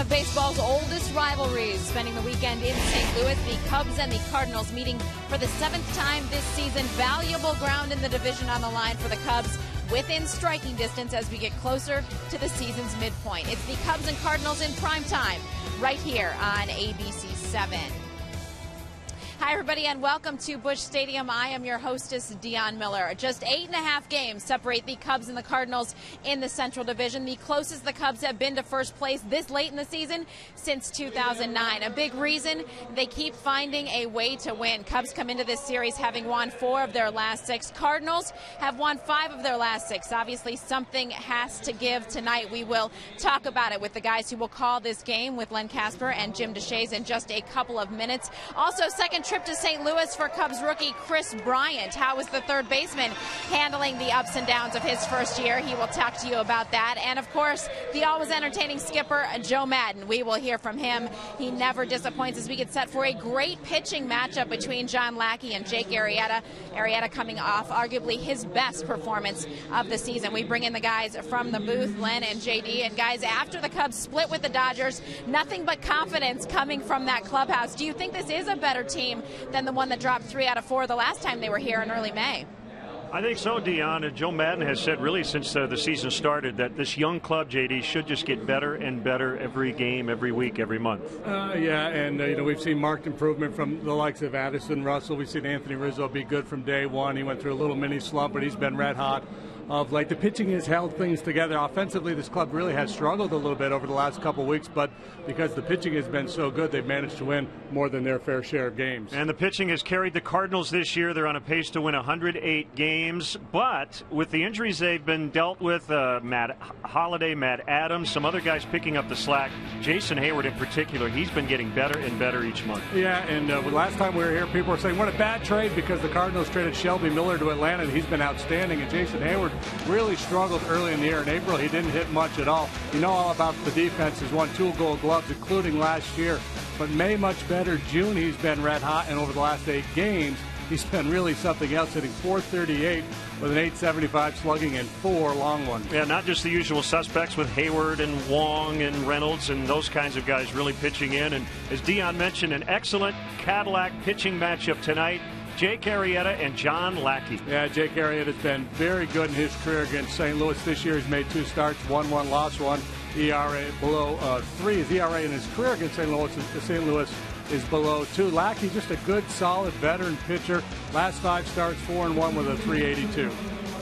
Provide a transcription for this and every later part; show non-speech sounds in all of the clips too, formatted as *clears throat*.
ABC 7. One of baseball's oldest rivalries, spending the weekend in St. Louis, the Cubs and the Cardinals meeting for the seventh time this season. Valuable ground in the division on the line for the Cubs within striking distance as we get closer to the season's midpoint. It's the Cubs and Cardinals in prime time right here on ABC 7. Hi, everybody, and welcome to Busch Stadium. I am your hostess, Dion Miller. Just eight and a half games separate the Cubs and the Cardinals in the Central Division. The closest the Cubs have been to first place this late in the season since 2009. A big reason they keep finding a way to win. Cubs come into this series having won four of their last six. Cardinals have won five of their last six. Obviously, something has to give tonight. We will talk about it with the guys who will call this game with Len Kasper and Jim Deshaies in just a couple of minutes. Also, second trip to St. Louis for Cubs rookie Kris Bryant. How is the third baseman handling the ups and downs of his first year? He will talk to you about that. And of course, the always entertaining skipper, Joe Maddon. We will hear from him. He never disappoints as we get set for a great pitching matchup between John Lackey and Jake Arrieta. Arrieta coming off arguably his best performance of the season. We bring in the guys from the booth, Len and JD. And guys, after the Cubs split with the Dodgers, nothing but confidence coming from that clubhouse. Do you think this is a better team than the one that dropped three out of four the last time they were here in early May. I think so, Dion. Joe Maddon has said really since uh, the season started that this young club, JD, should just get better and better every game, every week, every month. Uh, yeah, and uh, you know we've seen marked improvement from the likes of Addison Russell. We've seen Anthony Rizzo be good from day one. He went through a little mini slump, but he's been red hot of late. The pitching has held things together. Offensively, this club really has struggled a little bit over the last couple weeks, but because the pitching has been so good, they've managed to win more than their fair share of games. And the pitching has carried the Cardinals this year. They're on a pace to win 108 games, but with the injuries they've been dealt with, uh, Matt Holliday, Matt Adams, some other guys picking up the slack. Jason Heyward, in particular, he's been getting better and better each month. Yeah, and uh, last time we were here, people were saying what a bad trade because the Cardinals traded Shelby Miller to Atlanta, and he's been outstanding. And Jason Heyward really struggled early in the year. In April, he didn't hit much at all. You know all about the defense. He's won two gold gloves, including last year. But May much better. June, he's been red hot. And over the last eight games, he's been really something else, hitting 438 with an 875 slugging and four long ones. Yeah, not just the usual suspects with Heyward and Wong and Reynolds and those kinds of guys really pitching in. And as Dion mentioned, an excellent Cadillac pitching matchup tonight. Jake Arrieta and John Lackey. Yeah, Jake Arrieta has been very good in his career against St. Louis this year. He's made two starts, one one, lost one. ERA below uh, three. His ERA in his career against St. Louis, St. Louis is below two. Lackey just a good, solid veteran pitcher. Last five starts, four and one with a 382.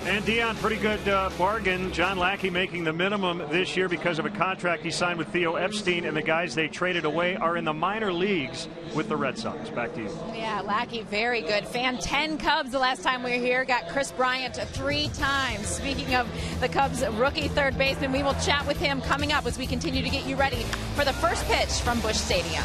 And Dion, pretty good uh, bargain. John Lackey making the minimum this year because of a contract he signed with Theo Epstein, and the guys they traded away are in the minor leagues with the Red Sox. Back to you. Yeah, Lackey, very good. Fan 10 Cubs the last time we were here. Got Kris Bryant three times. Speaking of the Cubs rookie third baseman, we will chat with him coming up as we continue to get you ready for the first pitch from Busch Stadium.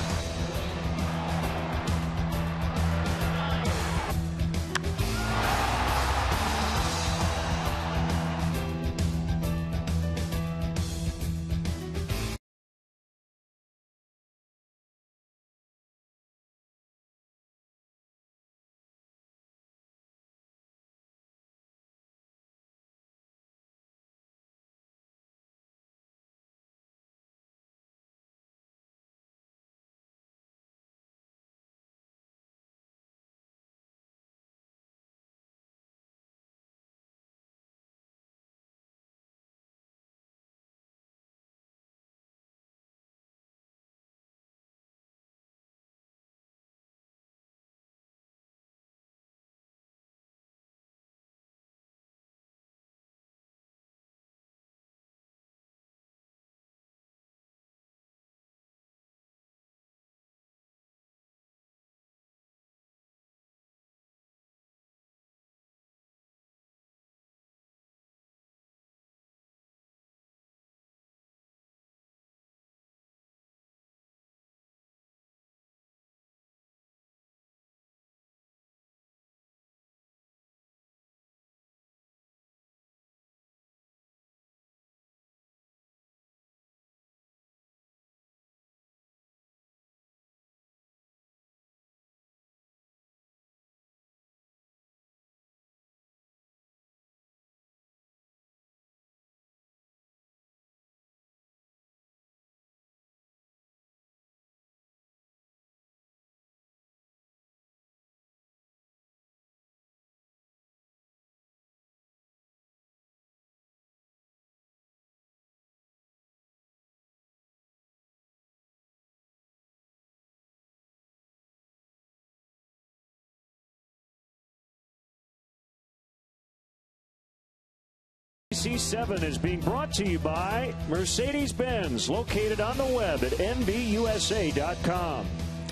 ABC7 is being brought to you by Mercedes Benz, located on the web at MBUSA.com.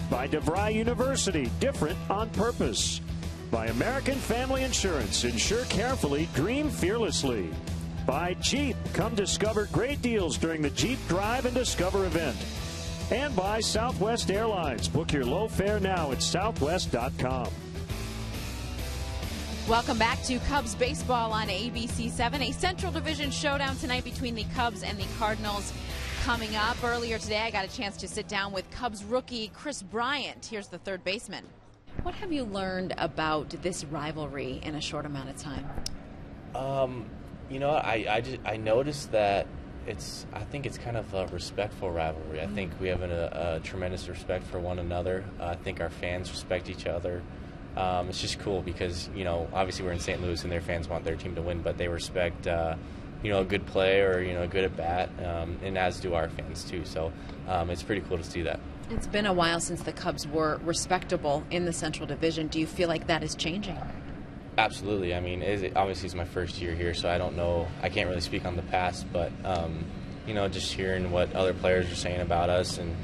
By DeVry University, different on purpose. By American Family Insurance, insure carefully, dream fearlessly. By Jeep, come discover great deals during the Jeep Drive and Discover event. And by Southwest Airlines, book your low fare now at southwest.com. Welcome back to Cubs baseball on ABC7. A Central Division showdown tonight between the Cubs and the Cardinals coming up. Earlier today, I got a chance to sit down with Cubs rookie Kris Bryant. Here's the third baseman. What have you learned about this rivalry in a short amount of time? Um, you know, I I, just, I noticed that it's I think it's kind of a respectful rivalry. I think we have a, a tremendous respect for one another. Uh, I think our fans respect each other. Um, it's just cool because you know obviously we're in St. Louis and their fans want their team to win, but they respect uh, you know a good play or you know a good at bat, um, and as do our fans too. So um, it's pretty cool to see that. It's been a while since the Cubs were respectable in the Central Division. Do you feel like that is changing? Absolutely. I mean, it, obviously it's my first year here, so I don't know. I can't really speak on the past, but um, you know, just hearing what other players are saying about us and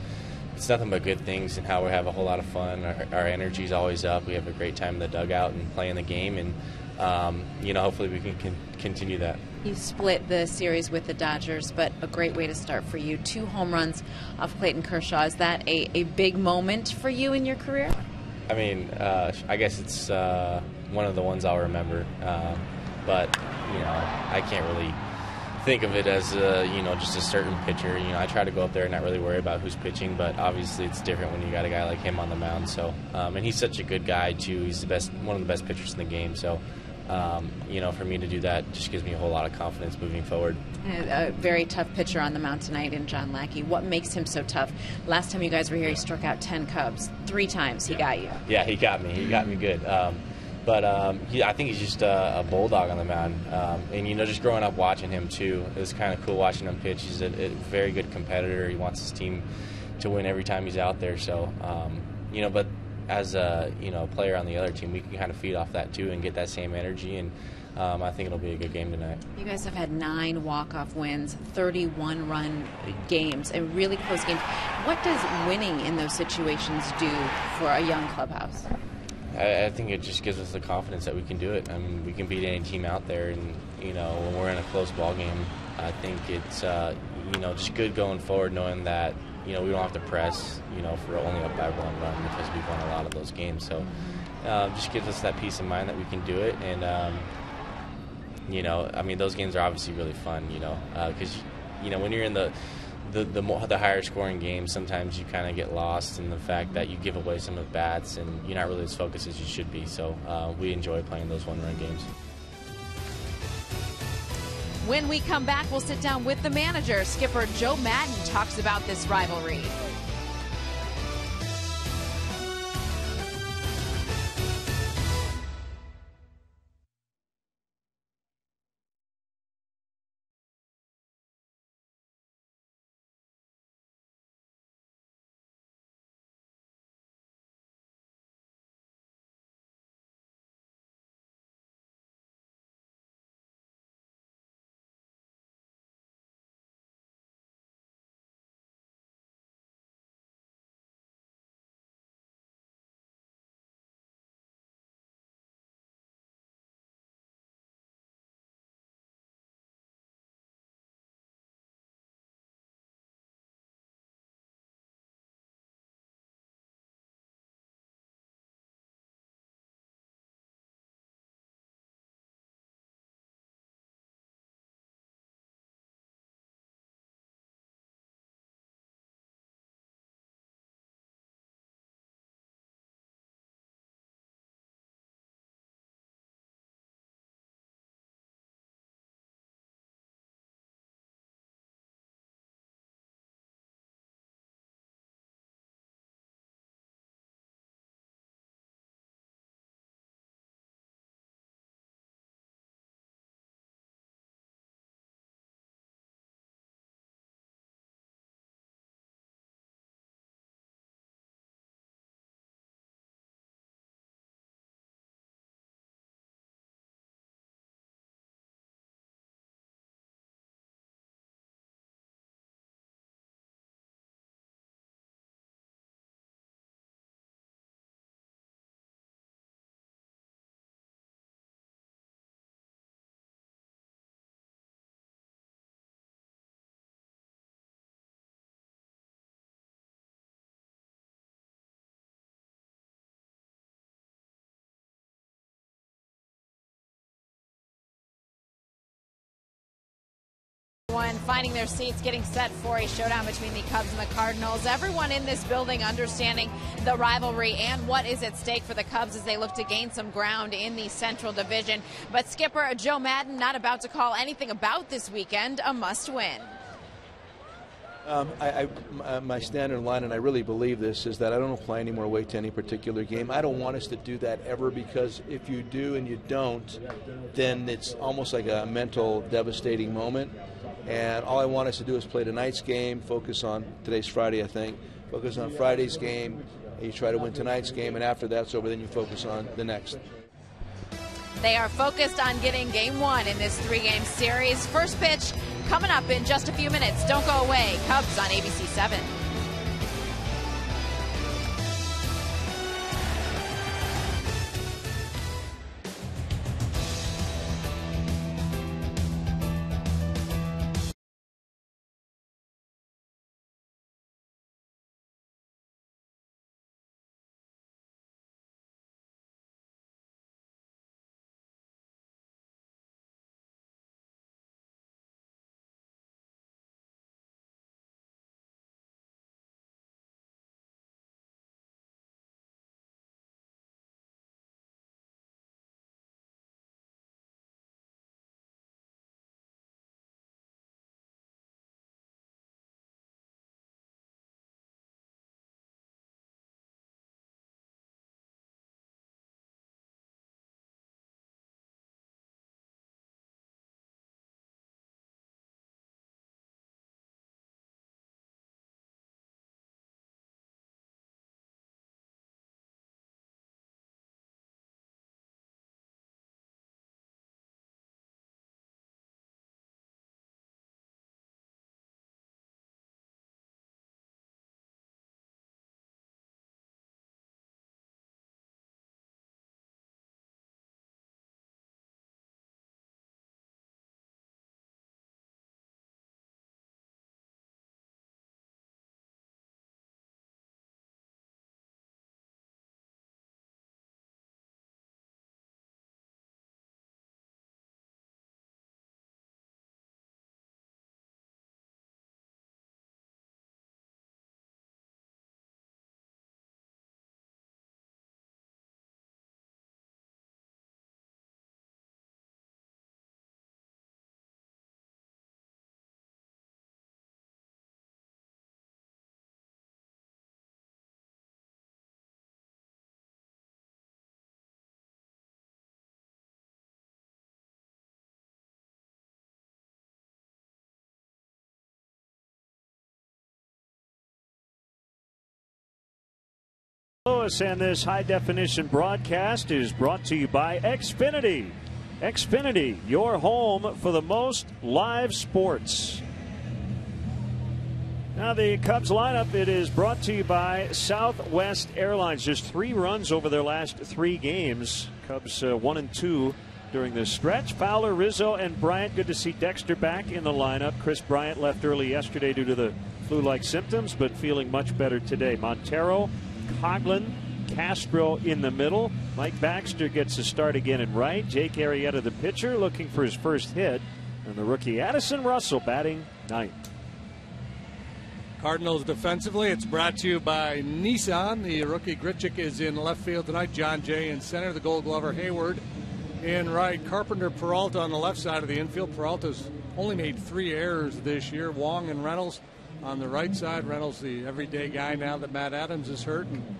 it's nothing but good things and how we have a whole lot of fun. Our, our energy is always up. We have a great time in the dugout and playing the game, and um, you know, hopefully we can con- continue that. You split the series with the Dodgers, but a great way to start for you. Two home runs off Clayton Kershaw. Is that a, a big moment for you in your career? I mean, uh, I guess it's uh, one of the ones I'll remember, uh, but you know, I can't really think of it as a, you know just a certain pitcher. You know, I try to go up there and not really worry about who's pitching, but obviously it's different when you got a guy like him on the mound. So, um, and he's such a good guy too. He's the best, one of the best pitchers in the game. So. Um, you know, for me to do that just gives me a whole lot of confidence moving forward. A very tough pitcher on the mound tonight in John Lackey. What makes him so tough? Last time you guys were here, he struck out 10 Cubs. Three times he got you. Yeah, he got me. He got me good. Um, but um, he, I think he's just a, a bulldog on the mound. Um, and, you know, just growing up watching him, too, it was kind of cool watching him pitch. He's a, a, very good competitor. He wants his team to win every time he's out there. So, um, you know, but as a, you know, player on the other team, we can kind of feed off that, too, and get that same energy. And um, I think it'll be a good game tonight. You guys have had nine walk-off wins, 31 run games, and really close games. What does winning in those situations do for a young clubhouse? I, I, think it just gives us the confidence that we can do it. I mean, we can beat any team out there, and you know, when we're in a close ball game, I think it's uh, you know just good going forward, knowing that you know we don't have to press, you know, for only a by one run because we've won a lot of those games. So, uh, just gives us that peace of mind that we can do it, and um, you know, I mean, those games are obviously really fun, you know, because uh, you know when you're in the the the, more, the higher scoring games, sometimes you kind of get lost in the fact that you give away some of the bats and you're not really as focused as you should be. So uh, we enjoy playing those one run games. When we come back, we'll sit down with the manager. Skipper Joe Maddon talks about this rivalry. Everyone finding their seats, getting set for a showdown between the Cubs and the Cardinals. Everyone in this building understanding the rivalry and what is at stake for the Cubs as they look to gain some ground in the Central Division. But skipper Joe Maddon not about to call anything about this weekend a must win. Um, I, I, my standard line, and I really believe this, is that I don't apply any more weight to any particular game. I don't want us to do that ever because if you do and you don't, then it's almost like a mental devastating moment. And all I want us to do is play tonight's game, focus on today's Friday, I think, focus on Friday's game. and You try to win tonight's game, and after that's over, then you focus on the next. They are focused on getting game one in this three game series. First pitch coming up in just a few minutes. Don't go away. Cubs on ABC 7. And this high definition broadcast is brought to you by Xfinity. Xfinity, your home for the most live sports. Now, the Cubs lineup, it is brought to you by Southwest Airlines. Just three runs over their last three games. Cubs uh, one and two during this stretch. Fowler, Rizzo, and Bryant. Good to see Dexter back in the lineup. Kris Bryant left early yesterday due to the flu like symptoms, but feeling much better today. Montero, Coghlan, Castro in the middle. Mike Baxter gets a start again in right. Jake Arrieta, the pitcher, looking for his first hit. And the rookie Addison Russell batting ninth. Cardinals defensively, it's brought to you by Nissan. The rookie Grichuk is in left field tonight. Jon Jay in center. The gold glover Heyward in right. Carpenter Peralta on the left side of the infield. Peralta's only made three errors this year. Wong and Reynolds on the right side. Reynolds, the everyday guy now that Matt Adams is hurt, and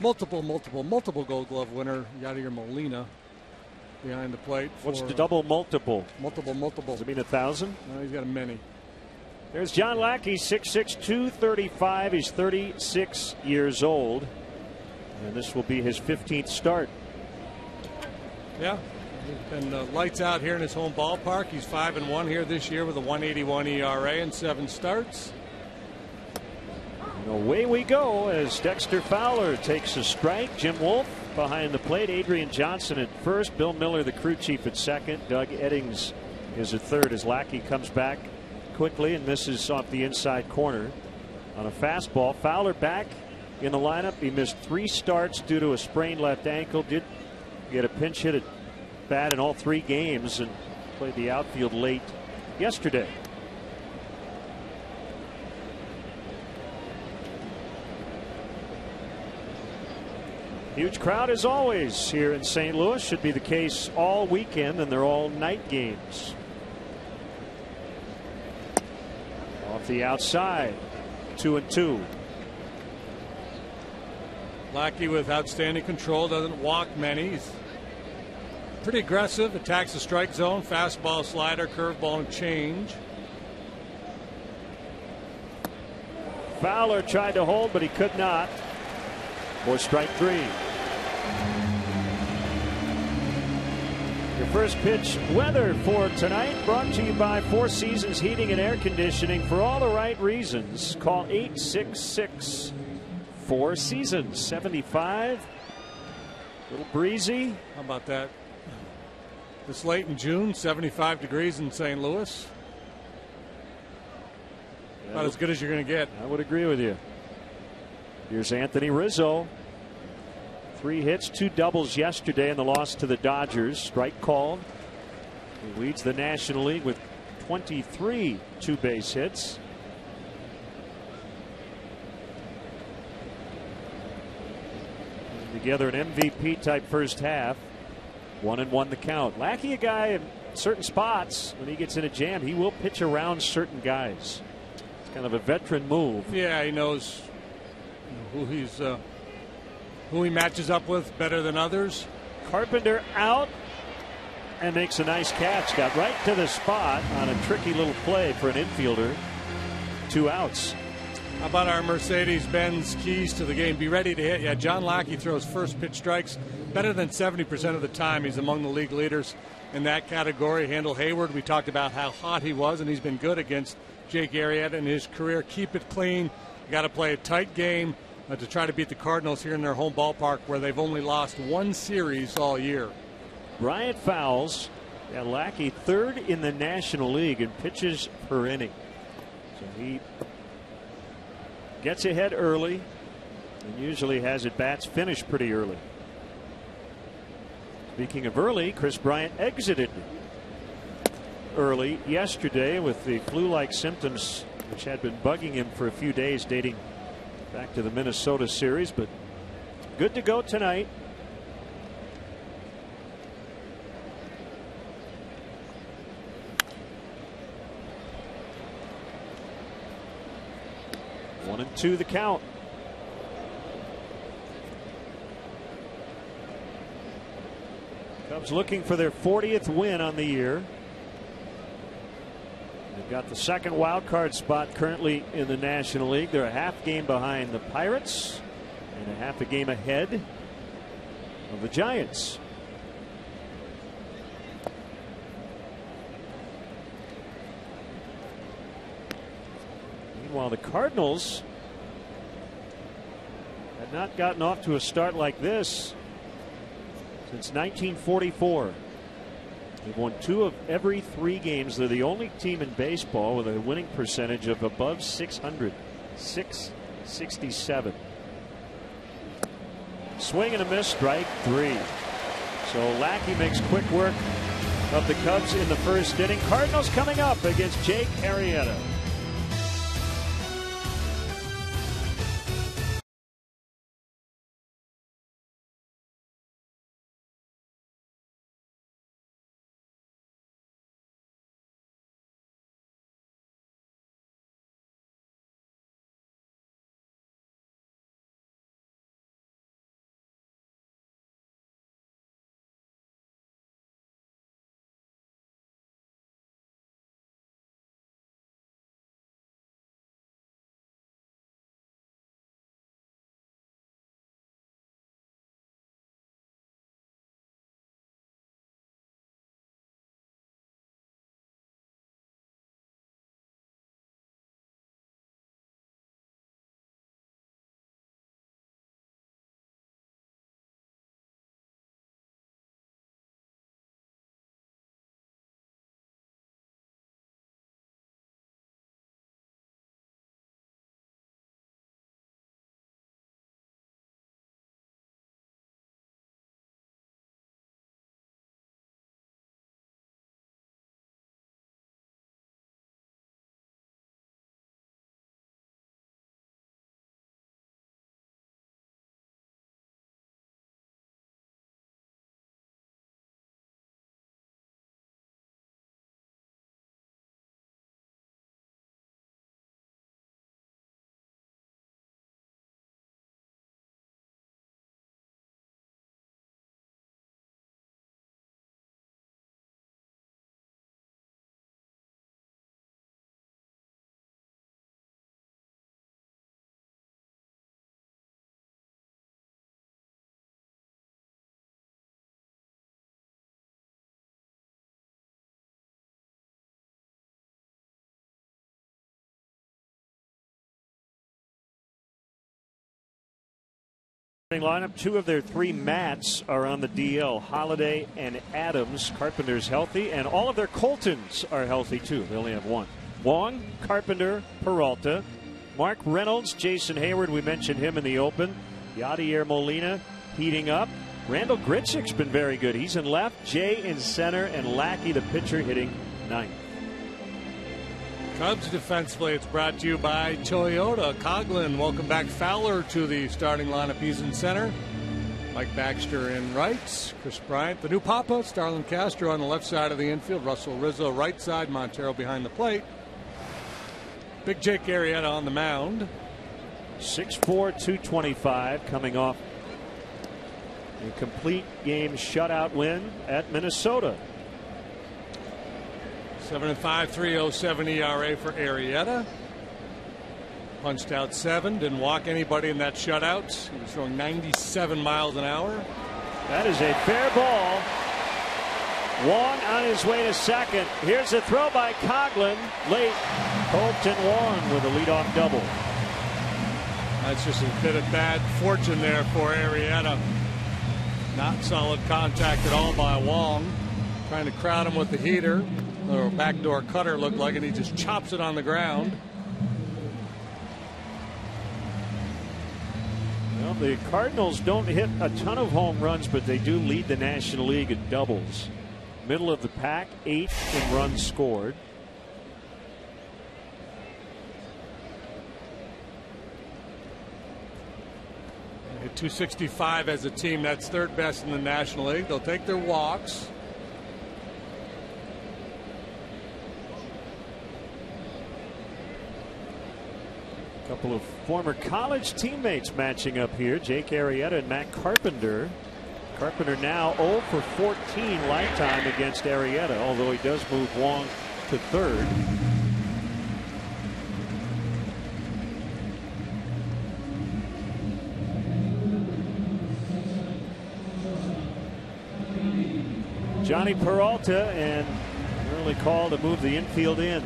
multiple, multiple, multiple Gold Glove winner Yadier Molina behind the plate. What's the double multiple? Multiple, multiple. Does it mean a thousand? No, he's got a many. There's John Lackey, 6'6", 235. He's 36 years old, and this will be his 15th start. Yeah, and uh, lights out here in his home ballpark. He's five and one here this year with a 181 ERA and seven starts. Away we go as Dexter Fowler takes a strike. Jim Wolf behind the plate. Adrian Johnson at first. Bill Miller, the crew chief, at second. Doug Eddings is at third as Lackey comes back quickly and misses off the inside corner on a fastball. Fowler back in the lineup. He missed three starts due to a sprained left ankle. Did get a pinch hit at bat in all three games and played the outfield late yesterday. Huge crowd as always here in St. Louis. Should be the case all weekend, and they're all night games. Off the outside, two and two. Lackey with outstanding control, doesn't walk many. He's pretty aggressive, attacks the strike zone, fastball, slider, curveball, and change. Fowler tried to hold, but he could not. For strike three. Your first pitch weather for tonight brought to you by Four Seasons Heating and Air Conditioning for all the right reasons. Call 866 Four Seasons 75. A little breezy. How about that? This late in June, 75 degrees in St. Louis. About as good as you're going to get. I would agree with you. Here's Anthony Rizzo. Three hits, two doubles yesterday in the loss to the Dodgers. Strike called. He leads the National League with 23 two base hits. Together an MVP type first half. One and one the count. Lackey a guy in certain spots when he gets in a jam, he will pitch around certain guys. It's kind of a veteran move. Yeah, he knows who he's uh, who he matches up with better than others. Carpenter out and makes a nice catch. Got right to the spot on a tricky little play for an infielder. Two outs. How about our Mercedes Benz keys to the game? Be ready to hit. Yeah, John Lackey throws first pitch strikes better than 70% of the time. He's among the league leaders in that category. Handle Heyward, we talked about how hot he was, and he's been good against Jake Arrieta in his career. Keep it clean. Got to play a tight game uh, to try to beat the Cardinals here in their home ballpark where they've only lost one series all year. Bryant Fowles, yeah, Lackey third in the National League in pitches per inning. So he gets ahead early and usually has at bats finish pretty early. Speaking of early, Kris Bryant exited early yesterday with the flu like symptoms which had been bugging him for a few days dating back to the Minnesota series, but good to go tonight. One and two the count. Cubs looking for their 40th win on the year. They've got the second wild card spot currently in the National League. They're a half game behind the Pirates and a half a game ahead of the Giants. Meanwhile, the Cardinals had not gotten off to a start like this since 1944. They've won two of every three games. They're the only team in baseball with a winning percentage of above 600. 667. Swing and a miss, strike three. So Lackey makes quick work of the Cubs in the first inning. Cardinals coming up against Jake Arrieta. Lineup. Two of their three Mats are on the DL. Holliday and Adams. Carpenter's healthy, and all of their Koltens are healthy too. They only have one. Wong, Carpenter, Peralta, Mark Reynolds, Jason Heyward. We mentioned him in the open. Yadier Molina heating up. Randall Grichuk's been very good. He's in left, Jay in center, and Lackey, the pitcher, hitting ninth. Cubs defensively, it's brought to you by Toyota. Coghlan, welcome back. Fowler to the starting lineup. He's in center. Mike Baxter in right. Kris Bryant, the new Papa. Starlin Castro on the left side of the infield. Russell Rizzo right side. Montero behind the plate. Big Jake Arrieta on the mound. 6'4, 225 coming off a complete game shutout win at Minnesota. 7 and 5, 307 ERA for Arrieta. Punched out seven, didn't walk anybody in that shutout. He was throwing 97 miles an hour. That is a fair ball. Wong on his way to second. Here's a throw by Coghlan late. Kolten Wong with a leadoff double. That's just a bit of bad fortune there for Arrieta. Not solid contact at all by Wong. Trying to crowd him with the heater or backdoor cutter looked like, and he just chops it on the ground. Well, the Cardinals don't hit a ton of home runs, but they do lead the National League in doubles. Middle of the pack, eight in runs scored. At 265 as a team, that's third best in the National League. They'll take their walks. Couple of former college teammates matching up here. Jake Arrieta and Matt Carpenter. Carpenter now 0 for 14 lifetime against Arrieta, although he does move Wong to third. Jhonny Peralta and early call to move the infield in.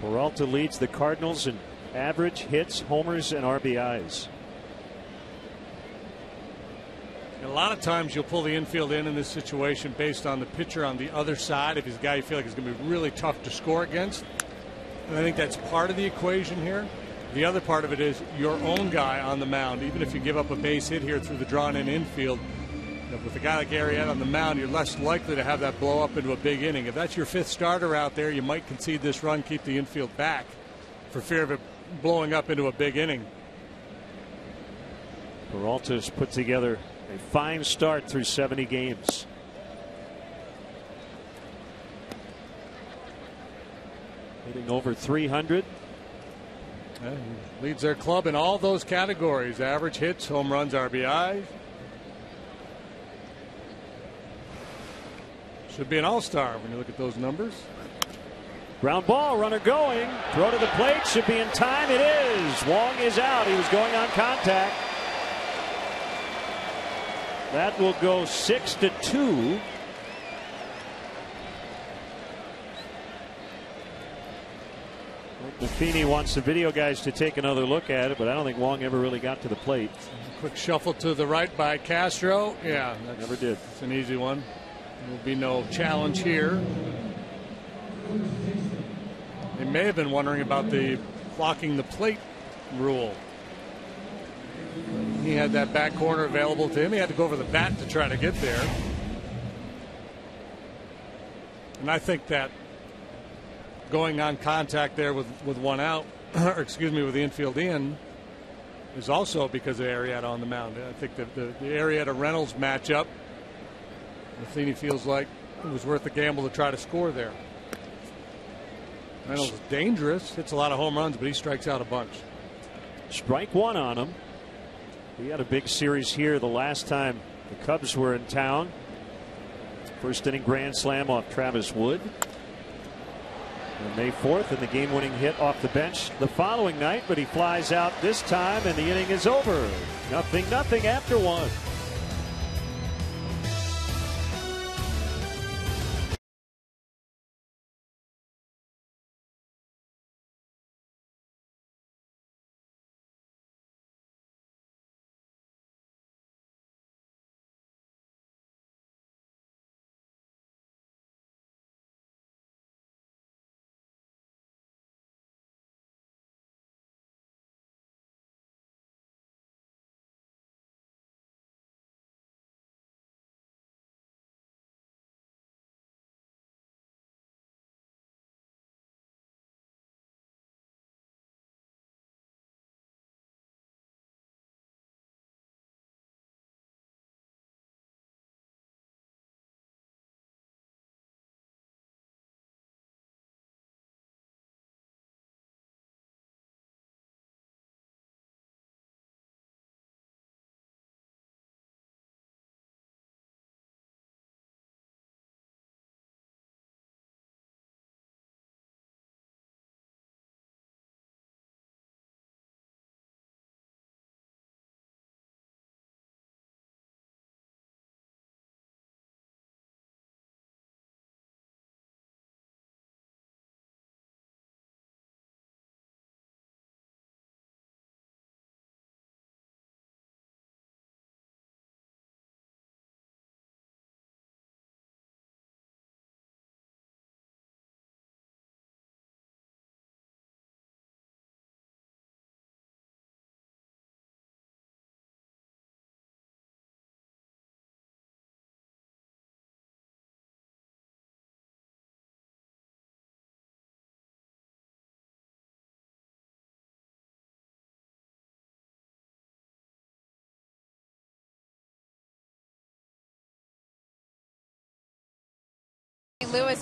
Peralta leads the Cardinals in average hits, homers, and RBIs. A lot of times you'll pull the infield in in this situation based on the pitcher on the other side. If he's a guy you feel like is going to be really tough to score against, and I think that's part of the equation here. The other part of it is your own guy on the mound. Even if you give up a base hit here through the drawn-in infield, you know, with a guy like Arrieta on the mound, you're less likely to have that blow up into a big inning. If that's your fifth starter out there, you might concede this run, keep the infield back for fear of it blowing up into a big inning. Peralta's put together a fine start through 70 games. Hitting over 300. Yeah, leads their club in all those categories average hits, home runs, RBI. Should be an all star when you look at those numbers. Ground ball, runner going. Throw to the plate, should be in time. It is. Wong is out. He was going on contact. That will go six to two. Buffini wants the video guys to take another look at it, but I don't think Wong ever really got to the plate. Quick shuffle to the right by Castro. Yeah, never did. It's an easy one. There will be no challenge here. They may have been wondering about the blocking the plate rule. He had that back corner available to him. He had to go over the bat to try to get there. And I think that going on contact there with, with one out, *clears throat* or excuse me, with the infield in, is also because of Arrieta on the mound. I think that the, the Arrieta Reynolds matchup, Matheny feels like it was worth the gamble to try to score there. Reynolds is dangerous, hits a lot of home runs, but he strikes out a bunch. Strike one on him. He had a big series here the last time the Cubs were in town. First inning grand slam off Travis Wood. On May 4th, and the game winning hit off the bench the following night, but he flies out this time, and the inning is over. Nothing, nothing after one.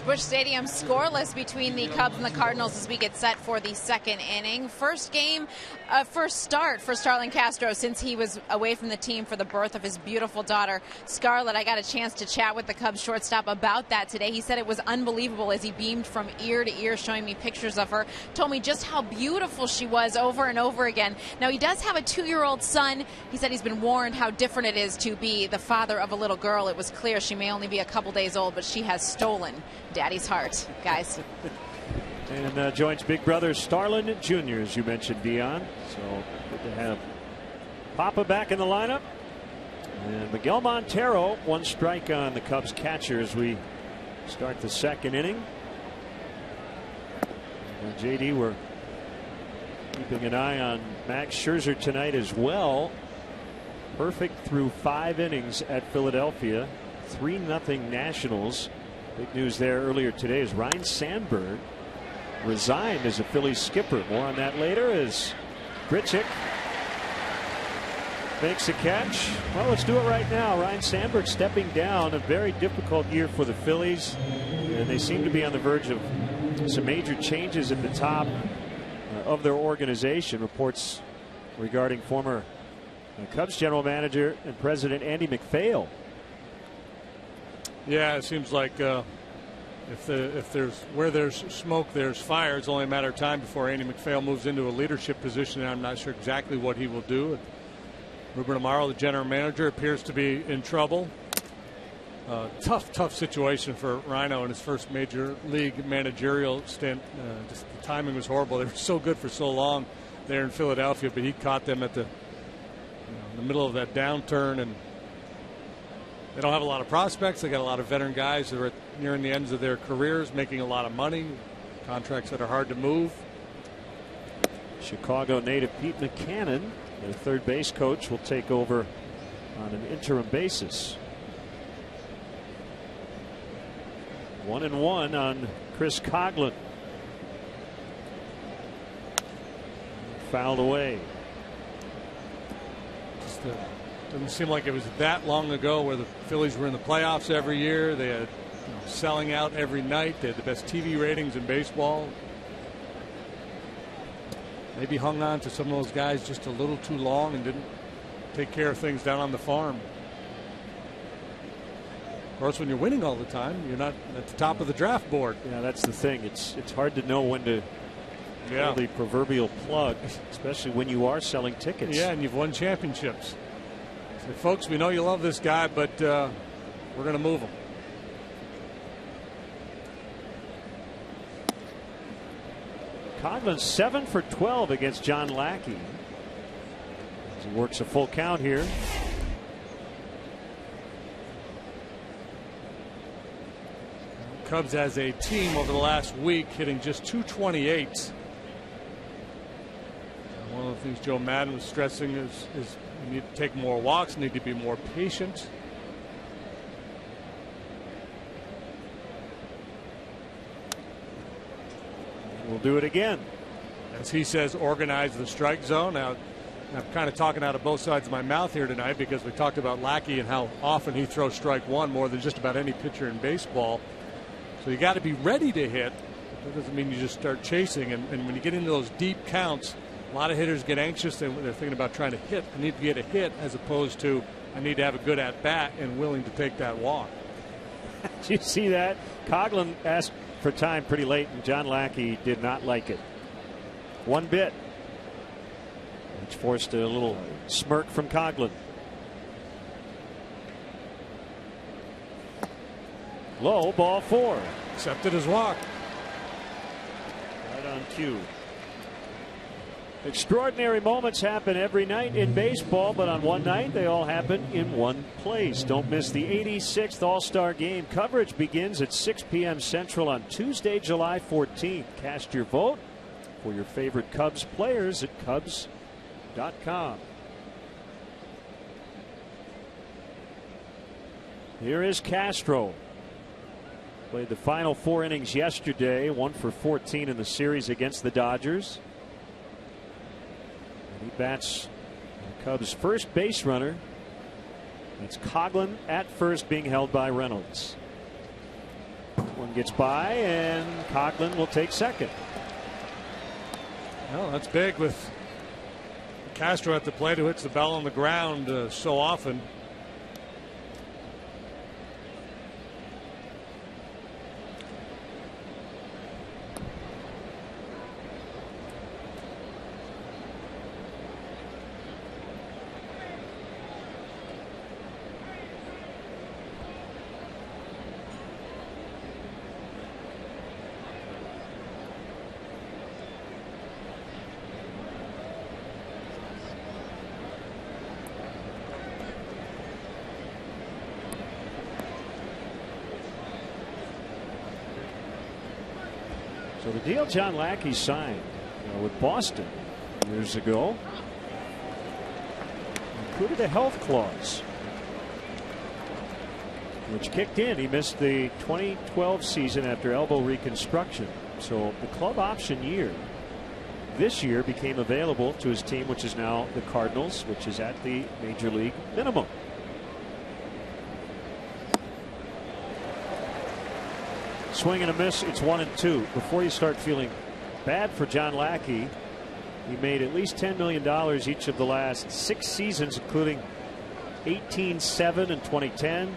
Busch Stadium scoreless between the Cubs and the Cardinals as we get set for the second inning. First game, uh, first start for Starlin Castro since he was away from the team for the birth of his beautiful daughter, Scarlett. I got a chance to chat with the Cubs shortstop about that today. He said it was unbelievable as he beamed from ear to ear, showing me pictures of her. Told me just how beautiful she was over and over again. Now, he does have a two year old son. He said he's been warned how different it is to be the father of a little girl. It was clear she may only be a couple days old, but she has stolen daddy's heart, guys. and uh, joins big brother Starlin Jr., as you mentioned, Dion. So good to have Papa back in the lineup. And Miguel Montero, one strike on the Cubs catcher as we start the second inning. And JD, we're keeping an eye on Max Scherzer tonight as well. Perfect through five innings at Philadelphia. 3 nothing Nationals. Big news there earlier today is Ryne Sandberg resigned as a Phillies skipper. More on that later as Grichuk makes a catch. Well, let's do it right now. Ryne Sandberg stepping down. A very difficult year for the Phillies. And they seem to be on the verge of some major changes at the top uh, of their organization. Reports regarding former uh, Cubs general manager and president Andy MacPhail yeah, it seems like uh, if the if there's where there's smoke, there's fire. It's only a matter of time before Andy MacPhail moves into a leadership position. And I'm not sure exactly what he will do. Ruben Amaro, the general manager, appears to be in trouble. Uh, tough, tough situation for Ryno in his first major league managerial stint. Uh, just the timing was horrible. They were so good for so long there in Philadelphia, but he caught them at the, you know, the middle of that downturn and they don't have a lot of prospects. They got a lot of veteran guys that are nearing the ends of their careers, making a lot of money, contracts that are hard to move. Chicago native Pete Mackanin, their third base coach, will take over on an interim basis. One and one on Chris Coghlan. Fouled away. Just a doesn't seem like it was that long ago where the Phillies were in the playoffs every year. They had you know, selling out every night. They had the best TV ratings in baseball. Maybe hung on to some of those guys just a little too long and didn't take care of things down on the farm. Of course, when you're winning all the time, you're not at the top of the draft board. Yeah, that's the thing. It's it's hard to know when to yeah. the proverbial plug, especially when you are selling tickets. Yeah, and you've won championships folks, we know you love this guy, but uh, we're going to move him. Coghlan seven for 12 against John Lackey. He works a full count here. Cubs as a team over the last week hitting just 228. One of the things Joe Maddon was stressing is, is you need to take more walks, need to be more patient. We'll do it again. As he says, organize the strike zone. Now, I'm kind of talking out of both sides of my mouth here tonight because we talked about Lackey and how often he throws strike one more than just about any pitcher in baseball. So you got to be ready to hit. That doesn't mean you just start chasing. And, and when you get into those deep counts, a lot of hitters get anxious. And they're thinking about trying to hit. I need to get a hit as opposed to I need to have a good at bat and willing to take that walk. *laughs* Did you see that? Coghlan asked for time pretty late, and John Lackey did not like it. One bit. Which forced a little smirk from Coghlan. Low ball four. Accepted his walk. Right on cue. Extraordinary moments happen every night in baseball, but on one night they all happen in one place. Don't miss the 86th All Star Game. Coverage begins at 6 p.m. Central on Tuesday, July 14th. Cast your vote for your favorite Cubs players at Cubs.com. Here is Castro. Played the final four innings yesterday, one for 14 in the series against the Dodgers. He bats the Cubs' first base runner. It's Coghlan at first being held by Reynolds. One gets by, and Coghlan will take second. Well, that's big with Castro at the plate who hits the bell on the ground uh, so often. So the deal John Lackey signed you know, with Boston years ago included a health clause which kicked in. He missed the 2012 season after elbow reconstruction. So the club option year this year became available to his team, which is now the Cardinals, which is at the major league minimum. Swing and a miss. It's one and two. Before you start feeling bad for John Lackey, he made at least $10 million each of the last six seasons, including 18 7 in 2010,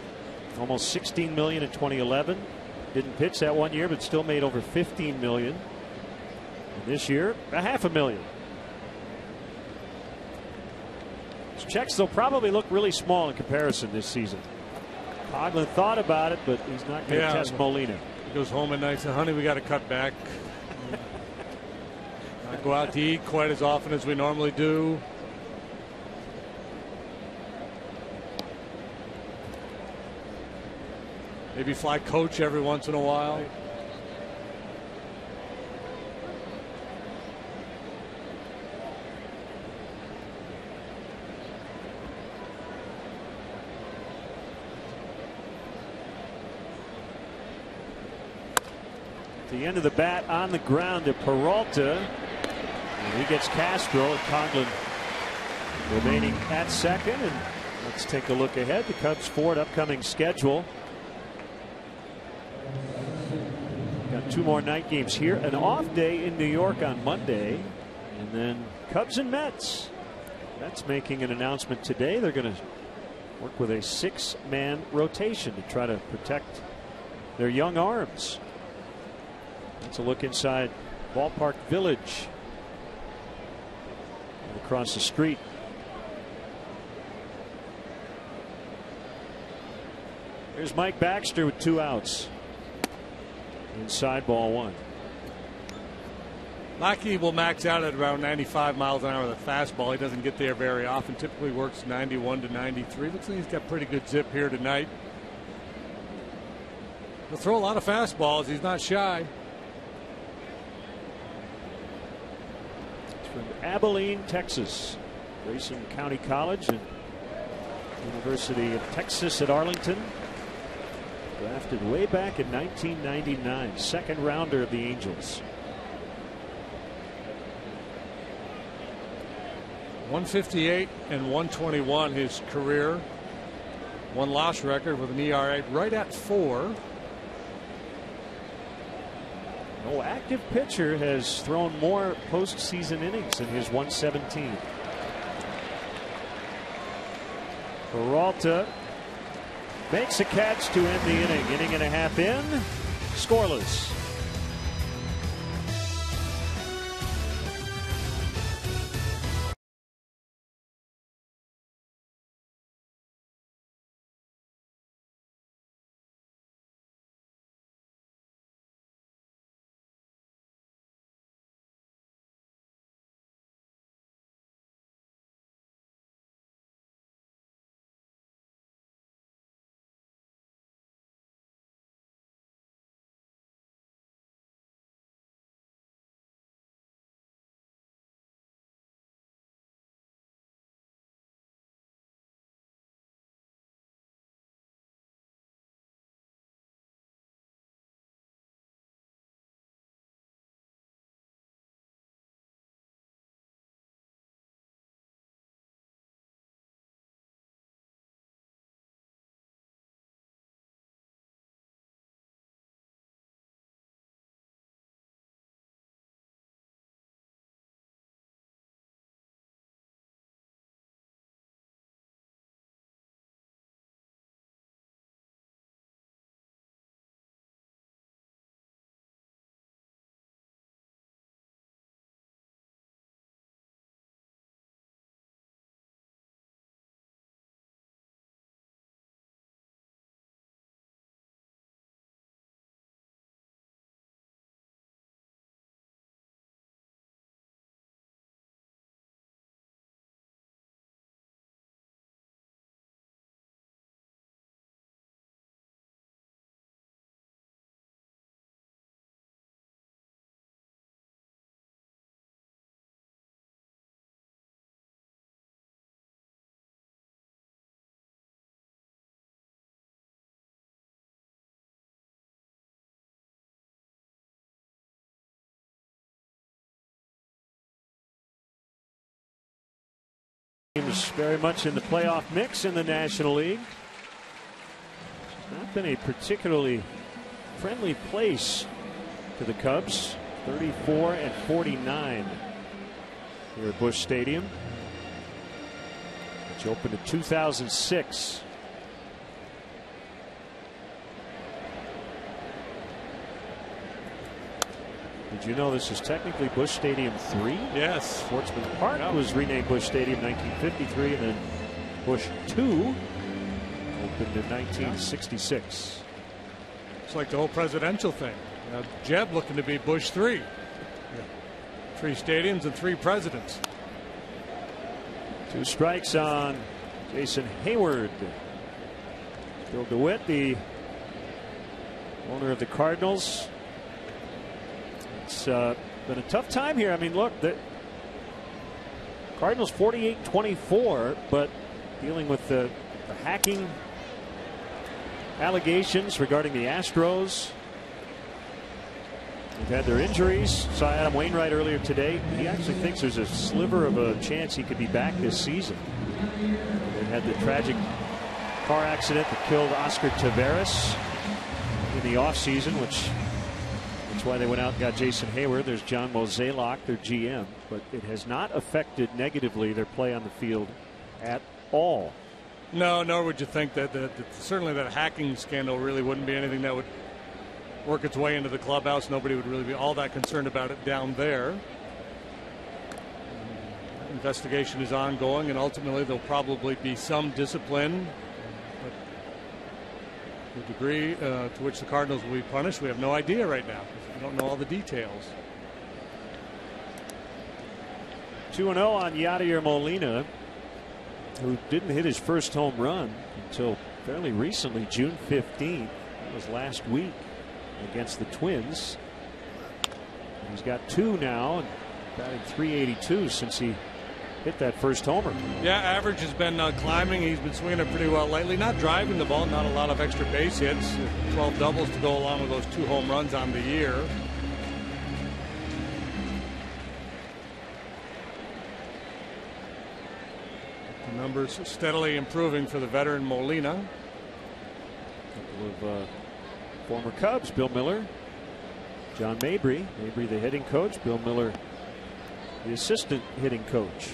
almost 16 million in 2011. Didn't pitch that one year, but still made over 15 million. And this year, a half a million. His checks, they'll probably look really small in comparison this season. Coghlan thought about it, but he's not going to Yeah. test Molina. Goes home at night and says, honey, we got to cut back. Not go out to eat quite as often as we normally do. Maybe fly coach every once in a while. The end of the bat on the ground to Peralta. And he gets Castro and Coghlan remaining at second. And let's take a look ahead. The Cubs Ford upcoming schedule. Got two more night games here. An off day in New York on Monday. And then Cubs and Mets. Mets making an announcement today. They're going to work with a six man rotation to try to protect their young arms. That's a look inside Ballpark Village. Across the street. Here's Mike Baxter with two outs. Inside ball one. Lackey will max out at around 95 miles an hour with a fastball. He doesn't get there very often. Typically works 91 to 93. Looks like he's got pretty good zip here tonight. He'll throw a lot of fastballs. He's not shy. from Abilene, Texas. Grayson County College and University of Texas at Arlington. Drafted way back in 1999, second rounder of the Angels. 158 and 121 his career. One loss record with an ERA right at four. No active pitcher has thrown more postseason innings in his 117. Peralta makes a catch to end the inning. Inning and a half in, scoreless. Cubs very much in the playoff mix in the National League. It's not been a particularly friendly place to the Cubs. 34 and 49 here at Busch Stadium, which opened in 2006. Did you know this is technically Busch Stadium 3? Yes. Sportsman Park Yeah. was renamed Busch Stadium 1953, and then Busch 2 opened in 1966. It's like the whole presidential thing. Jeb looking to be Bush three. Three stadiums and three presidents. Two strikes on Jason Heyward. Bill DeWitt, the owner of the Cardinals. It's uh, been a tough time here. I mean, look, the Cardinals 48 24, but dealing with the, the hacking allegations regarding the Astros. They've had their injuries. Saw Adam Wainwright earlier today. He actually thinks there's a sliver of a chance he could be back this season. They had the tragic car accident that killed Oscar Taveras in the offseason, which that's why they went out and got Jason Heyward. There's John Mozeliak, their GM, but it has not affected negatively their play on the field at all. No, nor would you think that, that, that certainly that hacking scandal really wouldn't be anything that would work its way into the clubhouse. Nobody would really be all that concerned about it down there. Investigation is ongoing, and ultimately there'll probably be some discipline. But the degree uh, to which the Cardinals will be punished, we have no idea right now. We don't know all the details. 2 0 on Yadier Molina, who didn't hit his first home run until fairly recently, June 15th. That was last week against the Twins. He's got two now and batting 382 since he hit that first homer. Yeah, average has been uh, climbing. He's been swinging it pretty well lately. Not driving the ball, not a lot of extra base hits. 12 doubles to go along with those two home runs on the year. The numbers steadily improving for the veteran Molina. A couple of uh, former Cubs, Bill Mueller, John Mabry, Mabry the hitting coach, Bill Mueller the assistant hitting coach.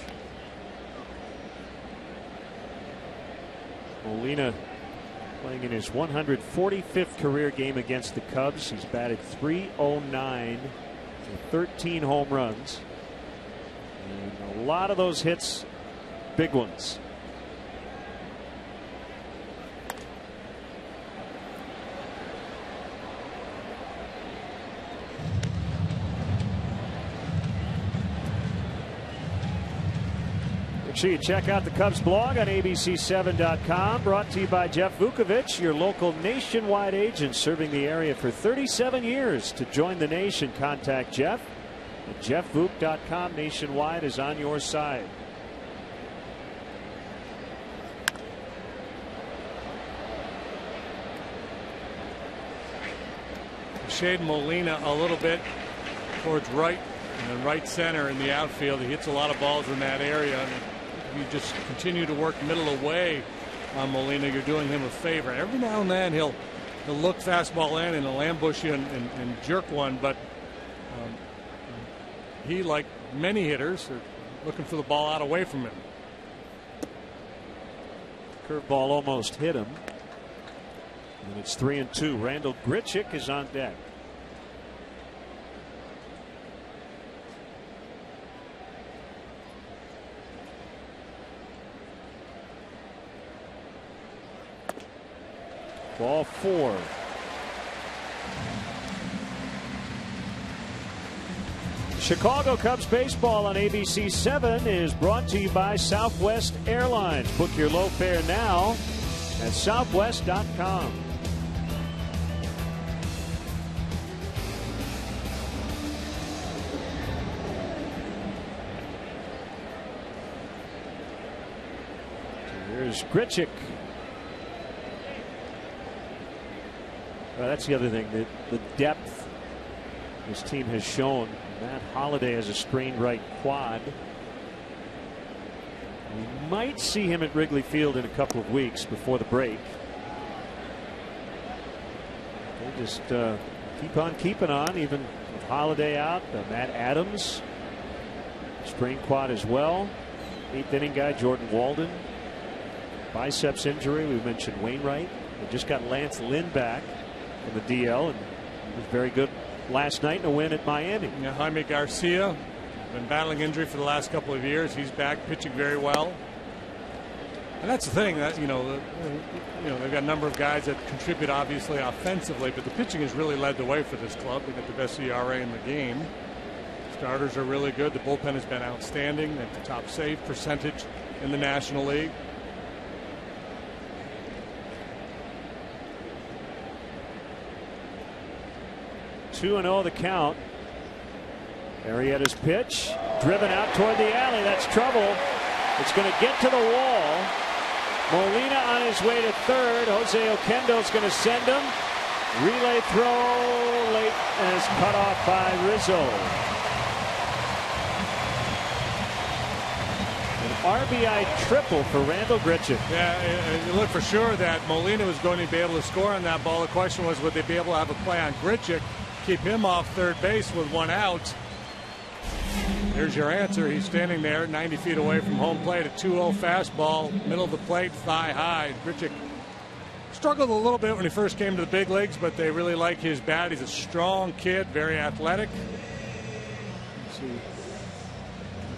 Molina playing in his 145th career game against the Cubs. He's batted 309 with 13 home runs. And a lot of those hits, big ones. Sure you check out the Cubs blog on ABC7.com. Brought to you by Jeff Vukovich, your local nationwide agent serving the area for 37 years. To join the nation, contact Jeff at jeffvuk.com. Nationwide is on your side. Shade Molina a little bit towards right and right center in the outfield. He hits a lot of balls in that area. You just continue to work middle away on Molina, you're doing him a favor. Every now and then he'll he'll look fastball in and he'll ambush you and, and, and jerk one, but um, he, like many hitters, are looking for the ball out away from him. Curveball almost hit him. And it's three and two. Randall Grichuk is on deck. Ball four. Chicago Cubs baseball on ABC 7 is brought to you by Southwest Airlines. Book your low fare now at southwest.com. Here's Grichuk. Well, that's the other thing, the, the depth this team has shown. Matt Holliday has a strained right quad. We might see him at Wrigley Field in a couple of weeks before the break. They just uh, keep on keeping on, even with Holliday out. Uh, Matt Adams, sprain quad as well. Eighth inning guy Jordan Walden, biceps injury. We mentioned Wainwright. They just got Lance Lynn back from the DL and was very good last night in a win at Miami. Yeah, Jaime Garcia been battling injury for the last couple of years. He's back pitching very well. And that's the thing that you know, you know they've got a number of guys that contribute obviously offensively, but the pitching has really led the way for this club. They got the best ERA in the game. Starters are really good. The bullpen has been outstanding. They have the top save percentage in the National League. Two and zero oh the count. Arrieta's pitch, driven out toward the alley. That's trouble. It's going to get to the wall. Molina on his way to third. Jose Oquendo's going to send him. Relay throw late and is cut off by Rizzo. An RBI triple for Randall Grichuk. Yeah, you look for sure that Molina was going to be able to score on that ball. The question was, would they be able to have a play on Grichuk, keep him off third base with one out? Here's your answer. He's standing there 90 feet away from home plate. A 2 0 fastball, middle of the plate, thigh high. Grichuk struggled a little bit when he first came to the big leagues, but they really like his bat. He's a strong kid, very athletic.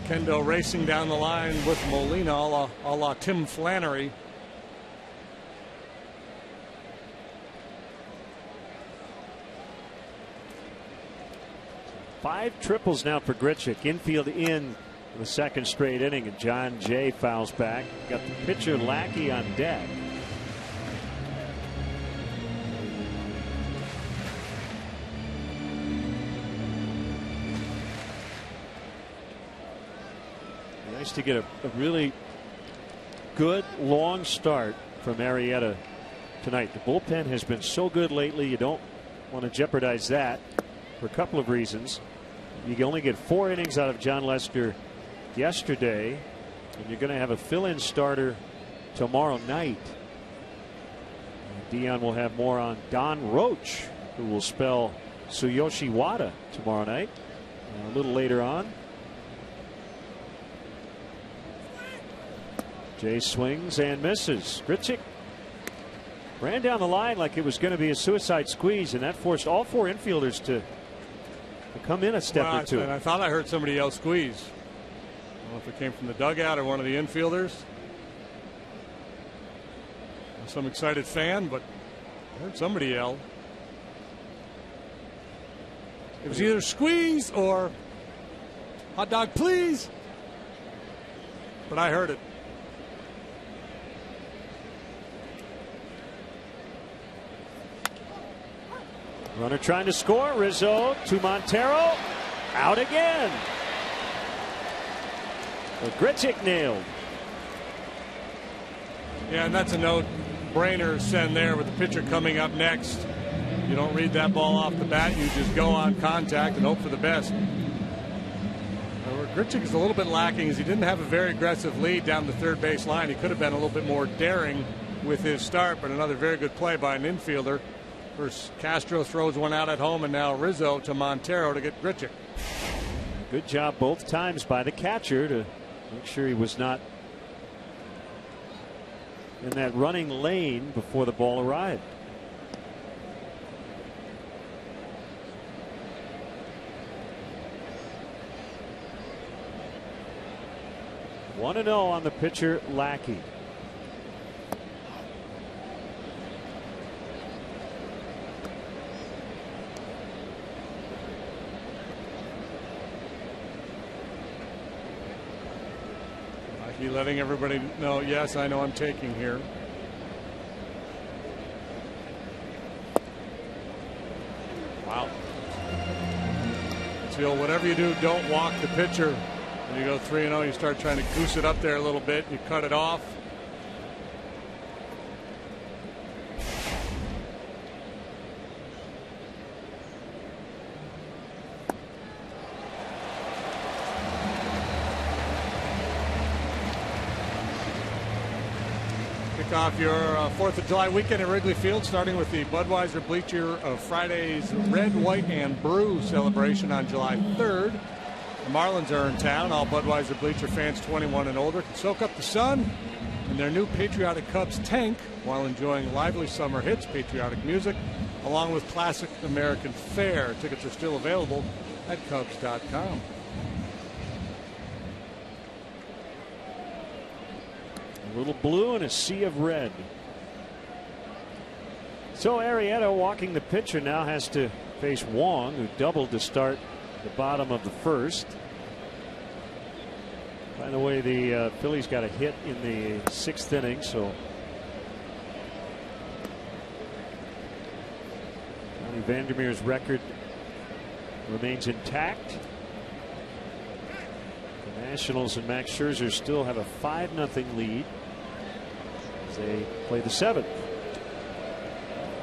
Kendo racing down the line with Molina, a la, a la Tim Flannery. Five triples now for Grichuk. Infield in the second straight inning, and Jon Jay fouls back. Got the pitcher Lackey on deck. Nice to get a, a really good long start from Arrieta tonight. The bullpen has been so good lately, you don't want to jeopardize that for a couple of reasons. You can only get four innings out of Jon Lester yesterday, and you're going to have a fill in starter tomorrow night. And Dion will have more on Donn Roach, who will spell Tsuyoshi Wada tomorrow night. Uh, a little later on. Jay swings and misses. Grichuk ran down the line like it was going to be a suicide squeeze, and that forced all four infielders to to come in a step well, or two. And I thought I heard somebody else squeeze. I don't know if it came from the dugout or one of the infielders. Some excited fan, but I heard somebody yell. It was either squeeze or hot dog, please. But I heard it. Runner trying to score. Rizzo to Montero. Out again. But Grichuk nailed. Yeah, and that's a no brainer send there with the pitcher coming up next. You don't read that ball off the bat. You just go on contact and hope for the best. Grichuk is a little bit lacking is he didn't have a very aggressive lead down the third base line. He could have been a little bit more daring with his start, but another very good play by an infielder. First, Castro throws one out at home, and now Rizzo to Montero to get Grichuk. Good job both times by the catcher to make sure he was not in that running lane before the ball arrived. One zero oh on the pitcher Lackey. Be letting everybody know, yes, I know I'm taking here. Wow. So whatever you do, don't walk the pitcher. When you go 3 0, you start trying to goose it up there a little bit, you cut it off. kick off your uh, 4th of July weekend at Wrigley Field, starting with the Budweiser Bleacher of Friday's Red, White, and Brew celebration on July 3rd. The Marlins are in town. All Budweiser Bleacher fans 21 and older can soak up the sun in their new Patriotic Cubs tank while enjoying lively summer hits, patriotic music, along with classic American fare. Tickets are still available at Cubs.com. A little blue and a sea of red. So Arrieta walking the pitcher now has to face Wong, who doubled to start the bottom of the first. By the way, the uh, Phillies got a hit in the sixth inning, so Johnny Vander Meer's record remains intact. The Nationals and Max Scherzer still have a 5 0 lead they play the seventh.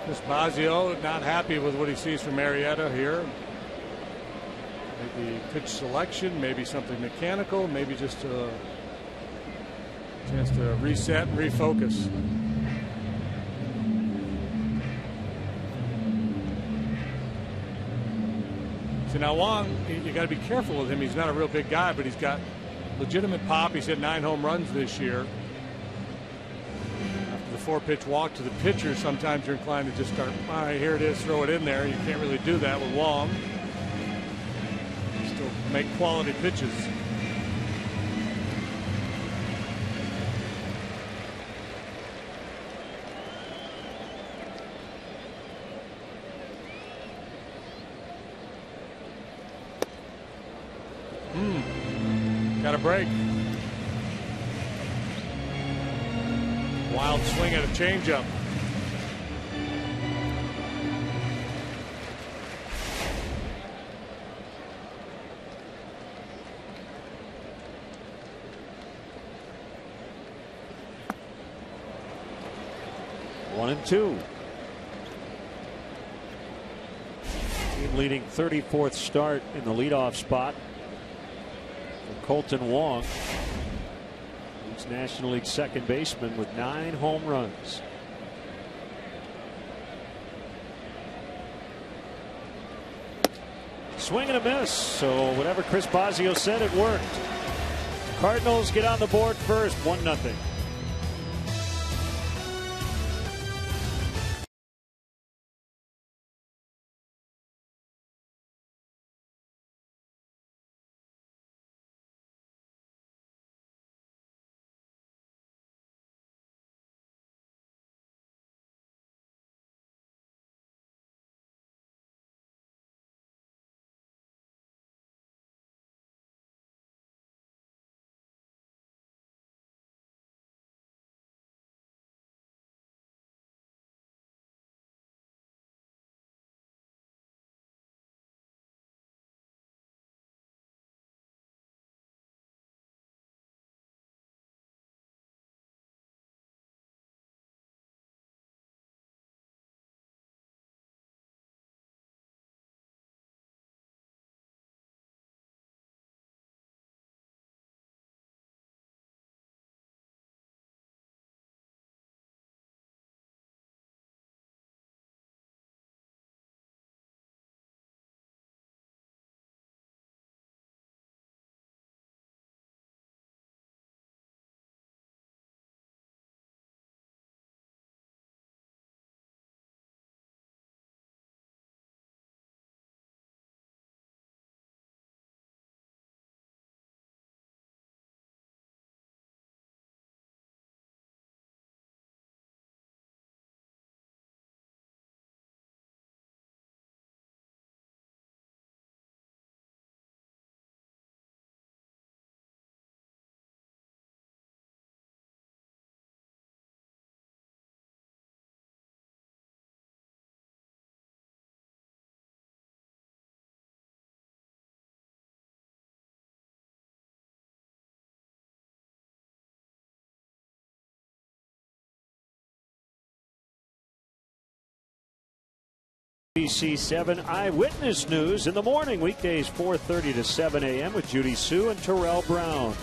Chris Bosio not happy with what he sees from Arrieta here. Maybe pitch selection, maybe something mechanical, maybe just a chance to reset and refocus. So now Wong, you got to be careful with him. He's not a real big guy, but he's got legitimate pop. He's hit nine home runs this year. Four pitch walk to the pitcher, sometimes you're inclined to just start, all right, here it is, throw it in there. You can't really do that with Wong. Still make quality pitches. Hmm. Got a break. Changeup. One and two. Team leading 34th start in the leadoff spot Kolten Wong. National League second baseman with nine home runs. Swing and a miss. So whatever Chris Bosio said, it worked. Cardinals get on the board first, one nothing. ABC 7 Eyewitness News in the morning, weekdays 4:30 to 7 a.m. with Judy Hsu and Terrell Brown.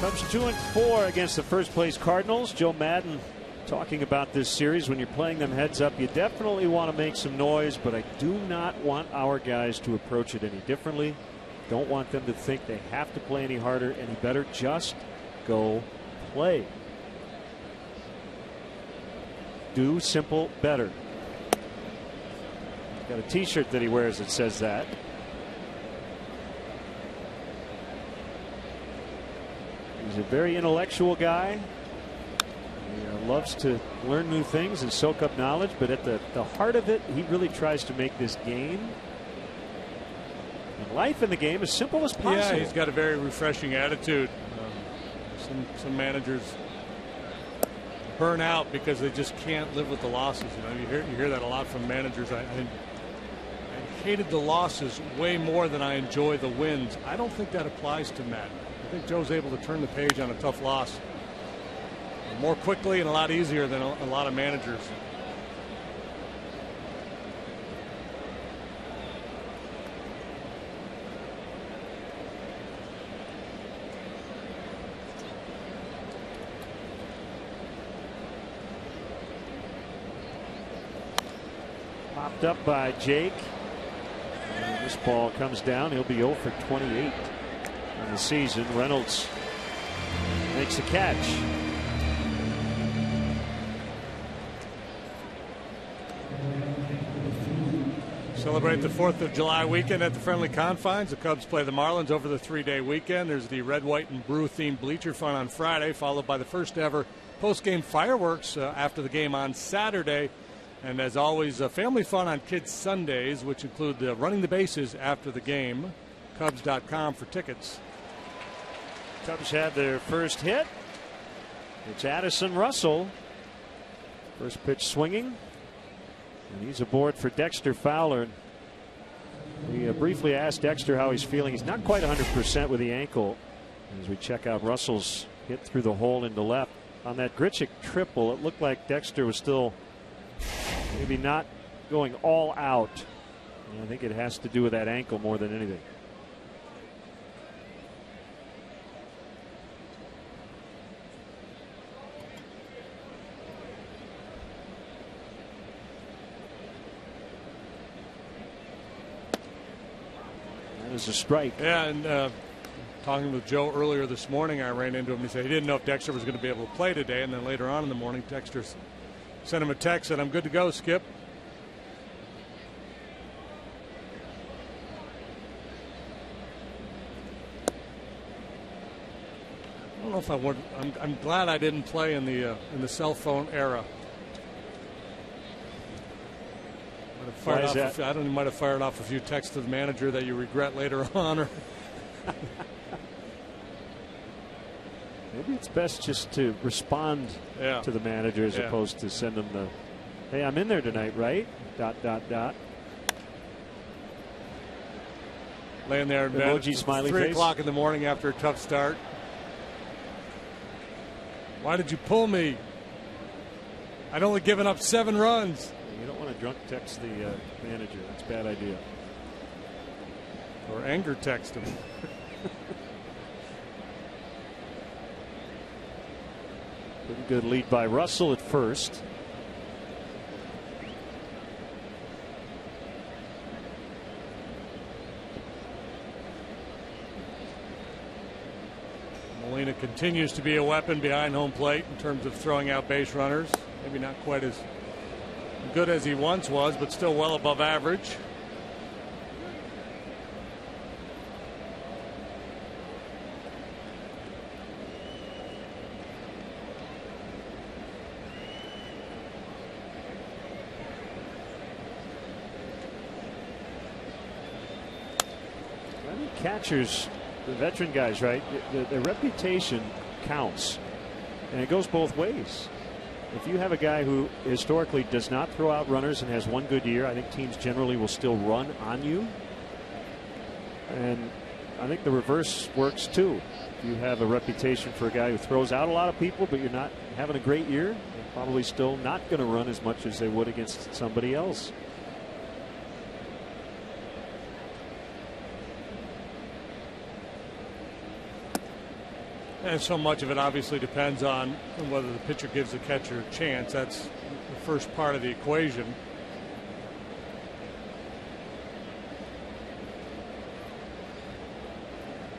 Cubs two and four against the first place Cardinals. Joe Maddon talking about this series. When you're playing them heads up, you definitely want to make some noise, but I do not want our guys to approach it any differently. Don't want them to think they have to play any harder, any better. Just go play. Do simple better. Got a t shirt that he wears that says that. He's a very intellectual guy. He uh, loves to learn new things and soak up knowledge, but at the, the heart of it, he really tries to make this game and life in the game as simple as possible. Yeah, he's got a very refreshing attitude. Um, some some managers burn out because they just can't live with the losses. You know, you hear you hear that a lot from managers. I, I, I hated the losses way more than I enjoy the wins. I don't think that applies to Matt. I think Joe's able to turn the page on a tough loss more quickly and a lot easier than a, a lot of managers. Popped up by Jake. This ball comes down. He'll be 0 for 28 in the season. Reynolds makes a catch. Celebrate the 4th of July weekend at the friendly confines. The Cubs play the Marlins over the three day weekend. There's the red, white, and blue themed bleacher fun on Friday, followed by the first ever post game fireworks uh, after the game on Saturday. And as always, uh, family fun on Kids Sundays, which include the running the bases after the game. Cubs.com for tickets. Cubs had their first hit. It's Addison Russell. First pitch swinging. And he's aboard for Dexter Fowler. We uh, briefly asked Dexter how he's feeling. He's not quite 100% with the ankle. As we check out Russell's hit through the hole into left. On that Grichuk triple, it looked like Dexter was still maybe not going all out. And I think it has to do with that ankle more than anything. That is a strike. Yeah, and uh, talking with Joe earlier this morning, I ran into him. He said he didn't know if Dexter was going to be able to play today. And then later on in the morning, Dexter sent him a text said, I'm good to go, Skip. I don't know if I would. I'm, I'm glad I didn't play in the uh, in the cell phone era. Might have fired off a few- I don't. You might have fired off a few texts to the manager that you regret later *laughs* on, or Maybe it's best just to respond Yeah. to the manager as Yeah. opposed to send them the, hey, I'm in there tonight, right? Dot, dot, dot. laying there in bed. Emoji smiley three face. o'clock in the morning after a tough start. Why did you pull me? I'd only given up seven runs. You don't want to drunk text the uh, manager. That's a bad idea. Or anger text him. *laughs* Pretty good lead by Russell at first. Molina continues to be a weapon behind home plate in terms of throwing out base runners. Maybe not quite as good as he once was, but still well above average. I think catchers, the veteran guys, right? The, the, their reputation counts, and it goes both ways. If you have a guy who historically does not throw out runners and has one good year, I think teams generally will still run on you. And I think the reverse works too. If you have a reputation for a guy who throws out a lot of people, but you're not having a great year, probably still not going to run as much as they would against somebody else. And so much of it obviously depends on whether the pitcher gives the catcher a chance. That's the first part of the equation.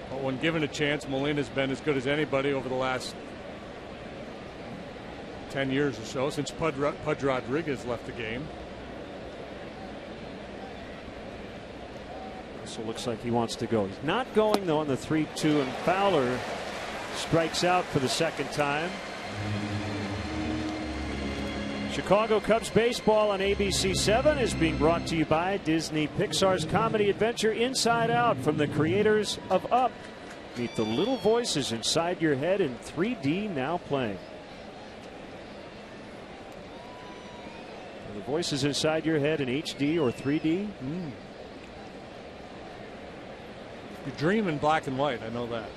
But when given a chance, Molina's been as good as anybody over the last 10 years or so since Pud, Pudge Rodriguez left the game. So looks like he wants to go. He's not going though on the 3 2 and Fowler strikes out for the second time. Chicago Cubs baseball on ABC 7 is being brought to you by Disney Pixar's comedy adventure Inside Out from the creators of Up. Meet the little voices inside your head in 3D now playing. The voices inside your head in HD or 3D? Mm. You dream in black and white, I know that.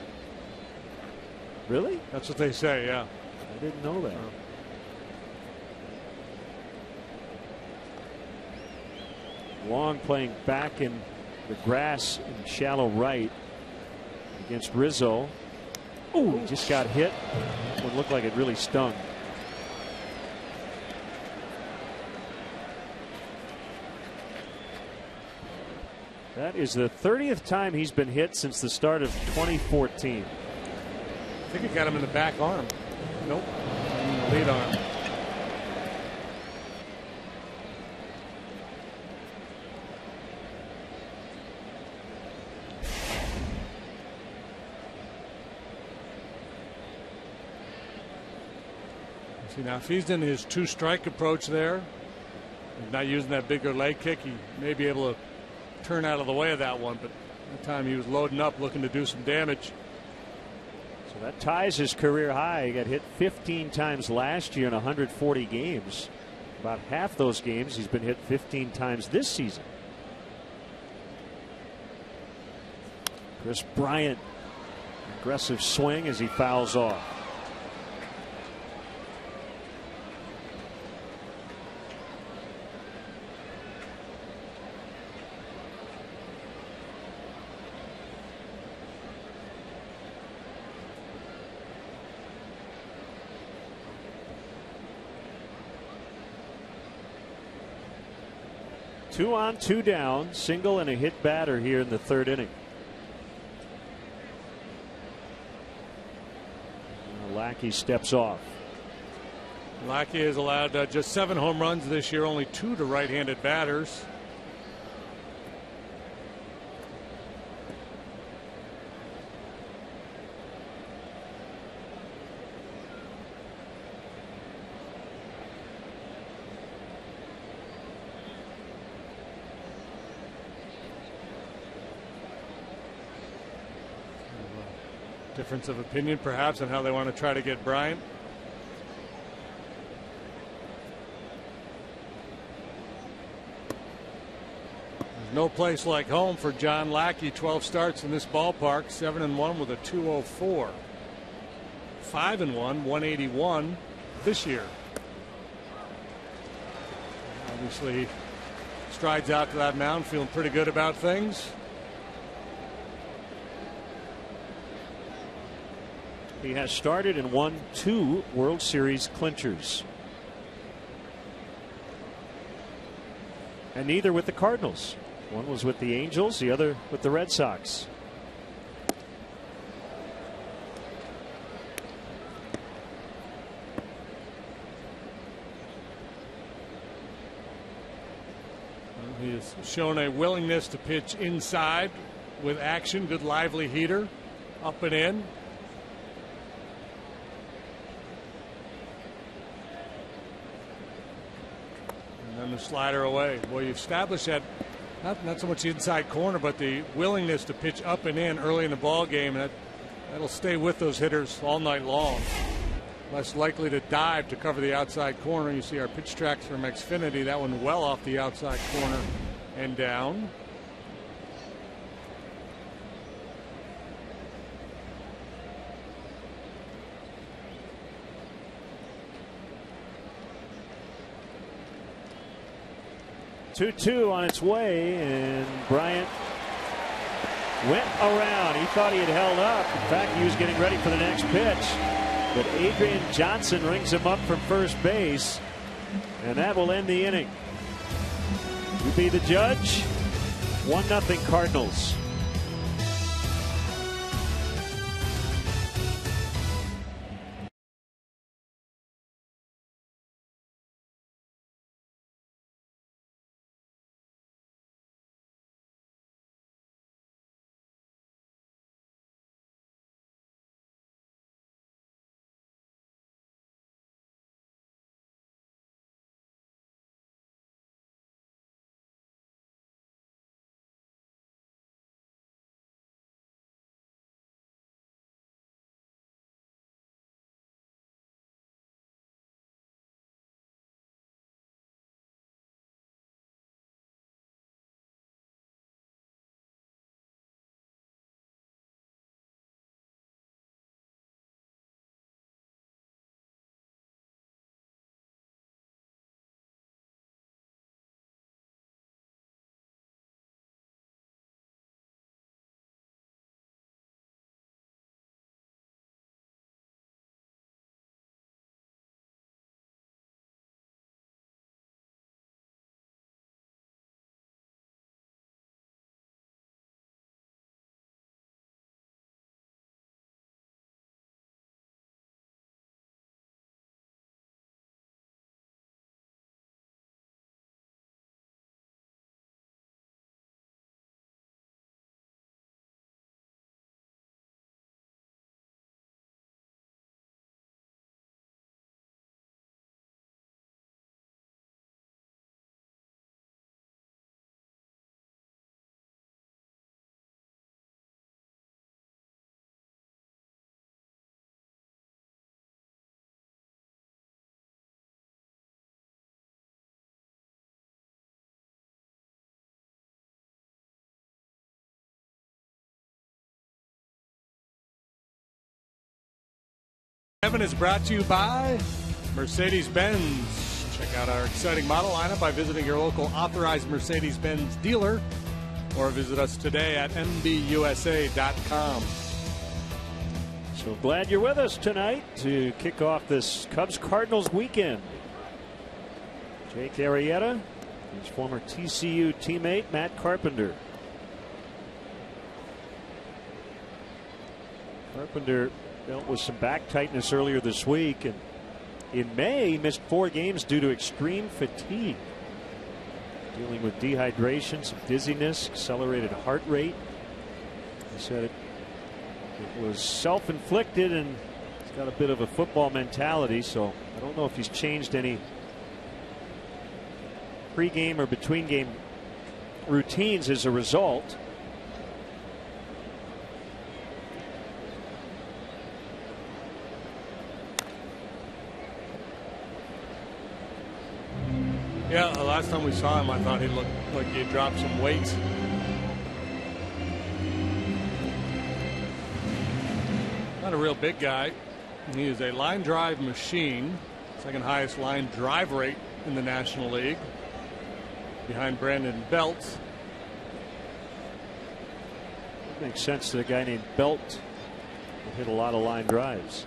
Really? That's what they say, yeah. I didn't know that. Wong playing back in the grass in shallow right against Rizzo. Oh, he just got hit. Would look like it really stung. That is the 30th time he's been hit since the start of 2014. I think it got him in the back arm. Nope. In the Lead arm. See now, if he's in his two strike approach there, not using that bigger leg kick, he may be able to turn out of the way of that one. But that time he was loading up, looking to do some damage. So that ties his career high. He got hit 15 times last year in 140 games. About half those games he's been hit 15 times this season. Kris Bryant, aggressive swing as he fouls off. Two on, two down, single and a hit batter here in the third inning. Lackey steps off. Lackey has allowed uh, just seven home runs this year, only two to right handed batters. Difference of opinion, perhaps, on how they want to try to get Bryant. There's no place like home for John Lackey. 12 starts in this ballpark, 7 and 1 with a 204. 5 and 1, 181 this year. Obviously, strides out to that mound, feeling pretty good about things. He has started and won two World Series clinchers. And neither with the Cardinals. One was with the Angels, the other with the Red Sox. He has shown a willingness to pitch inside with action, good lively heater, up and in. Slider away. Well, you established that not not so much the inside corner, but the willingness to pitch up and in early in the ball game, that that'll stay with those hitters all night long. Less likely to dive to cover the outside corner. You see our pitch tracks from Xfinity. That one well off the outside corner and down. 2 2 on its way, and Bryant went around. He thought he had held up. In fact, he was getting ready for the next pitch. But Adrian Johnson rings him up from first base. And that will end the inning. You be the judge. 1 0 Cardinals. Evan is brought to you by Mercedes Benz. Check out our exciting model lineup by visiting your local authorized Mercedes Benz dealer or visit us today at MBUSA.com. So glad you're with us tonight to kick off this Cubs Cardinals weekend. Jake Arrieta, his former TCU teammate Matt Carpenter. Carpenter dealt with some back tightness earlier this week, and in May missed four games due to extreme fatigue, dealing with dehydration, some dizziness, accelerated heart rate. He said it, it was self-inflicted, and he's got a bit of a football mentality. So I don't know if he's changed any pre-game or between-game routines as a result. Yeah, the last time we saw him, I thought he looked like he had dropped some weight. Not a real big guy. He is a line drive machine, second highest line drive rate in the National League, behind Brandon Belt. Makes sense that a guy named Belt hit a lot of line drives.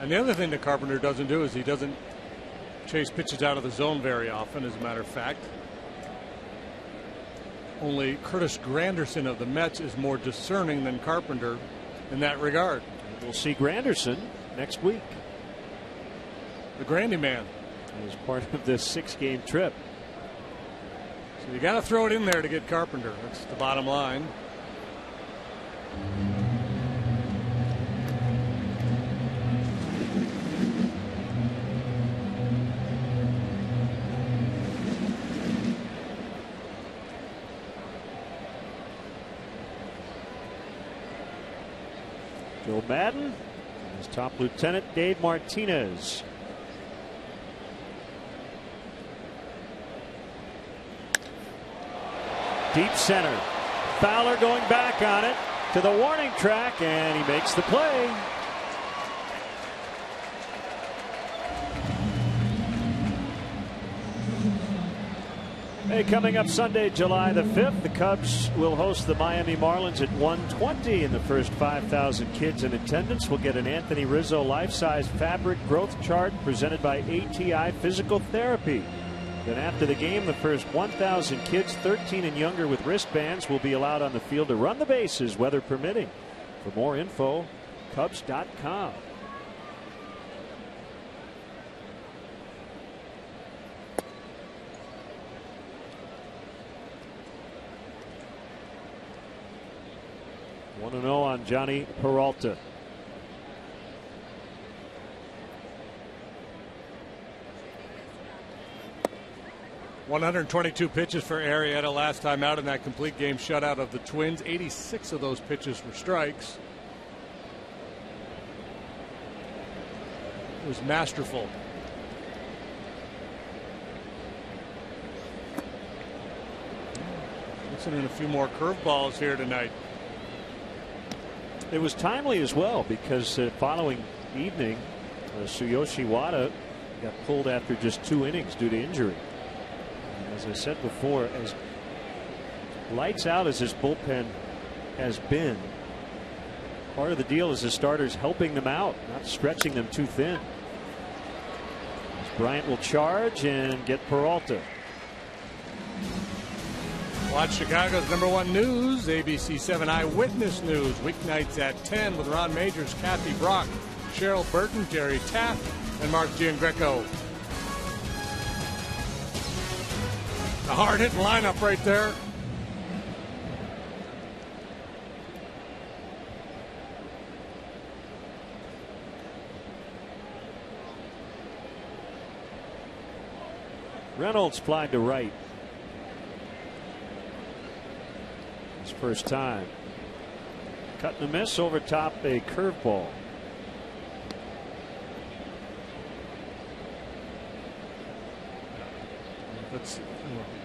And the other thing that Carpenter doesn't do is he doesn't chase pitches out of the zone very often, as a matter of fact. Only Curtis Granderson of the Mets is more discerning than Carpenter in that regard. We'll see Granderson next week. The Grandy man. As part of this six game trip. So you got to throw it in there to get Carpenter. That's the bottom line. Joe Maddon and his top lieutenant Dave Martinez. Deep center. Fowler going back on it to the warning track, and he makes the play. Hey, coming up Sunday, July the 5th, the Cubs will host the Miami Marlins at 120. In the first 5,000 kids in attendance will get an Anthony Rizzo life-size fabric growth chart presented by ATI Physical Therapy. Then after the game, the first 1,000 kids 13 and younger with wristbands will be allowed on the field to run the bases, weather permitting. For more info, Cubs.com. One and zero on Jhonny Peralta. One hundred twenty-two pitches for Arrieta last time out in that complete game shutout of the Twins. Eighty-six of those pitches were strikes. It was masterful. Mixing in a few more curveballs here tonight. It was timely as well because uh, following evening, uh, Tsuyoshi Wada got pulled after just two innings due to injury. And as I said before, as lights out as this bullpen has been, part of the deal is the starters helping them out, not stretching them too thin. As Bryant will charge and get Peralta. Watch Chicago's number one news, ABC 7 Eyewitness News, weeknights at 10 with Ron Magers, Kathy Brock, Cheryl Burton, Jerry Taft, and Mark Giangreco. The hard hitting lineup right there. Reynolds flying to right. First time. Cutting a miss over top a curveball. That's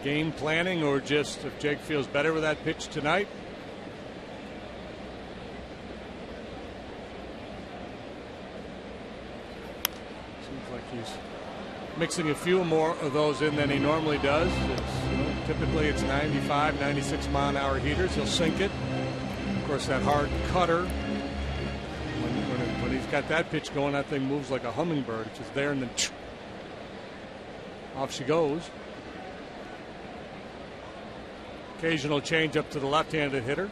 game planning or just if Jake feels better with that pitch tonight. Seems like he's mixing a few more of those in than he normally does. It's, typically it's 95, 96 mile an hour heaters. He'll sink it. Of course, that hard cutter. When, when, it, when he's got that pitch going, that thing moves like a hummingbird. It's just there and then off she goes. Occasional change up to the left handed hitter.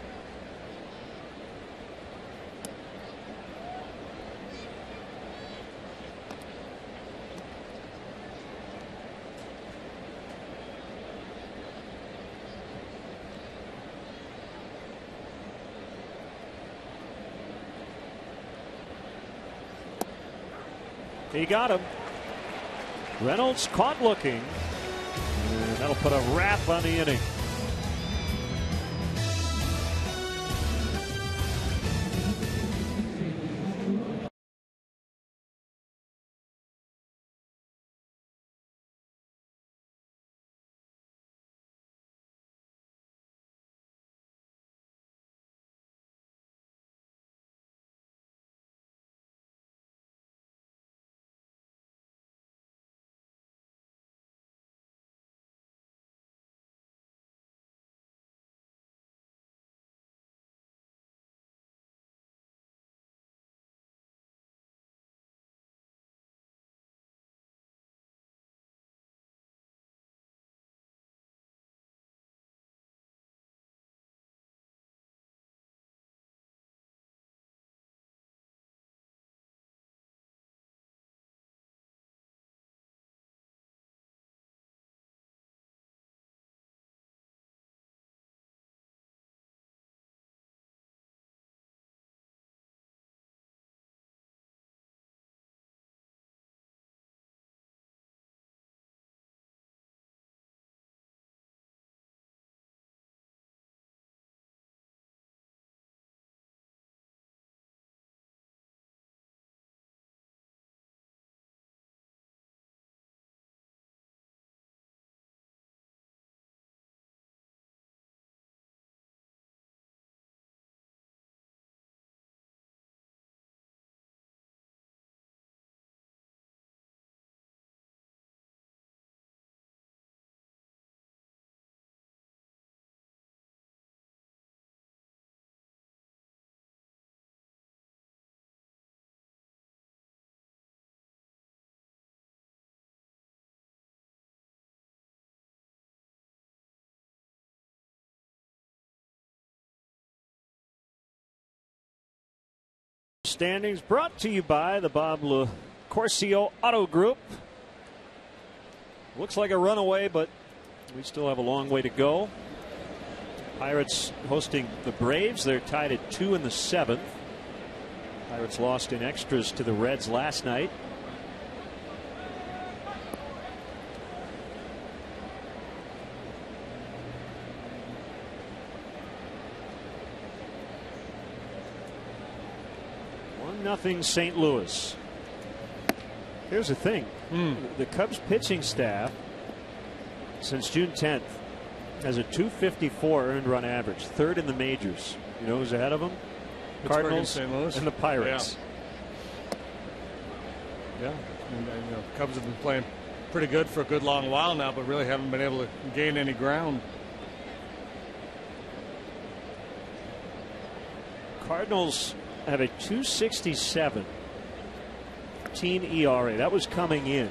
He got him. Reynolds caught looking. And that'll put a wrap on the inning. Standings brought to you by the Bob Loquercio Auto Group. Looks like a runaway, but we still have a long way to go. Pirates hosting the Braves. They're tied at two in the seventh. Pirates lost in extras to the Reds last night. One nothing St. Louis. Here's the thing: Mm. the Cubs pitching staff since June 10th has a 254 earned run average, third in the majors. You know who's ahead of them? Cardinals and St. Louis. and the Pirates. Yeah, and, and, you know, Cubs have been playing pretty good for a good long while now, but really haven't been able to gain any ground. Cardinals have a 267 teen ERA. That was coming in.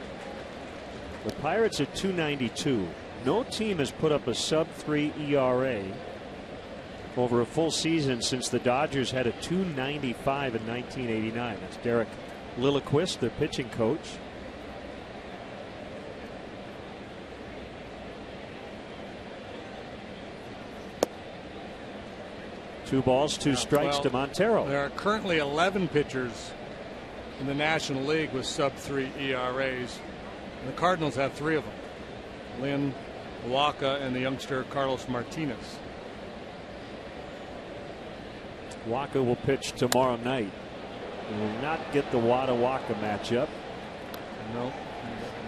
The Pirates at 292. No team has put up a sub 3 ERA over a full season since the Dodgers had a 295 in 1989. That's Derek Lilliquist, their pitching coach. Two balls, two strikes well, to Montero. There are currently 11 pitchers in the National League with sub 3 ERAs. And the Cardinals have three of them Lynn, Wacha, and the youngster Carlos Martinez. Wacha will pitch tomorrow night. We will not get the Wada Wacha matchup. No.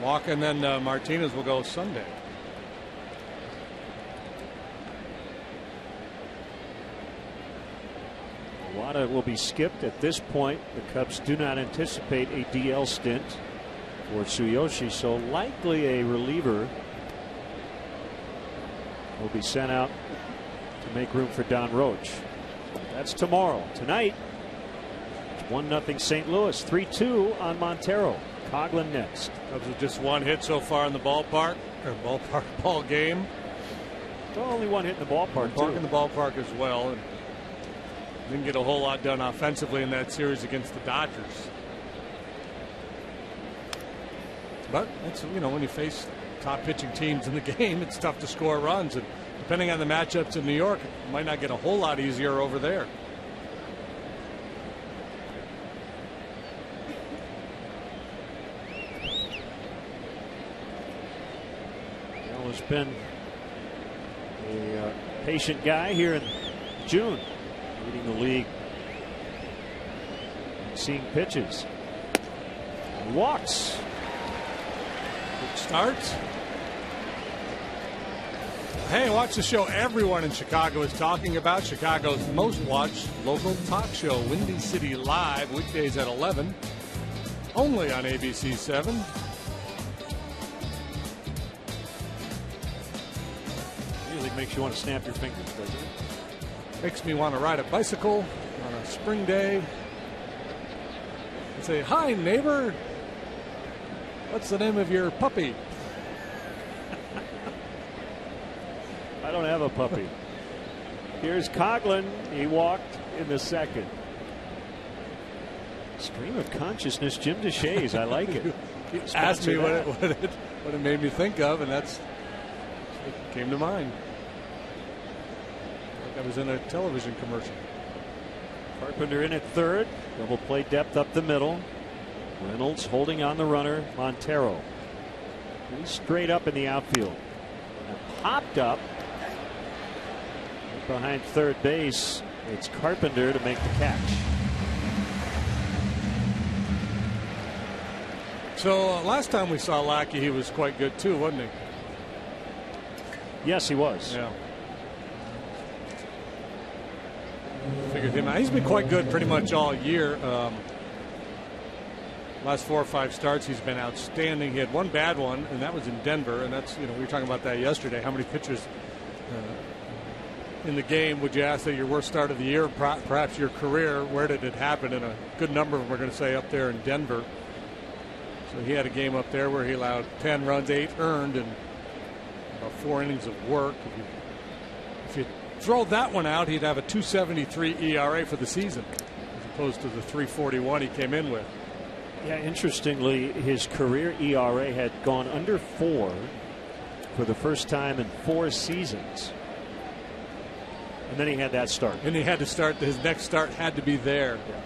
Wacha and then uh, Martinez will go Sunday. Will be skipped at this point. The Cubs do not anticipate a DL stint for Tsuyoshi, so likely a reliever will be sent out to make room for Donn Roach. That's tomorrow. Tonight, it's 1 0 St. Louis, 3 2 on Montero. Coghlan next. Cubs with just one hit so far in the ballpark, or ballpark *laughs* ball game. Only one hit in the ballpark, Park in the ballpark as well. And didn't get a whole lot done offensively in that series against the Dodgers. But that's you know when you face top pitching teams in the *laughs* game, it's tough to score runs. And depending on the matchups in New York, it might not get a whole lot easier over there. Has been a uh, patient guy here in June, leading the league, seeing pitches. Walks. Good start. Hey, watch the show everyone in Chicago is talking about. Chicago's most watched local talk show, Windy City Live, weekdays at 11, only on ABC 7. Music makes you want to snap your fingers, doesn't it? Makes me want to ride a bicycle on a spring day and say, Hi, neighbor. What's the name of your puppy? I don't have a puppy. Here's Coghlan. He walked in the second. Stream of consciousness, Jim Deshaies. I like it. *laughs* He asked me what it, what, it, what it made me think of, and that's what came to mind. I was in a television commercial. Carpenter in at third. Double play depth up the middle. Reynolds holding on the runner. Montero. He's straight up in the outfield. And popped up behind third base. It's Carpenter to make the catch. So uh, last time we saw Lackey, he was quite good too, wasn't he? Yes, he was. Yeah. Figured him out. He's been quite good pretty much all year. Um, last four or five starts, he's been outstanding. He had one bad one, and that was in Denver. And that's you know we were talking about that yesterday. How many pitchers uh, in the game would you ask that your worst start of the year, perhaps your career? Where did it happen? And a good number of them are going to say up there in Denver. So he had a game up there where he allowed 10 runs, eight earned, and about four innings of work. If you, if you throw that one out, he'd have a 273 ERA for the season. as opposed to the 341 he came in with. Yeah, interestingly, his career ERA had gone under four for the first time in four seasons. And then he had that start. And he had to start, his next start had to be there. Yeah.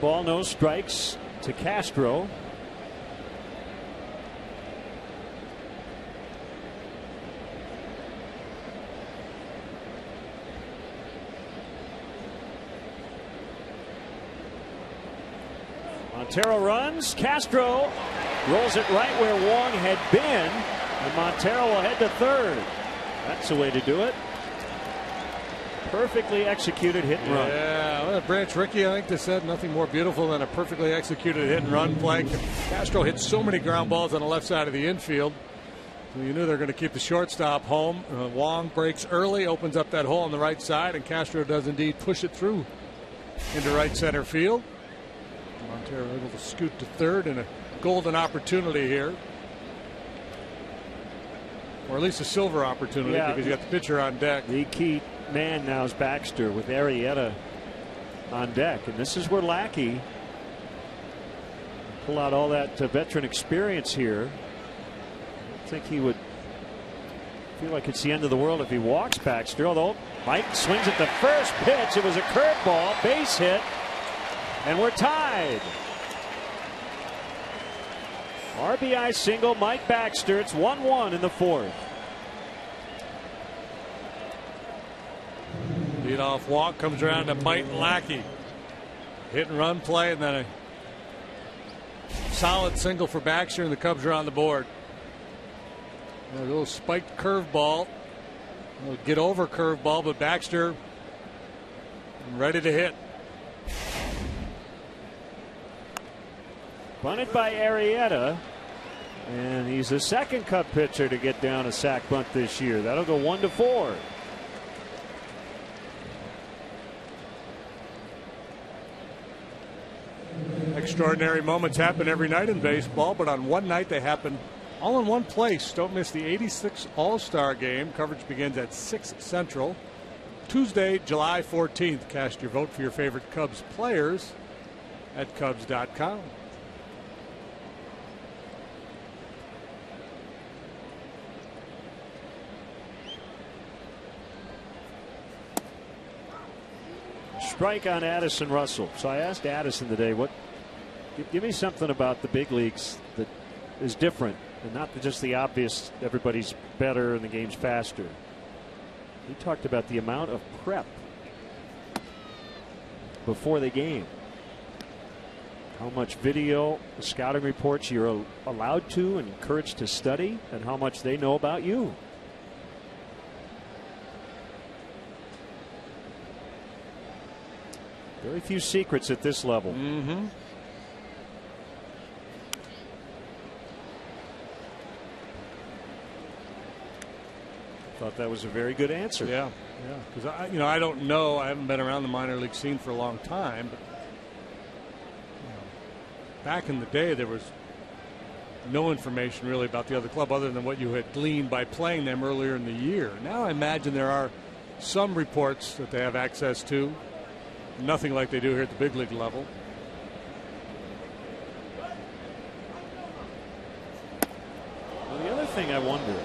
Ball, no strikes to Castro. Montero runs. Castro rolls it right where Wong had been. And Montero will head to third. That's the way to do it. Perfectly executed hit and run. Yeah, well, Branch Rickey, I think they said nothing more beautiful than a perfectly executed hit and run play. Castro hit so many ground balls on the left side of the infield. So you knew they were going to keep the shortstop home. Uh, Wong breaks early, opens up that hole on the right side, and Castro does indeed push it through into right center field. Montero able to scoot to third and a golden opportunity here. Or at least a silver opportunity Yeah. because you got the pitcher on deck. The key man now is Baxter with Arrieta on deck. And this is where Lackey pull out all that uh, veteran experience here. I think he would feel like it's the end of the world if he walks Baxter. Although Mike swings at the first pitch. It was a curveball, base hit, and we're tied. RBI single, Mike Baxter. It's 1 1 in the fourth. Lead off walk comes around to Mike Lackey. Hit and run play, and then a solid single for Baxter, and the Cubs are on the board. A little spiked curveball. Get over curveball, but Baxter ready to hit. Bunted by Arrieta. And he's the second Cub pitcher to get down a sac bunt this year. That'll go one to four. Extraordinary moments happen every night in baseball, but on one night they happen all in one place. Don't miss the 86 All Star game. Coverage begins at 6 Central. Tuesday, July 14th. Cast your vote for your favorite Cubs players at Cubs.com. Strike on Addison Russell. So I asked Addison today, what give, me something about the big leagues that is different and not just the obvious everybody's better and the game's faster. He talked about the amount of prep before the game. How much video, scouting reports you're allowed to and encouraged to study, and how much they know about you. Very few secrets at this level. Mm-hmm. Thought that was a very good answer. Yeah, yeah. Because I, you know, I don't know. I haven't been around the minor league scene for a long time, but you know, back in the day, there was no information really about the other club other than what you had gleaned by playing them earlier in the year. Now I imagine there are some reports that they have access to. Nothing like they do here at the big league level. Well, the other thing I wonder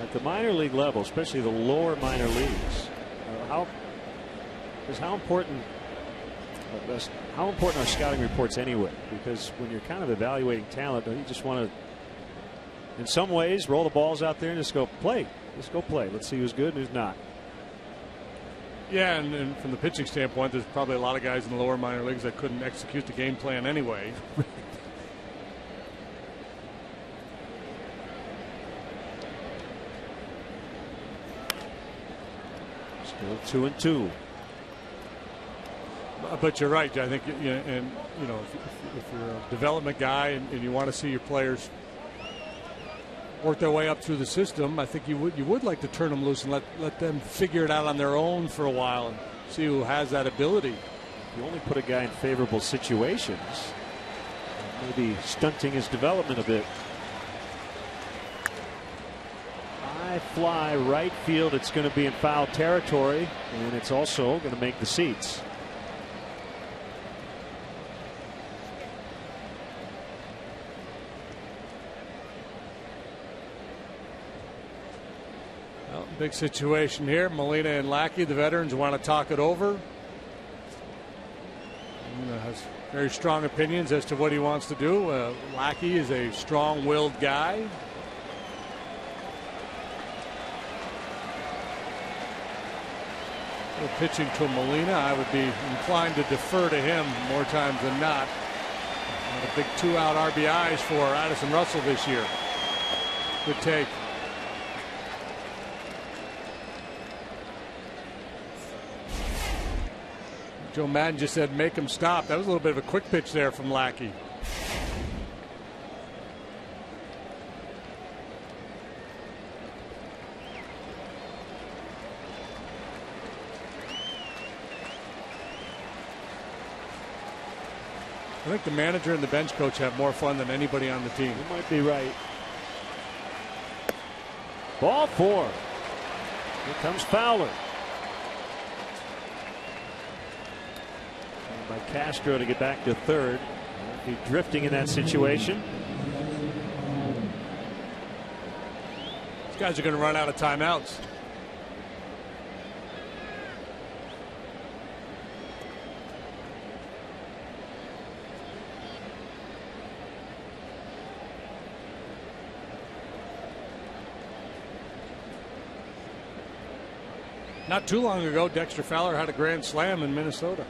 at the minor league level, especially the lower minor leagues, uh, how is how important uh, how important are scouting reports anyway? Because when you're kind of evaluating talent, you just want to, in some ways, roll the balls out there and just go play, just go play. Let's see who's good and who's not. Yeah, and, and from the pitching standpoint, there's probably a lot of guys in the lower minor leagues that couldn't execute the game plan anyway. *laughs* Still two and two. But you're right. I think you know, and you know, if, if, if you're a development guy and, and you want to see your players work their way up through the system, I think you would you would like to turn them loose and let let them figure it out on their own for a while and see who has that ability. You only put a guy in favorable situations. Maybe stunting his development a bit. High fly right field. It's going to be in foul territory, and it's also going to make the seats. Big situation here. Molina and Lackey, the veterans, want to talk it over. Molina has very strong opinions as to what he wants to do. Uh, Lackey is a strong willed guy. Well, pitching to Molina, I would be inclined to defer to him more times than not. A big two out RBIs for Addison Russell this year. Good take. Joe Maddon just said make him stop. That was a little bit of a quick pitch there from Lackey. I think the manager and the bench coach have more fun than anybody on the team. You might be right. Ball four. Here comes Fowler. By Castro to get back to third. Be drifting in that situation. These guys are going to run out of timeouts. Not too long ago, Dexter Fowler had a grand slam in Minnesota.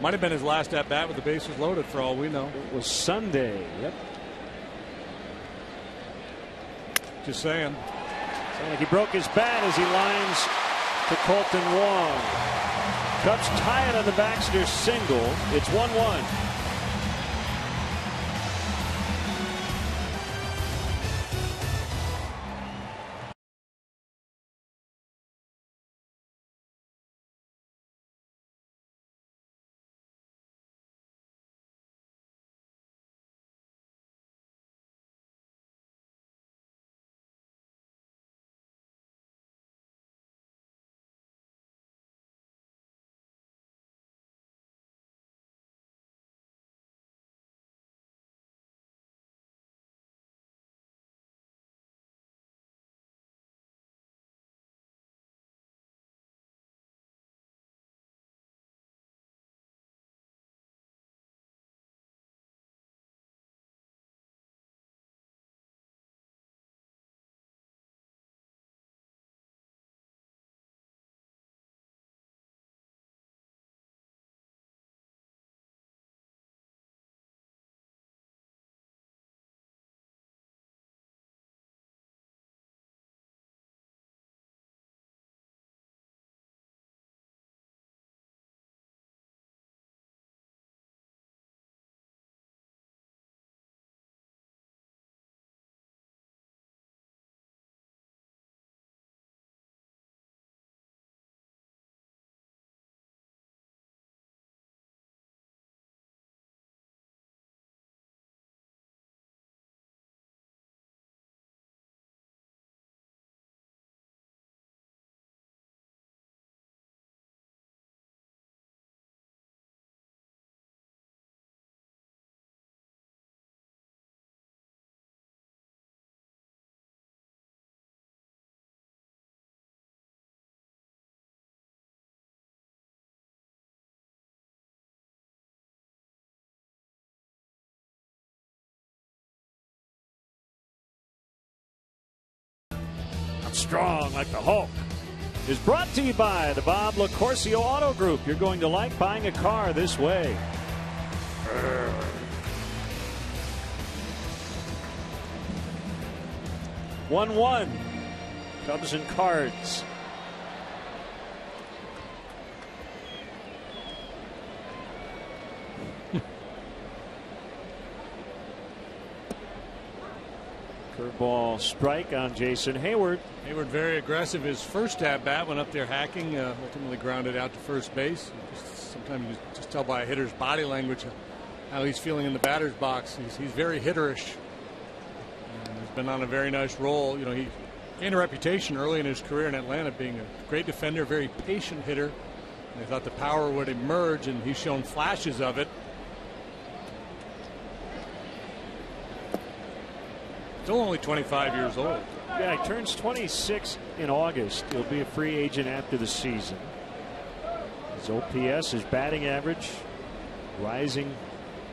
Might have been his last at bat with the bases loaded, for all we know. It was Sunday. Yep. Just saying. Sound like he broke his bat as he lines to Kolten Wong. Cubs tie it on the Baxter single. It's 1 1. Strong like the Hulk is brought to you by the Bob Loquercio Auto Group. You're going to like buying a car this way. One one. Cubs and Cards. Ball strike on Jason Heyward. Heyward very aggressive. His first at bat went up there hacking, uh, ultimately grounded out to first base. Sometimes you just tell by a hitter's body language how he's feeling in the batter's box. He's, he's very hitterish. And he's been on a very nice roll. You know, he gained a reputation early in his career in Atlanta being a great defender, very patient hitter. They thought the power would emerge, and he's shown flashes of it. Still only 25 years old. Yeah, he turns 26 in August. He'll be a free agent after the season. His OPS, his batting average, rising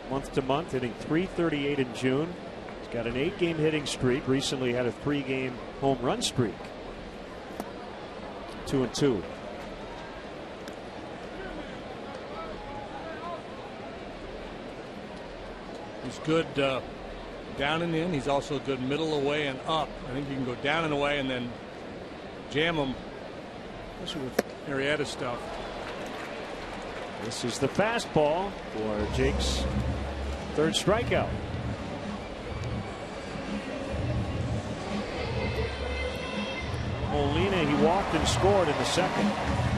month to month, hitting 338 in June. He's got an eight game hitting streak. Recently had a three game home run streak. Two and two. He's good uh, down and in. He's also good middle away and up. I think you can go down and away and then jam him, especially with Arrieta stuff. This is the fastball for Jake's third strikeout. Molina, he walked and scored in the second.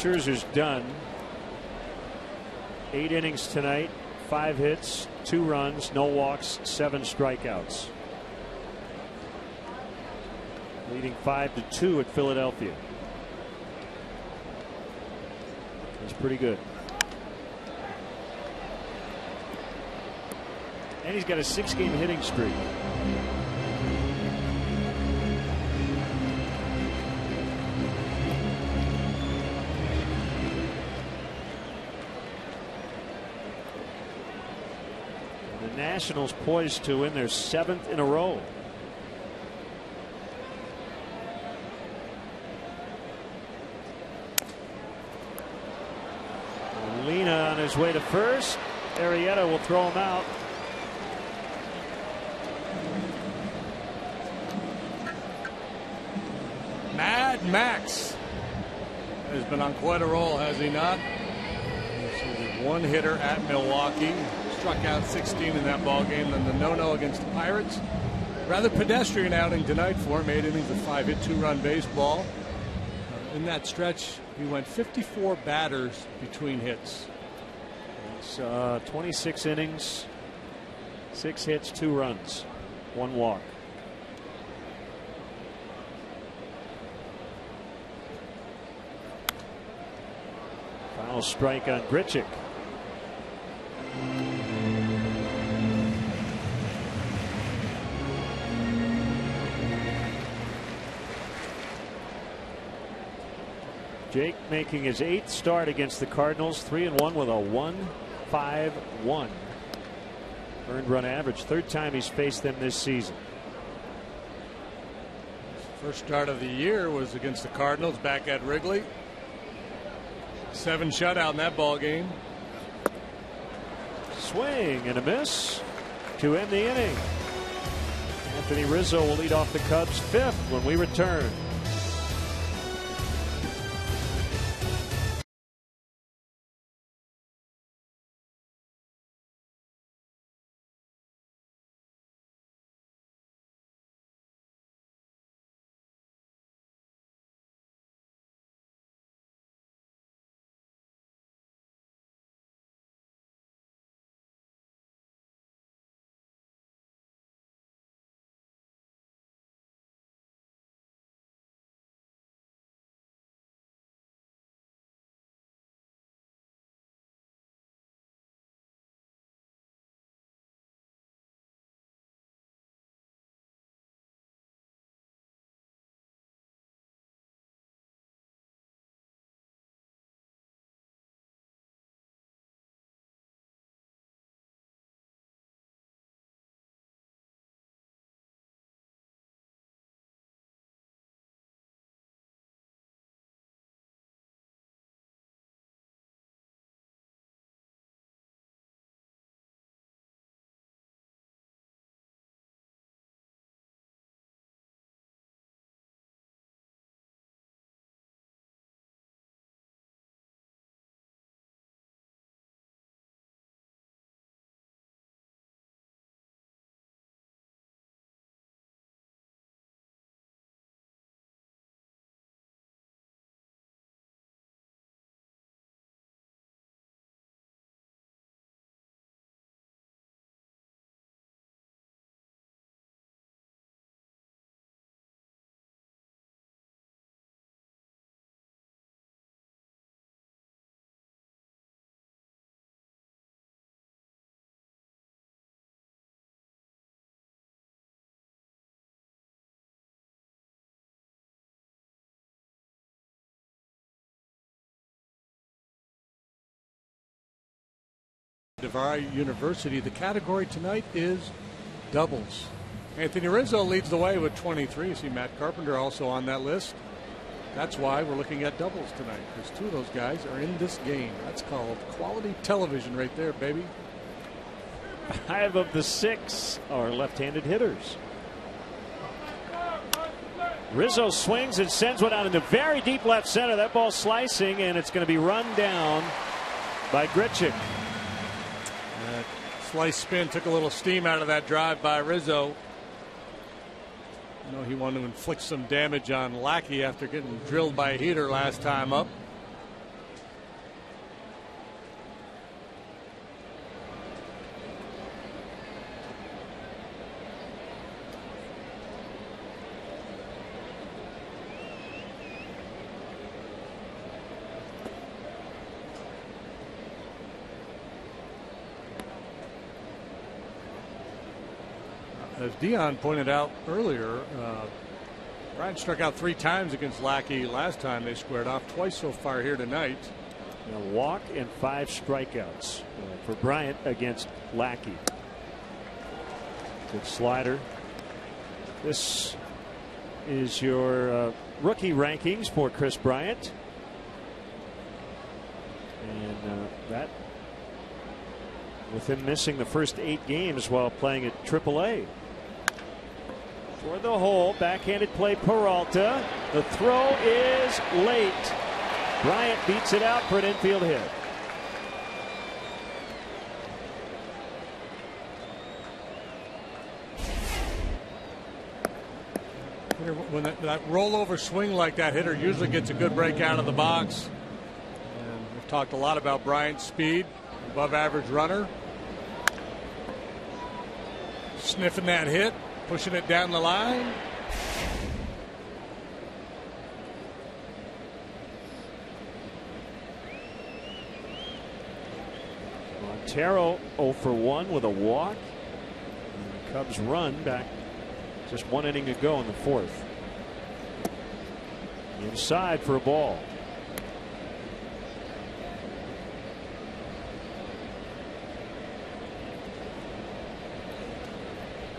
Scherzer's done. Eight innings tonight, five hits, two runs, no walks, seven strikeouts. Leading five to two at Philadelphia. That's pretty good. And he's got a six game hitting streak. Nationals poised to win their seventh in a row. Lena on his way to first. Arrieta will throw him out. Mad Max has been on quite a roll, has he not? one hitter at Milwaukee struck out 16 in that ball game. Then the no-no against the Pirates. Rather pedestrian outing tonight for him. Eight innings of five hit, two-run baseball. Uh, in that stretch, he went 54 batters between hits. It's uh, 26 innings, six hits, two runs, one walk. Foul strike on Grichuk. Jake making his eighth start against the Cardinals, three and one with a one five one earned run average. Third time he's faced them this season. First start of the year was against the Cardinals back at Wrigley. Seven shutout in that ball game. Swing and a miss to end the inning. Anthony Rizzo will lead off the Cubs fifth when we return. DeVry University. The category tonight is doubles. Anthony Rizzo leads the way with 23. You see Matt Carpenter also on that list. That's why we're looking at doubles tonight, because two of those guys are in this game. That's called quality television right there, baby. Five of the six are left handed hitters. Rizzo swings and sends one out into very deep left center. That ball slicing, and it's going to be run down by Grichuk. Slice spin took a little steam out of that drive by Rizzo. You know, he wanted to inflict some damage on Lackey after getting drilled by a heater last time up. Dion pointed out earlier, uh, Bryant struck out three times against Lackey last time they squared off, twice so far here tonight. A walk and five strikeouts uh, for Bryant against Lackey. Good slider. This is your uh, rookie rankings for Kris Bryant. And uh, that with him missing the first eight games while playing at AAA. For the hole, backhanded play Peralta. The throw is late. Bryant beats it out for an infield hit. When that, that, rollover swing like that, hitter usually gets a good break out of the box. And we've talked a lot about Bryant's speed, above average runner. Sniffing that hit, pushing it down the line. Montero 0 for 1 with a walk. Cubs run back just one inning to go in the fourth. Inside for a ball.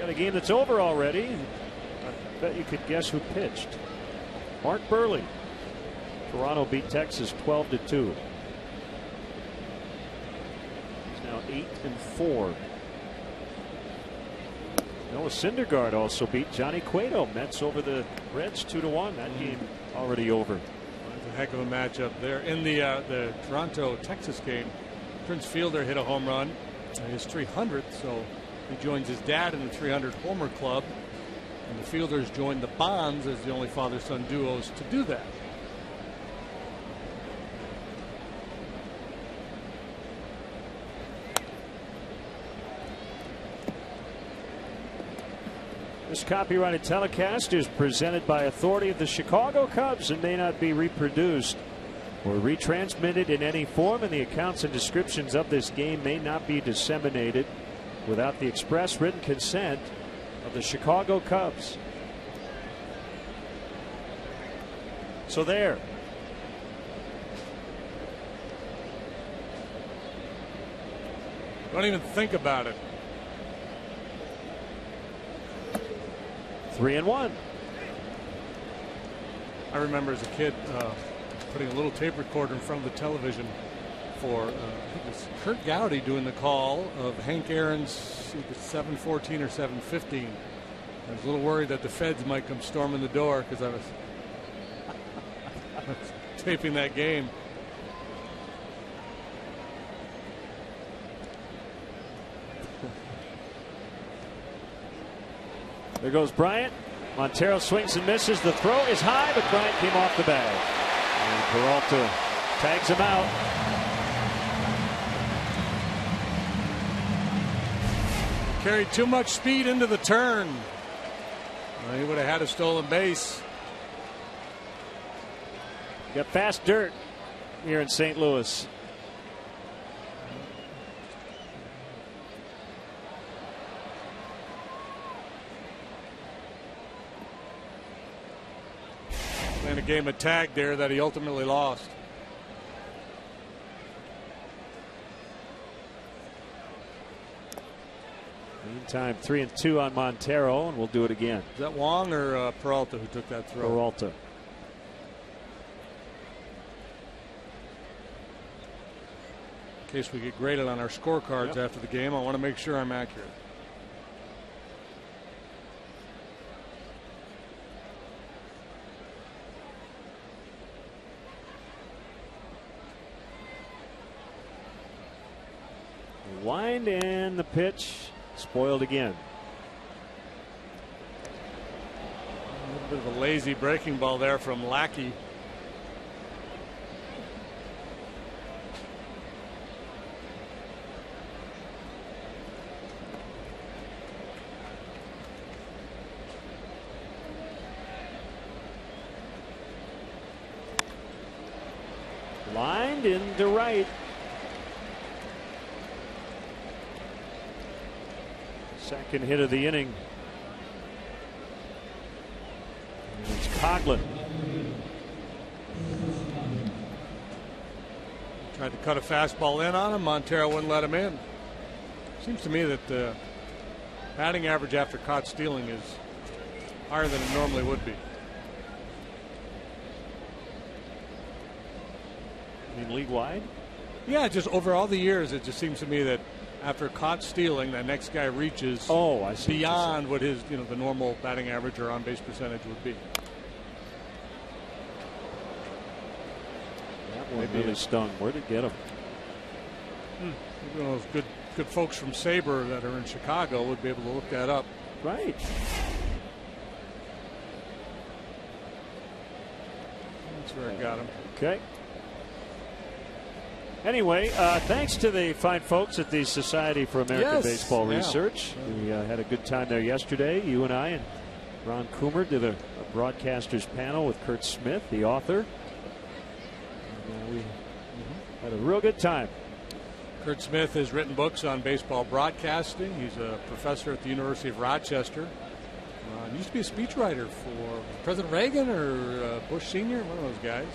Got a game that's over already. I bet you could guess who pitched. Mark Buehrle. Toronto beat Texas 12 to 2. He's now 8 and 4. Noah Syndergaard also beat Johnny Cueto. Mets over the Reds 2 to 1. That game already over. That's a heck of a matchup there. In the uh, the Toronto Texas game, Prince Fielder hit a home run, his 300th, so he joins his dad in the 300 homer club. And the Fielders joined the Bonds as the only father son duos to do that. This copyrighted telecast is presented by authority of the Chicago Cubs and may not be reproduced or retransmitted in any form, and the accounts and descriptions of this game may not be disseminated without the express written consent of the Chicago Cubs. So there. Don't even think about it. Three and one. I remember as a kid uh, putting a little tape recorder in front of the television for uh, Curt Gowdy doing the call of Hank Aaron's 714 or 715. I was a little worried that the feds might come storming the door because I was *laughs* taping that game. There goes Bryant. Montero swings and misses. The throw is high, but Bryant came off the bag. And Peralta tags him out. Carried too much speed into the turn. Well, he would have had a stolen base. Got fast dirt here in St. Louis. Playing a game of tag there that he ultimately lost. Meantime, three and two on Montero, and we'll do it again. Is that Wong or uh, Peralta who took that throw? Peralta. In case we get graded on our scorecards yep. after the game, I want to make sure I'm accurate. Wind and the pitch spoiled again. A little bit of a lazy breaking ball there from Lackey. Lined into right. Second hit of the inning. And it's Coghlan. Tried to cut a fastball in on him. Montero wouldn't let him in. Seems to me that the batting average after caught stealing is higher than it normally would be. I mean, league wide? Yeah, just over all the years, it just seems to me that after caught stealing, that next guy reaches oh, I see beyond what, what his you know the normal batting average or on base percentage would be. That one really stung. Where'd it get him? Hmm. Of those good good folks from SABR that are in Chicago would be able to look that up. Right. That's where I got him. Okay. Anyway, uh, thanks to the fine folks at the Society for American yes. Baseball yeah. Research. We uh, had a good time there yesterday. You and I and Ron Coomer did a, a broadcasters panel with Curt Smith, the author. And, uh, we mm-hmm. had a real good time. Curt Smith has written books on baseball broadcasting. He's a professor at the University of Rochester. Uh, he used to be a speechwriter for President Reagan or uh, Bush Sr., one of those guys.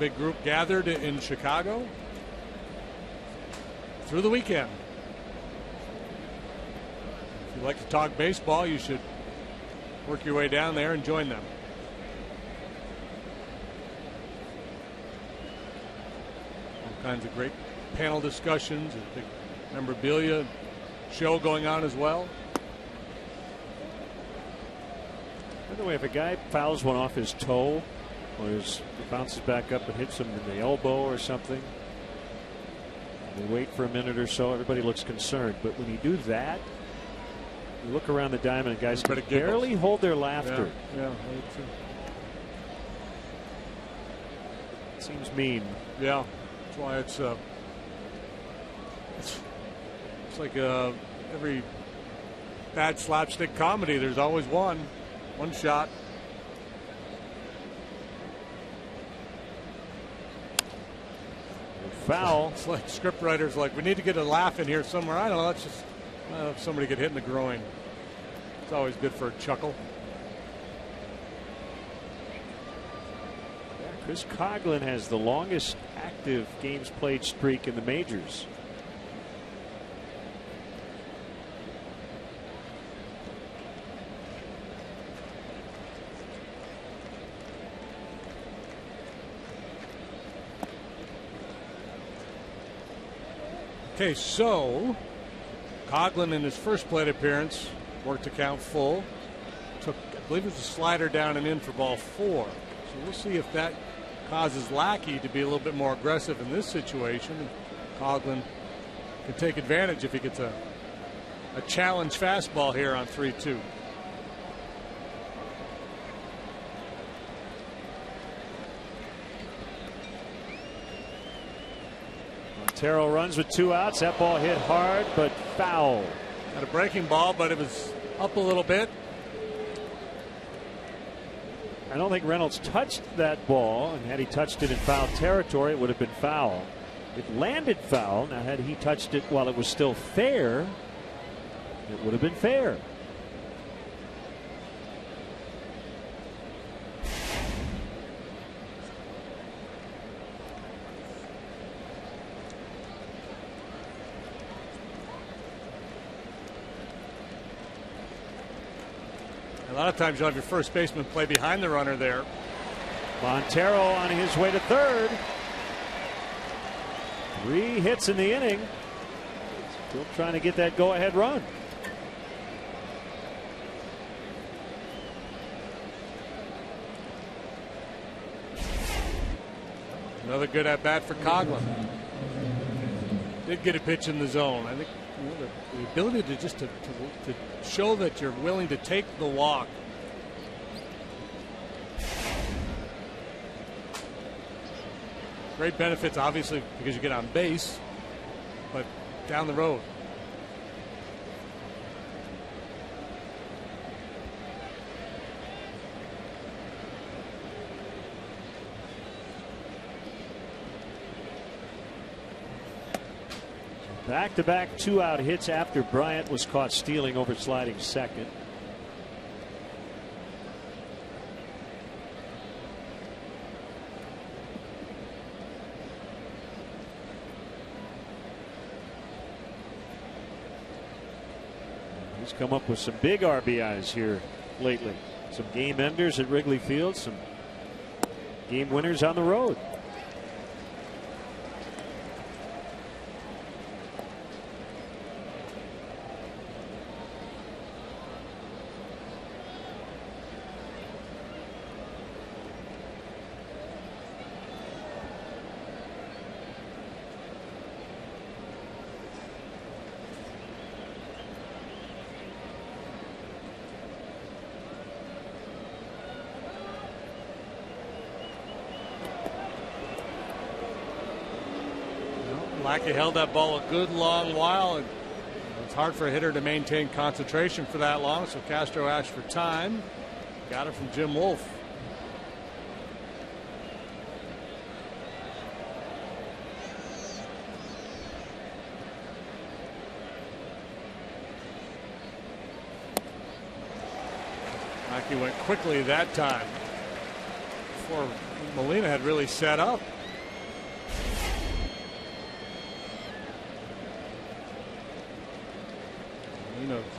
Big group gathered in Chicago through the weekend. If you like to talk baseball, you should work your way down there and join them. All kinds of great panel discussions, a big memorabilia show going on as well. By the way, if a guy fouls one off his toe, or his, bounces back up and hits him in the elbow or something. They wait for a minute or so. Everybody looks concerned. But when you do that, you look around the diamond and guys can barely hold their laughter. Yeah, yeah it seems mean. Yeah, that's why it's uh, it's, it's like uh, every bad slapstick comedy. There's always one, one shot. Foul. It's like script writers like we need to get a laugh in here somewhere. I don't know. Let's just uh, somebody get hit in the groin. It's always good for a chuckle. Chris Coghlan has the longest active games played streak in the majors. Okay, so Coghlan in his first plate appearance worked to count full. Took, I believe it was a slider down and in for ball four. So we'll see if that causes Lackey to be a little bit more aggressive in this situation. Coghlan can take advantage if he gets a, a challenge fastball here on 3 2. Terrell runs with two outs. That ball hit hard, but foul. Had a breaking ball, but it was up a little bit. I don't think Reynolds touched that ball, and had he touched it in foul territory, it would have been foul. It landed foul. Now, had he touched it while it was still fair, it would have been fair. Lot of times you'll have your first baseman play behind the runner there. Montero on his way to third. Three hits in the inning. Still trying to get that go ahead run. Another good at bat for Coghlan. Did get a pitch in the zone. I think you know, the, the, ability to just to, to, to show that you're willing to take the walk. Great benefits, obviously, because you get on base, but down the road. Back to back two out hits after Bryant was caught stealing over sliding second. He's come up with some big RBIs here lately. Some game enders at Wrigley Field, some game winners on the road. Lackey held that ball a good long while, and it's hard for a hitter to maintain concentration for that long. So Castro asked for time. Got it from Jim Wolf. Lackey went quickly that time before Molina had really set up.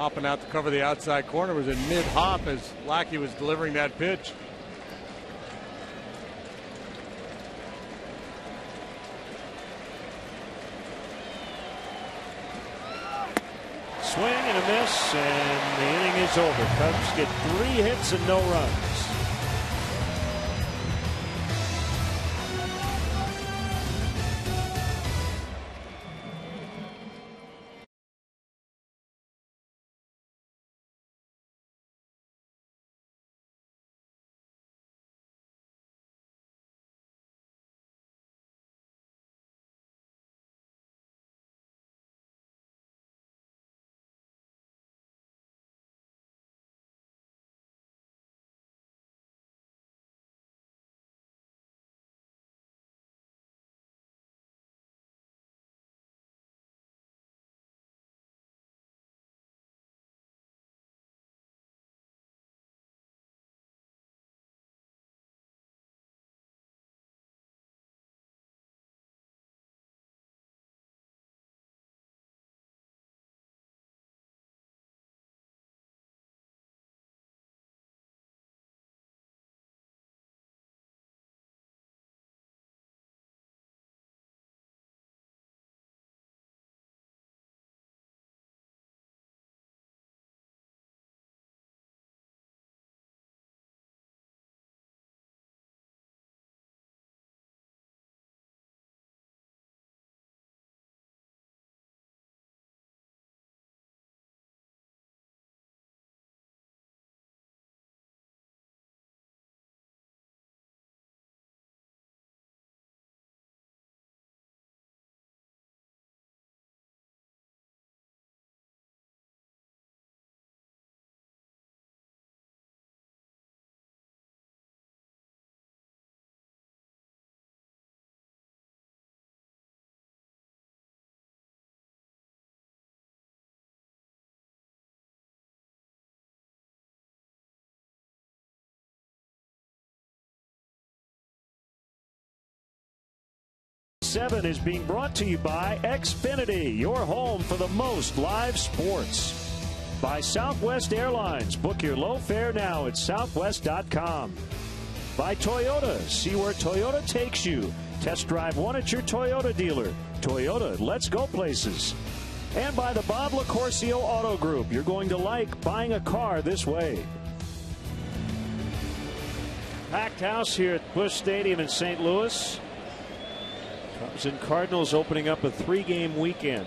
Hopping out to cover the outside corner was in mid hop as Lackey was delivering that pitch. Swing and a miss, and the inning is over. Cubs get three hits and no runs. Seven is being brought to you by Xfinity, your home for the most live sports. By Southwest Airlines. Book your low fare now at southwest.com. By Toyota. See where Toyota takes you. Test drive one at your Toyota dealer. Toyota, let's go places. And by the Bob Loquercio Auto Group. You're going to like buying a car this way. Packed house here at Busch Stadium in St. Louis. Cubs and Cardinals opening up a three game weekend.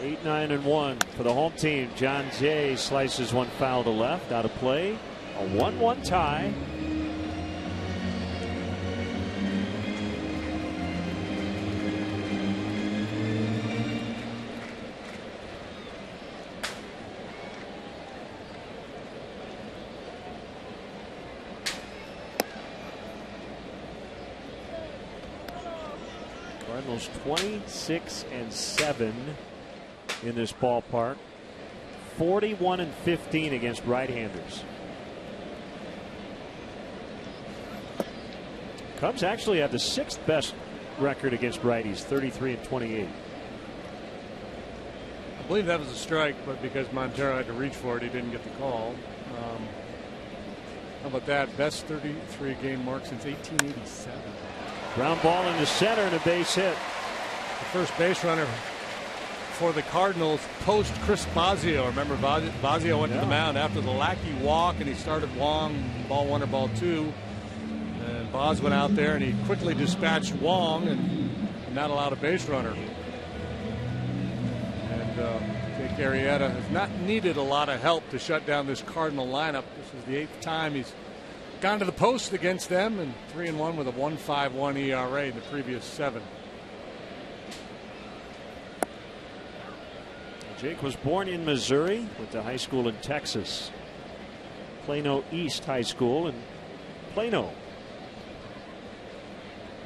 8 9 and 1 for the home team. Jon Jay slices one foul to left, out of play. A 1 1 tie. Cardinals 26 and 7 in this ballpark. 41 and 15 against right-handers. Cubs actually have the sixth best record against righties, 33 and 28. I believe that was a strike, but because Montero had to reach for it, he didn't get the call. Um, how about that? Best 33 game mark since 1887. Ground ball into center and a base hit. The first base runner for the Cardinals post Chris Bosio. Remember, Bosio went yeah. to the mound after the Lackey walk, and he started Wong, ball one or ball two. And Boz went out there and he quickly dispatched Wong and not allowed a base runner. And uh, Jake Arrieta has not needed a lot of help to shut down this Cardinal lineup. This is the eighth time he's gone to the post against them, and three and one with a 1.51 ERA in the previous seven. Jake was born in Missouri, went to high school in Texas, Plano East High School in Plano.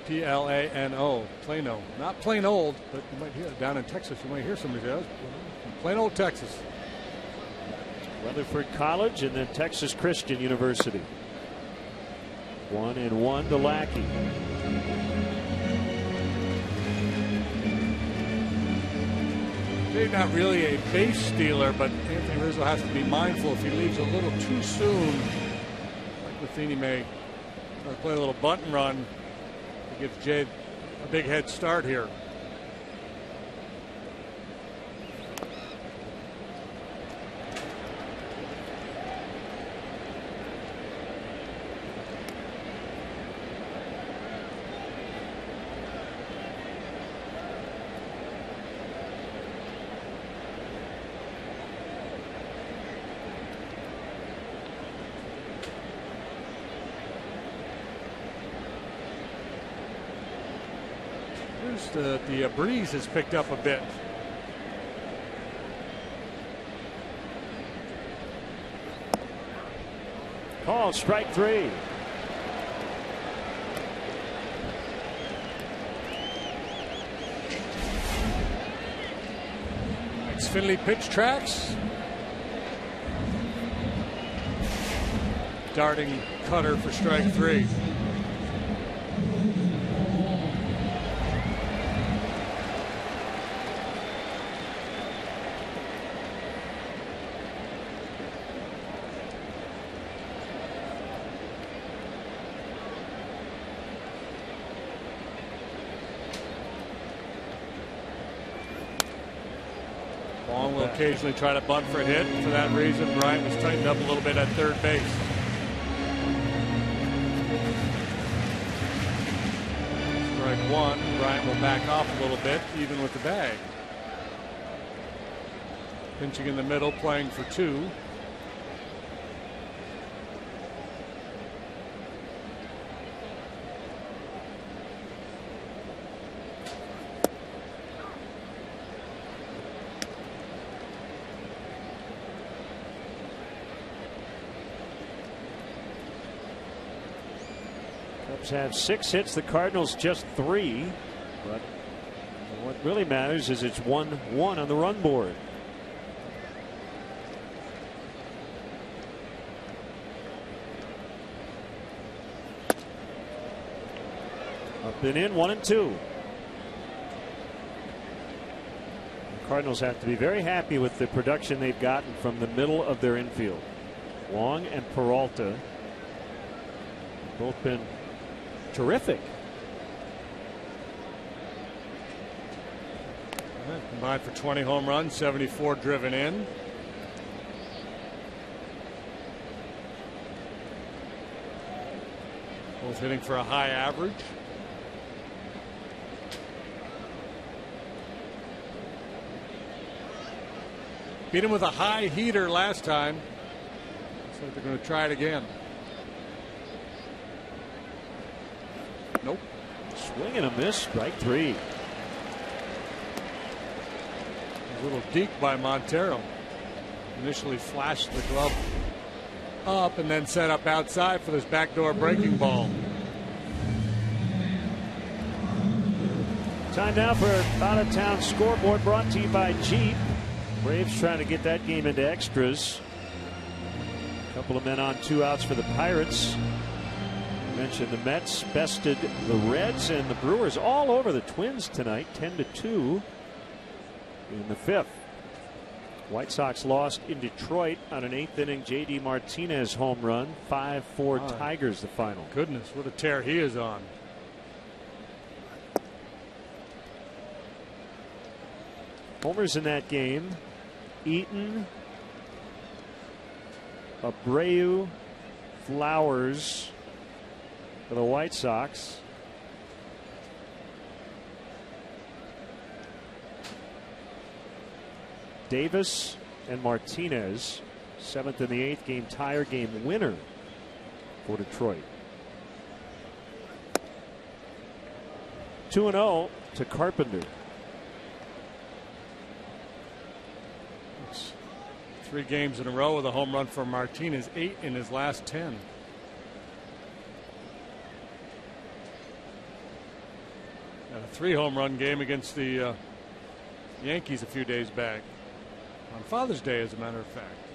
P L A N O, Plano. Not plain old, but you might hear it down in Texas. You might hear somebody say, plain old Texas. Weatherford College and then Texas Christian University. One and one to Lackey. Maybe not really a base stealer, but Anthony Rizzo has to be mindful if he leaves a little too soon. Like Matheny may play a little button run to gives Jade a big head start here. Uh, the, the breeze has picked up a bit. Call strike three. It's Finley pitch tracks. Darting cutter for strike three. Occasionally try to bunt for a hit. For that reason, Bryant was tightened up a little bit at third base. Strike one. Bryant will back off a little bit, even with the bag. Pinching in the middle, playing for two. Have six hits, the Cardinals just three. But what really matters is it's 1 1 on the run board. Up and in, one and two. Cardinals have to be very happy with the production they've gotten from the middle of their infield. Wong and Peralta both been terrific. Combined for 20 home runs, 74 driven in. Both hitting for a high average. Beat him with a high heater last time. Like they're going to try it again. Nope. Swing and a miss, strike three. A little deep by Montero. Initially flashed the glove up and then set up outside for this backdoor breaking ball. Time now for out of town scoreboard brought to you by Jeep. Braves trying to get that game into extras. A couple of men on two outs for the Pirates. Mentioned the Mets bested the Reds and the Brewers all over the Twins tonight, 10 to 2 in the fifth. White Sox lost in Detroit on an eighth inning JD Martinez home run. 5 4 Oh. Tigers the final. Goodness, what a tear he is on. Homers in that game. Eaton, Abreu, Flowers for the White Sox. Davis and Martinez, seventh and the eighth game tire game winner for Detroit. 2 0 to Carpenter. Three games in a row with a home run for Martinez, eight in his last 10. And a three home run game against the uh, Yankees a few days back. On Father's Day, as a matter of fact.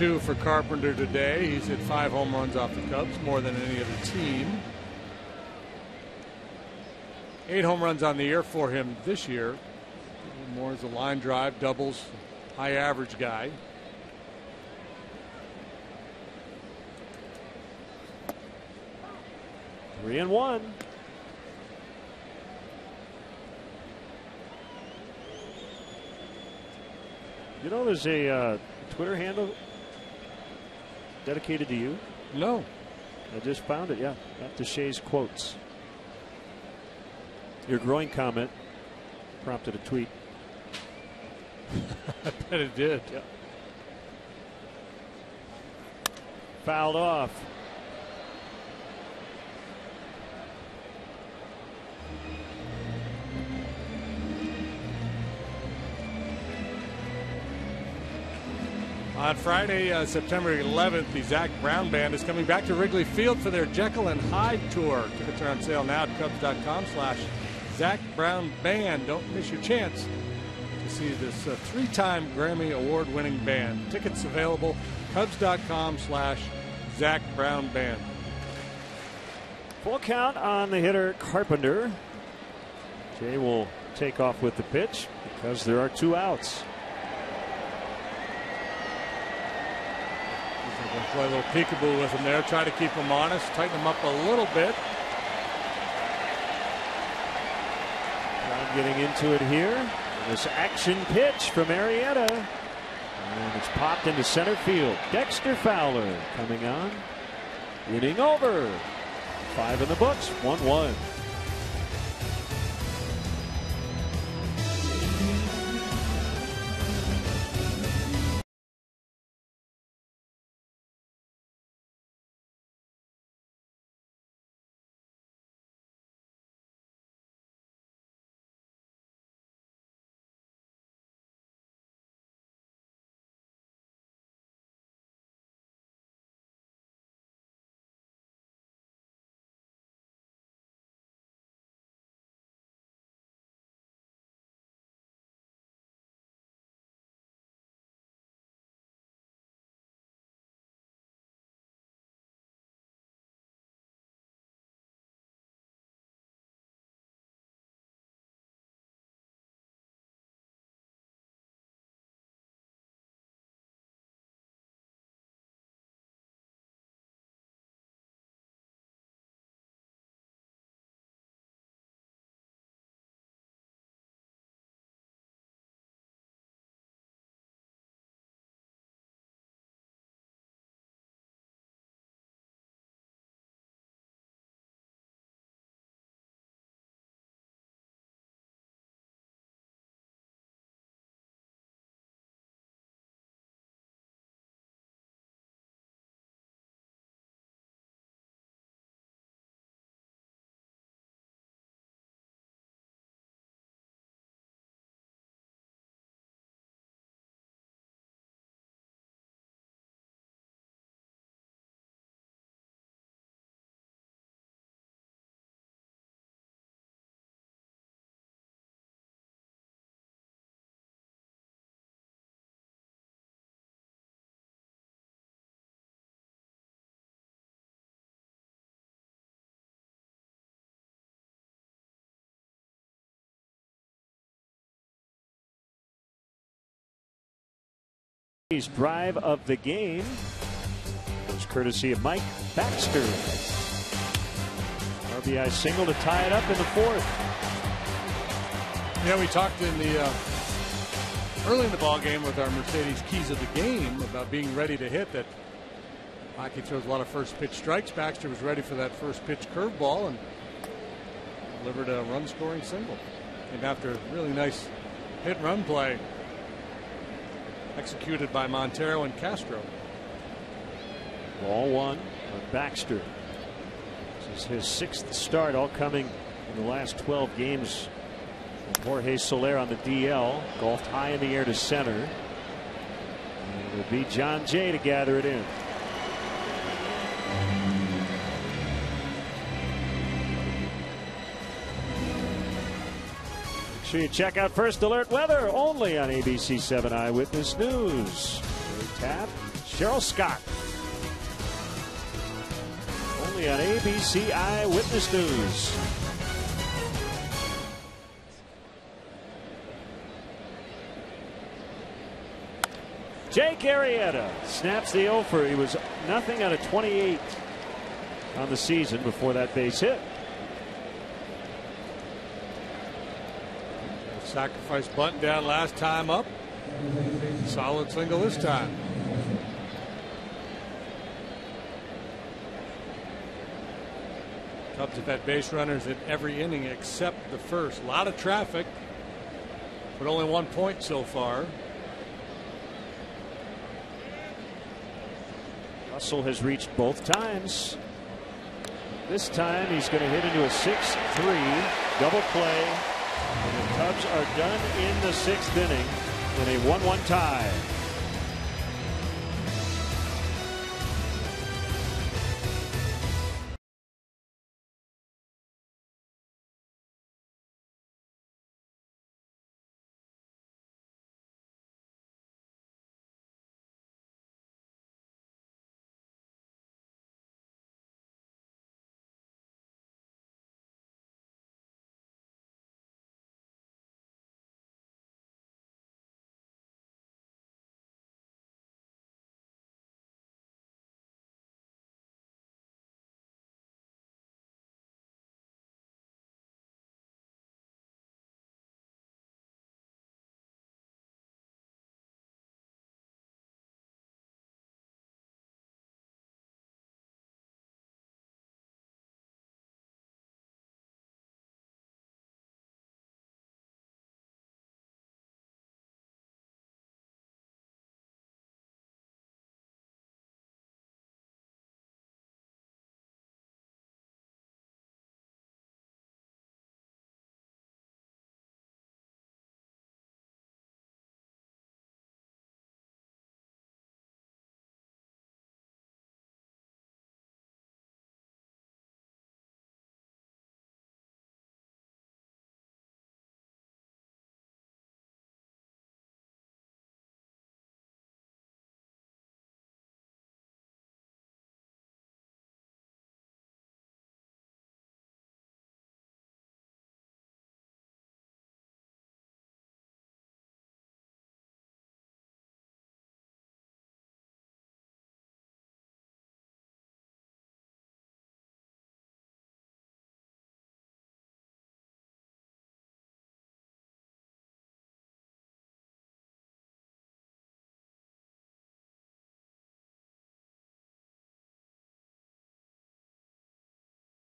Two for Carpenter today. He's hit five home runs off the Cubs, more than any other team. Eight home runs on the year for him this year. More as a line drive, doubles, high average guy. Three and one. You know, there's a uh, Twitter handle dedicated to you. No. I just found it. Yeah, after Shay's quotes. Your growing comment prompted a tweet. *laughs* I bet it did. Yeah. Fouled off. On Friday, uh, September 11th, the Zac Brown Band is coming back to Wrigley Field for their Jekyll and Hyde tour. Tickets are on sale now at Cubs.com slash Zac Brown Band. Don't miss your chance to see this uh, three-time Grammy Award-winning band. Tickets available Cubs.com slash Zac Brown Band. Full count on the hitter Carpenter. Jay will take off with the pitch because there are two outs. He's going to play a little peekaboo with him there, try to keep him honest, tighten him up a little bit. Brown getting into it here. This action pitch from Arrieta. And it's popped into center field. Dexter Fowler coming on. Inning over. Five in the books, 1 1. Drive of the game was courtesy of Mike Baxter. RBI single to tie it up in the fourth. Yeah, we talked in the uh, early in the ball game with our Mercedes keys of the game about being ready to hit. That Lackey throws a lot of first pitch strikes. Baxter was ready for that first pitch curveball and delivered a run scoring single. And after a really nice hit run play executed by Montero and Castro. Ball one on Baxter. This is his sixth start, all coming in the last 12 games. Jorge Soler on the DL, golfed high in the air to center. And it'll be Jon Jay to gather it in. Sure you check out First Alert Weather only on ABC 7 Eyewitness News. Tap Cheryl Scott. Only on ABC Eyewitness News. Jake Arrieta snaps the over. He was nothing out of 28 on the season before that base hit. Sacrifice button down last time up. Solid single this time. Cubs have had base runners in every inning except the first. A lot of traffic, but only one point so far. Russell has reached both times. This time he's going to hit into a 6-3 double play. Cubs are done in the sixth inning in a 1-1 tie.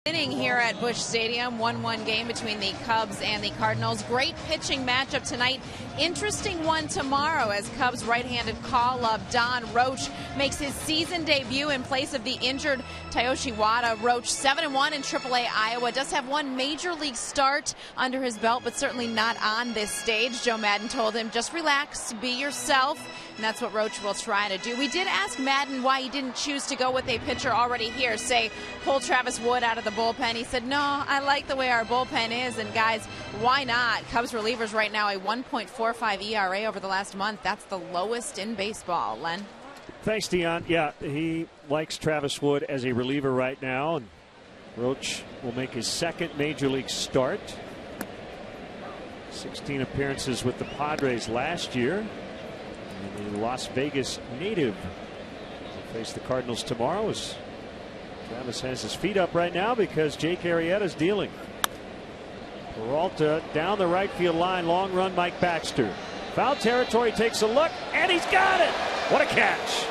Inning here at Busch Stadium, 1 1 game between the Cubs and the Cardinals. Great pitching matchup tonight. Interesting one tomorrow as Cubs right handed call up Donn Roach makes his season debut in place of the injured Tsuyoshi Wada. Roach 7 1 in AAA Iowa. Does have one major league start under his belt, but certainly not on this stage. Joe Maddon told him just relax, be yourself. And that's what Roach will try to do. We did ask Maddon why he didn't choose to go with a pitcher already here, say, pull Travis Wood out of the bullpen. He said, No, I like the way our bullpen is. And guys, why not? Cubs relievers right now a 1.45 ERA over the last month. That's the lowest in baseball. Len? Thanks, Dion. Yeah, he likes Travis Wood as a reliever right now. And Roach will make his second major league start. 16 appearances with the Padres last year. The Las Vegas native will face the Cardinals tomorrow as Travis has his feet up right now because Jake Arrieta is dealing. Peralta down the right field line, long run, Mike Baxter. Foul territory takes a look, and he's got it. What a catch!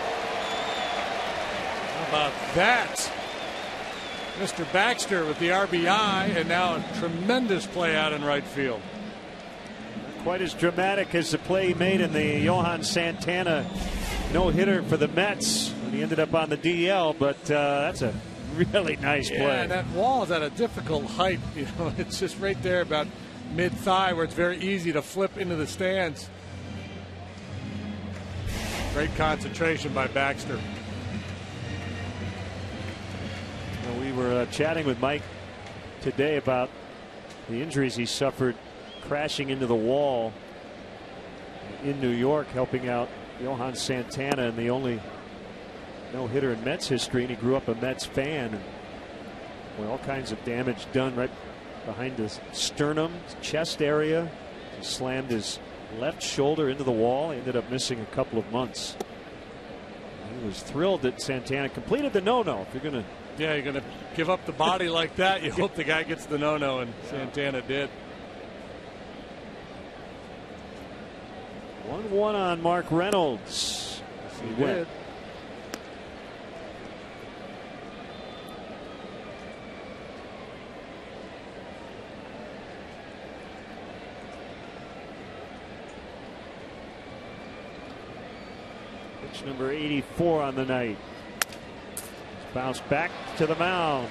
How about that? Mr. Baxter with the RBI, and now a tremendous play out in right field. Quite as dramatic as the play he made in the Johan Santana no hitter for the Mets when he ended up on the DL, but uh, that's a really nice play. Yeah, that wall is at a difficult height. *laughs* You know, it's just right there about mid thigh where it's very easy to flip into the stands. Great concentration by Baxter. Well, we were uh, chatting with Mike today about the injuries he suffered crashing into the wall in New York, helping out Johan Santana and the only no hitter in Mets history. And he grew up a Mets fan. And well, all kinds of damage done right behind his sternum, chest area. He slammed his left shoulder into the wall. He ended up missing a couple of months. He was thrilled that Santana completed the no-no. If you're going to yeah, you're going to give up the body like that. You *laughs* hope the guy gets the no-no, and Santana did. One-one on Mark Reynolds. He, he did. Pitch number 84 on the night. Bounce back to the mound.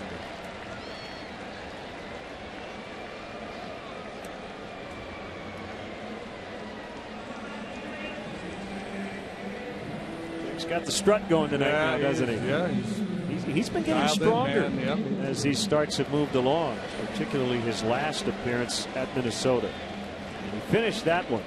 He's got the strut going tonight yeah, now, doesn't he? Yeah, he's, he's, he's been getting stronger in, yep. as these starts have moved along, particularly his last appearance at Minnesota. And he finished that one.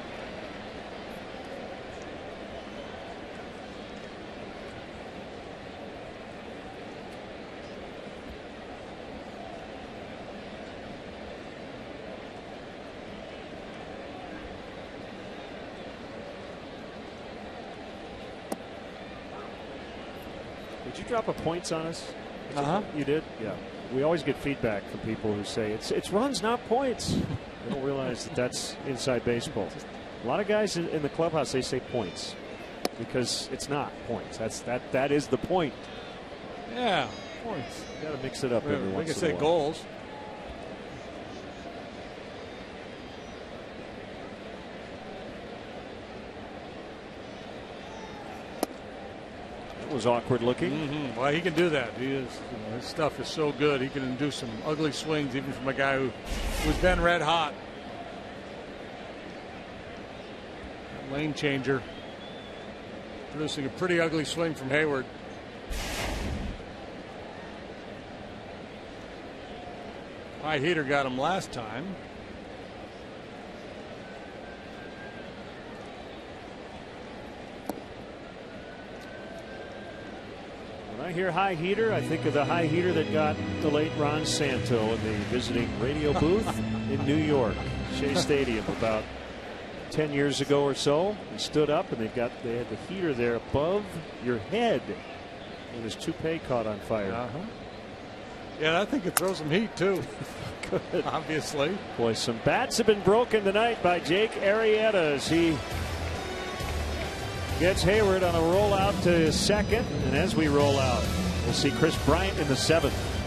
Drop a points on us? Uh huh. You did? Yeah. We always get feedback from people who say it's it's runs, not points. *laughs* they don't realize that that's inside baseball. A lot of guys in, in the clubhouse they say points because it's not points. That's that that is the point. Yeah, points. You got to mix it up every we once can in say a while. goals. Was awkward looking. Mm-hmm. Well, he can do that. He is. You know, his stuff is so good. He can do some ugly swings, even from a guy who who's been red hot. Lane changer, producing a pretty ugly swing from Heyward. High heater got him last time. I hear high heater, I think of the high heater that got the late Ron Santo in the visiting radio booth *laughs* in New York, Shea Stadium, about 10 years ago or so. He stood up and they've got they had the heater there above your head, and his toupee caught on fire. Uh-huh. Yeah, I think it throws some heat too. *laughs* Good. Obviously. Boy, some bats have been broken tonight by Jake Arrieta as he gets Heyward on a rollout to second. And as we roll out, we'll see Kris Bryant in the seventh.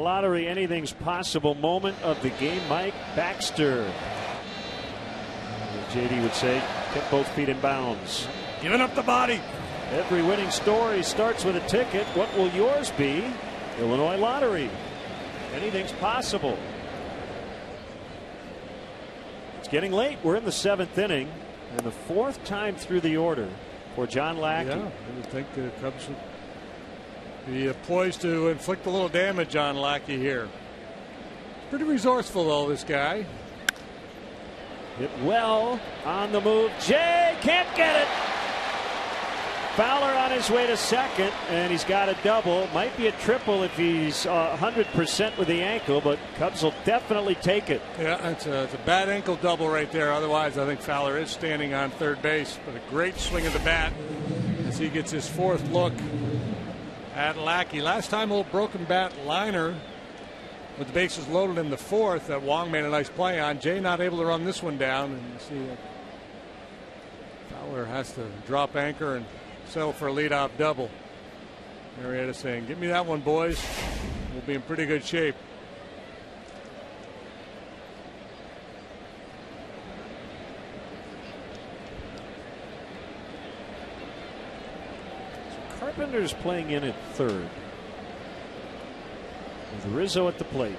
Lottery, anything's possible moment of the game. Mike Baxter. JD would say, kept both feet in bounds. Giving up the body. Every winning story starts with a ticket. What will yours be? Illinois Lottery. Anything's possible. It's getting late. We're in the seventh inning, and the fourth time through the order for John Lackey. Yeah, I would think the Cubs would be poised to inflict a little damage on Lackey here. Pretty resourceful, though, this guy. Hit well on the move. Jay can't get it. Fowler on his way to second, and he's got a double. Might be a triple if he's uh, 100% with the ankle, but Cubs will definitely take it. Yeah, it's a, it's a bad ankle double right there. Otherwise, I think Fowler is standing on third base. But a great swing of the bat as he gets his fourth look at Lackey. Last time, little broken bat liner with the bases loaded in the fourth that Wong made a nice play on. Jay not able to run this one down. And see uh, Fowler has to drop anchor and settle for a leadoff double. Arrieta saying, Give me that one, boys. We'll be in pretty good shape. Carpenter's playing in at third. With Rizzo at the plate.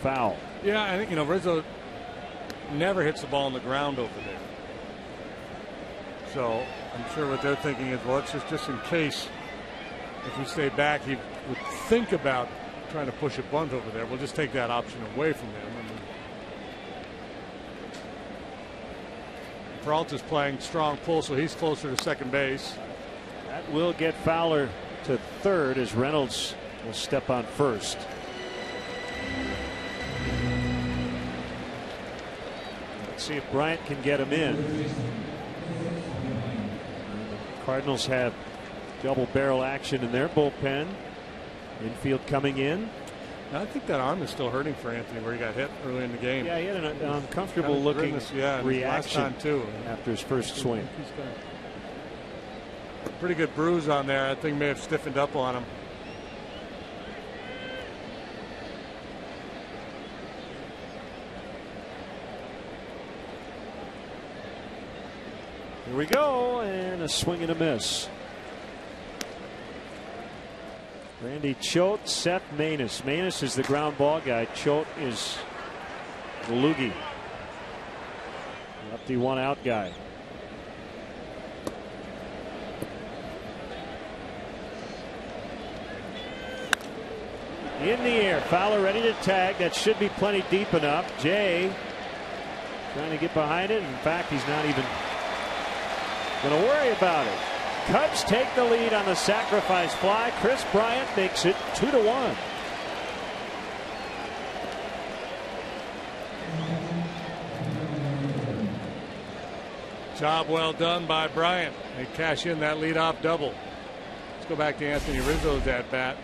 Foul. Yeah, I think, you know, Rizzo never hits the ball on the ground over there. So I'm sure what they're thinking is, well, it's just, just in case if we stay back, he would think about trying to push a bunt over there. We'll just take that option away from him. I mean, Peralta's playing strong pull, so he's closer to second base. That will get Fowler to third as Reynolds will step on first. Let's see if Bryant can get him in. Cardinals have double barrel action in their bullpen. Infield coming in. I think that arm is still hurting for Anthony, where he got hit early in the game. Yeah, he had an, uncomfortable looking yeah, reaction too. after his first swing. He's got a pretty good bruise on there. I think may have stiffened up on him. Here we go, and a swing and a miss. Randy Choate, Seth Maness. Maness is the ground ball guy. Choate is the loogie. Lefty one out guy. In the air, Fowler ready to tag. That should be plenty deep enough. Jay trying to get behind it. In fact, he's not even going to worry about it. Cubs take the lead on the sacrifice fly. Kris Bryant makes it two to one. Job well done by Bryant. They cash in that leadoff double. Let's go back to Anthony Rizzo's at bat.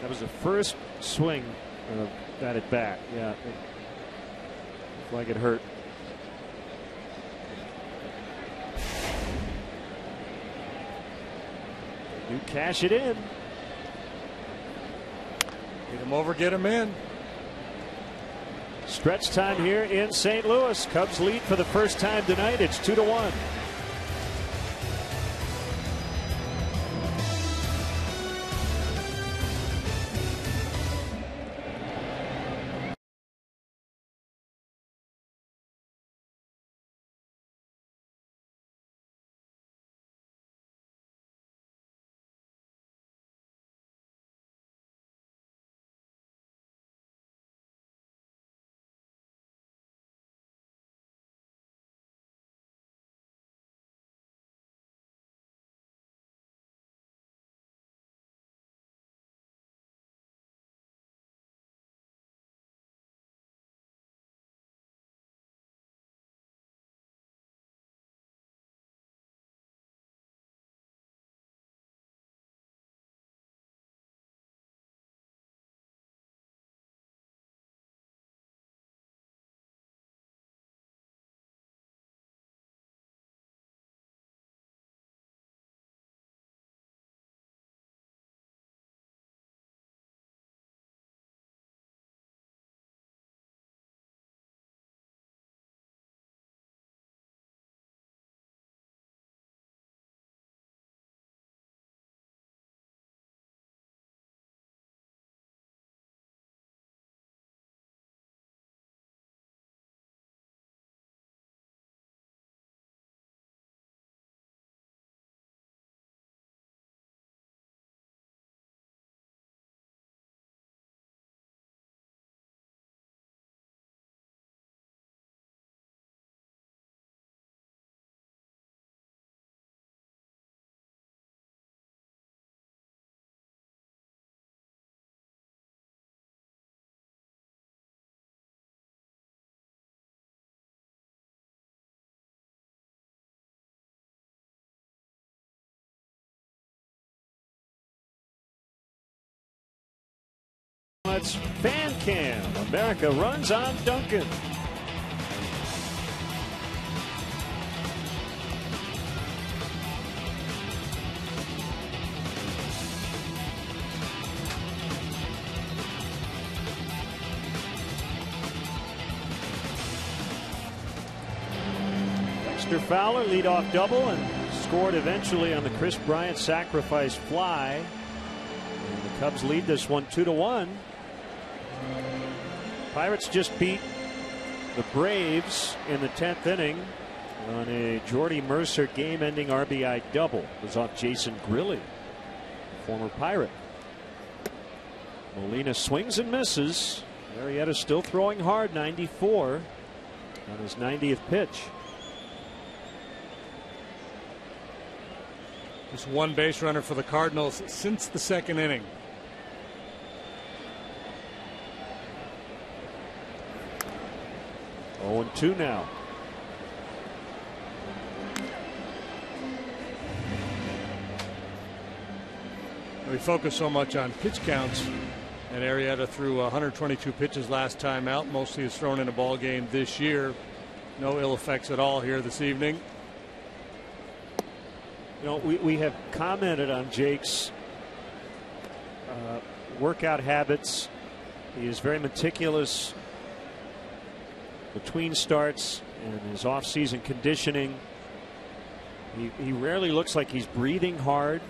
That was the first swing of that at bat. Yeah, like it hurt. You cash it in. Get him over, get him in. Stretch time here in St. Louis. Cubs lead for the first time tonight. It's two to one. Fan cam. America runs on Dunkin. Dexter Fowler leadoff double and scored eventually on the Kris Bryant sacrifice fly. And the Cubs lead this one two to one. Pirates just beat the Braves in the 10th inning on a Jordy Mercer game ending RBI double. It was off Jason Grilli, former Pirate. Molina swings and misses. Arrieta still throwing hard, 94 on his 90th pitch. Just one base runner for the Cardinals since the second inning. Oh and 2 now. We focus so much on pitch counts, and Arrieta threw 122 pitches last time out. Mostly is thrown in a ball game this year. No ill effects at all here this evening. You know, we, we have commented on Jake's uh, workout habits. He is very meticulous between starts and his off-season conditioning. He, he rarely looks like he's breathing hard.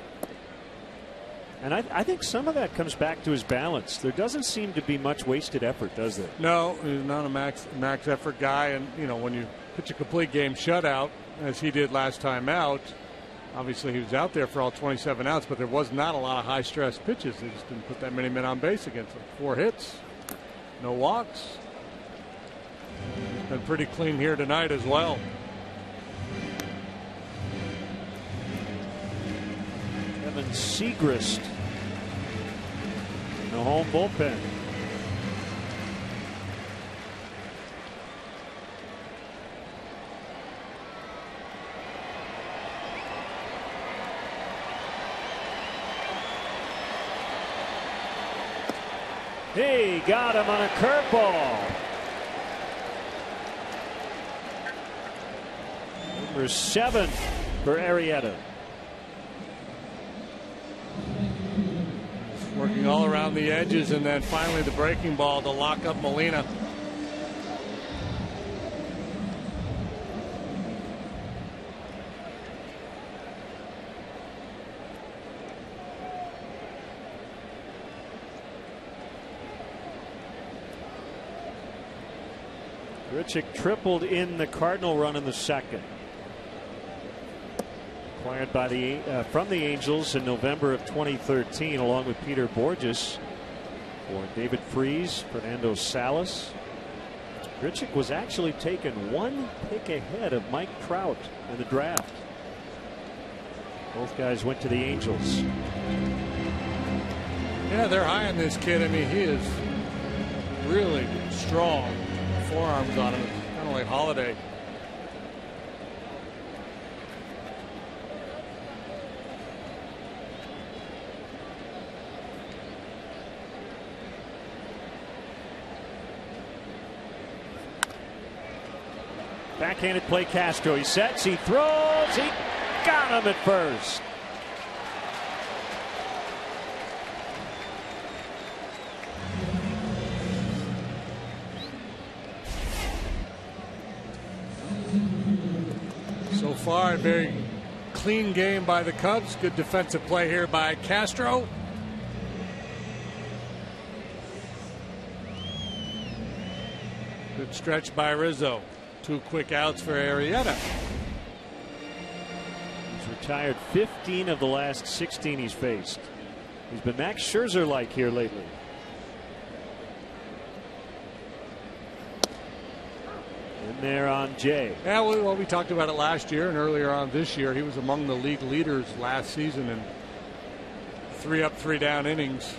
And I, I, think some of that comes back to his balance. There doesn't seem to be much wasted effort, does there? No, he's not a max max effort guy. And you know, when you pitch a complete game shutout, as he did last time out, obviously he was out there for all 27 outs, but there was not a lot of high stress pitches. They just didn't put that many men on base against him. Four hits, no walks. He's been pretty clean here tonight as well. Kevin Siegrist in the home bullpen. He got him on a curveball. Number seven for Arrieta. Working all around the edges and then finally the breaking ball to lock up Molina. Grichuk tripled in the Cardinal run in the second. Acquired by the uh, from the Angels in November of 2013, along with Peter Bourjos for David Freese, Fernando Salas. Grichuk was actually taken one pick ahead of Mike Trout in the draft. Both guys went to the Angels. Yeah, they're high on this kid. I mean, he is really strong. Forearms on him, kind of like Holliday. Backhanded play Castro. He sets, he throws, he got him at first. So far, a very clean game by the Cubs. Good defensive play here by Castro. Good stretch by Rizzo. Two quick outs for Arrieta. He's retired 15 of the last 16 he's faced. He's been Max Scherzer like here lately. In there on Jay. Yeah, well, we talked about it last year and earlier on this year. He was among the league leaders last season in three up, three down innings.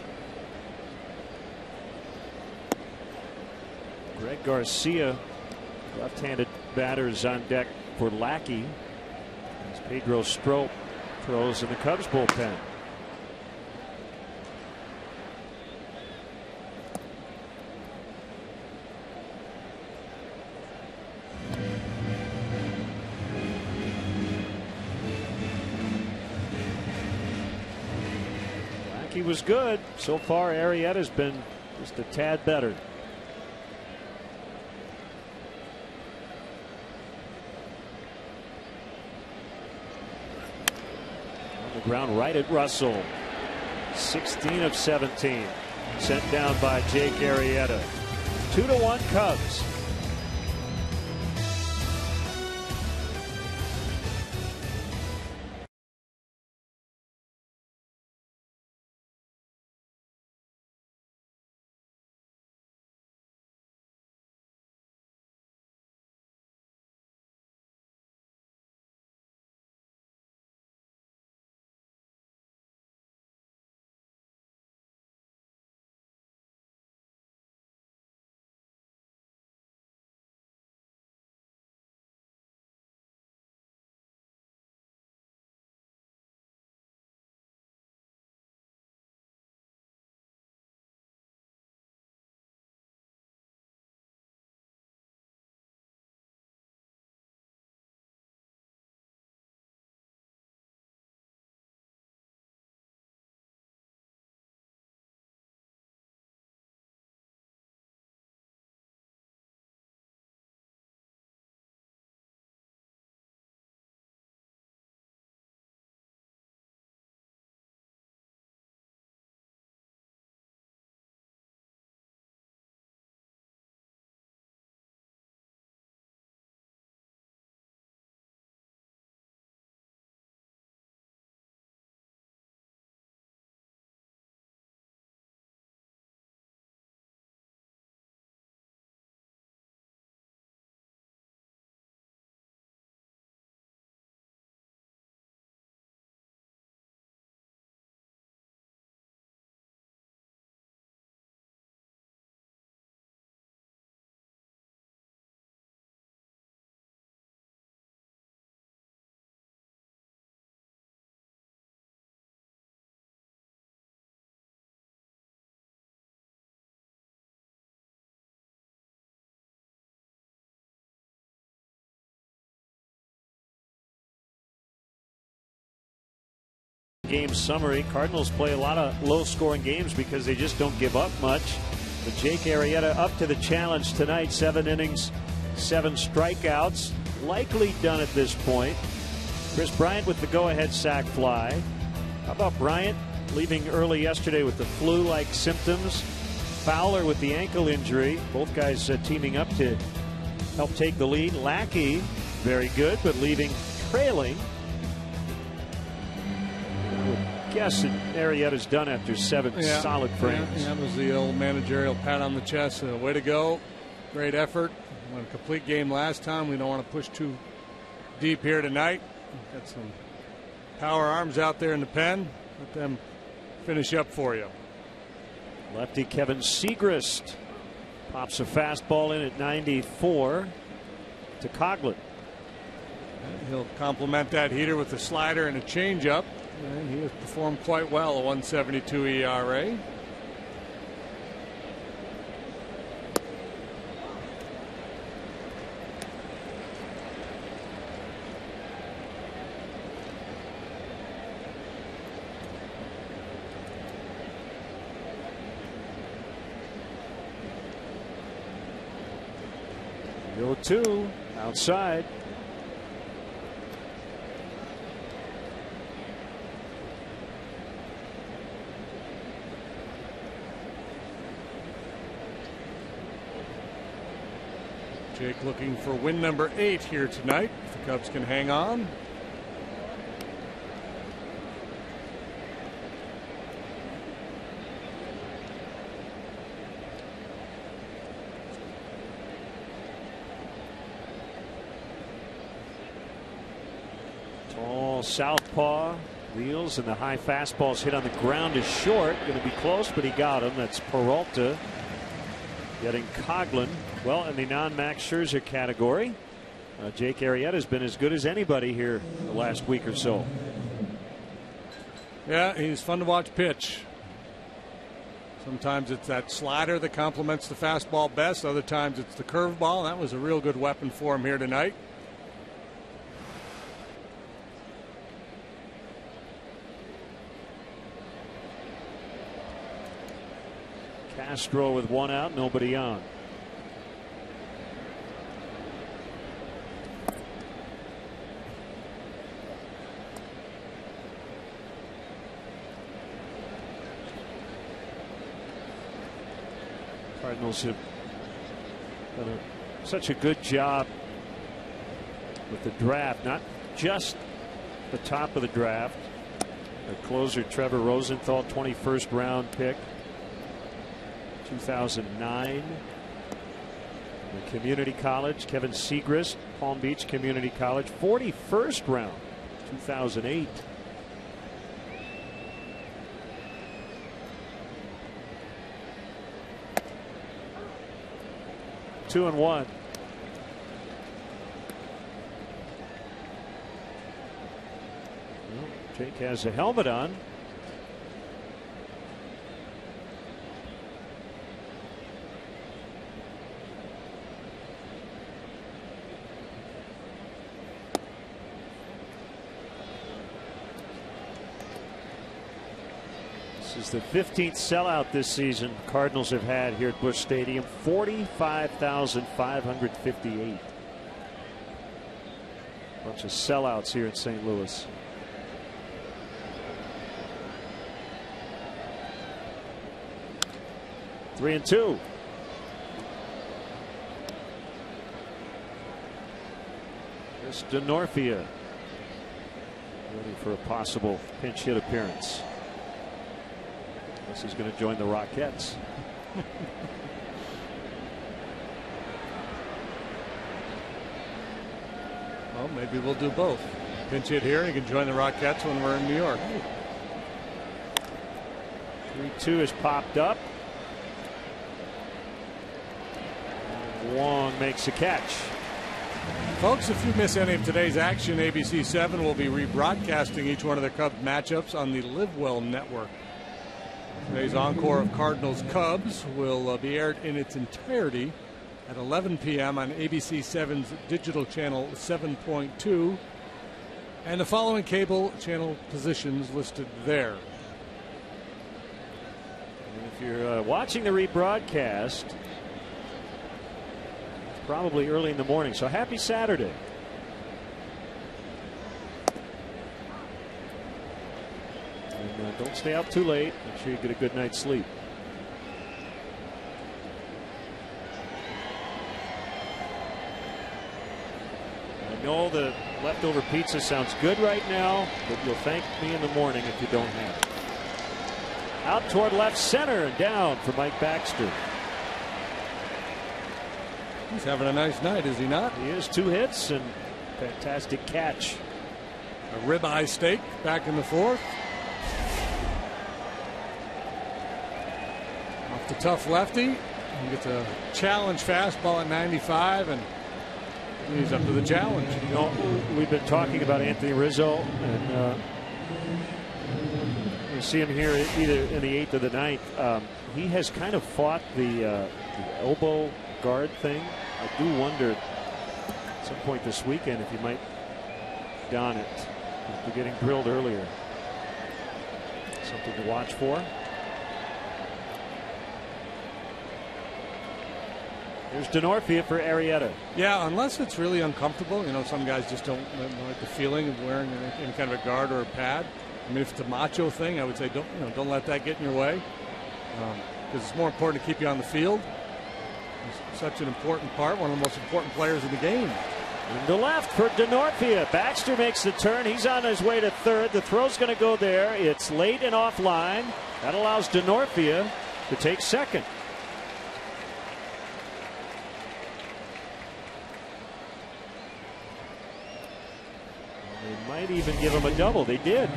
Greg Garcia, Left-handed batters on deck for Lackey. As Pedro Strop throws in the Cubs bullpen. Lackey was good. So far, Arrieta's been just a tad better. Ground right at Russell. 16 of 17. Sent down by Jake Arrieta. Two to one Cubs. Game summary. Cardinals play a lot of low scoring games because they just don't give up much. But Jake Arrieta up to the challenge tonight. Seven innings, seven strikeouts. Likely done at this point. Kris Bryant with the go ahead sac fly. How about Bryant leaving early yesterday with the flu like symptoms? Fowler with the ankle injury. Both guys uh, teaming up to help take the lead. Lackey, very good, but leaving trailing guess that Arrieta's done after seven yeah, solid frames. Yeah, that was the old managerial pat on the chest. Uh, way to go. Great effort. Won a complete game last time. We don't want to push too deep here tonight. Got some power arms out there in the pen. Let them finish up for you. Lefty Kevin Siegrist pops a fastball in at 94 to Coghlan. He'll complement that heater with a slider and a changeup. And he has performed quite well, a 172 ERA. Two outside. Jake looking for win number eight here tonight. If the Cubs can hang on. Tall southpaw wheels and the high fastballs hit on the ground is short. Going to be close, but he got him. That's Peralta getting Coghlan well, in the non-Max Scherzer category, uh, Jake Arrieta has been as good as anybody here the last week or so. Yeah, he's fun to watch pitch. Sometimes it's that slider that complements the fastball best. Other times it's the curveball. That was a real good weapon for him here tonight. Castro with one out, nobody on. Cardinals have done a, such a good job with the draft, not just the top of the draft. The closer Trevor Rosenthal, 21st round pick, 2009. The community college, Kevin Siegrist, Palm Beach Community College, 41st round, 2008. Two and one. Jake has a helmet on. The 15th sellout this season Cardinals have had here at Busch Stadium 45,558. Bunch of sellouts here in St. Louis. Three and two. Chris Denorfia ready for a possible pinch hit appearance. This is going to join the Rockettes. well, maybe we'll do both. Pinch hit here, and he can join the Rockettes when we're in New York. 3 2 has popped up. Wong makes a catch. Folks, if you miss any of today's action, ABC 7 will be rebroadcasting each one of the Cubs matchups on the Live Well Network. Today's encore of Cardinals Cubs will uh, be aired in its entirety at 11 p.m. on ABC 7's digital channel 7.2 and the following cable channel positions listed there. And if you're uh, watching the rebroadcast, it's probably early in the morning. So happy Saturday. And uh, don't stay out too late. Make sure you get a good night's sleep. I know the leftover pizza sounds good right now, but you'll thank me in the morning if you don't have it. Out toward left center and down for Mike Baxter. He's having a nice night, is he not? He is two hits and fantastic catch. A ribeye steak back in the fourth. The tough lefty. He gets a challenge fastball at 95 and he's up to the challenge. You know, we've been talking about Anthony Rizzo and uh, you see him here either in the eighth or the ninth. Um, he has kind of fought the, uh, the elbow guard thing. I do wonder at some point this weekend if he might don it after getting drilled earlier. Something to watch for. There's Denorfia for Arrieta. Yeah, unless it's really uncomfortable. You know, some guys just don't, like the feeling of wearing any, any, kind of a guard or a pad. I mean, if it's a macho thing, I would say don't you know don't let that get in your way because um, it's more important to keep you on the field. It's such an important part, one of the most important players in the game. In the left for Denorfia. Baxter makes the turn. He's on his way to third. The throw's going to go there. It's late and offline. That allows Denorfia to take second. They might even give him a double. They did.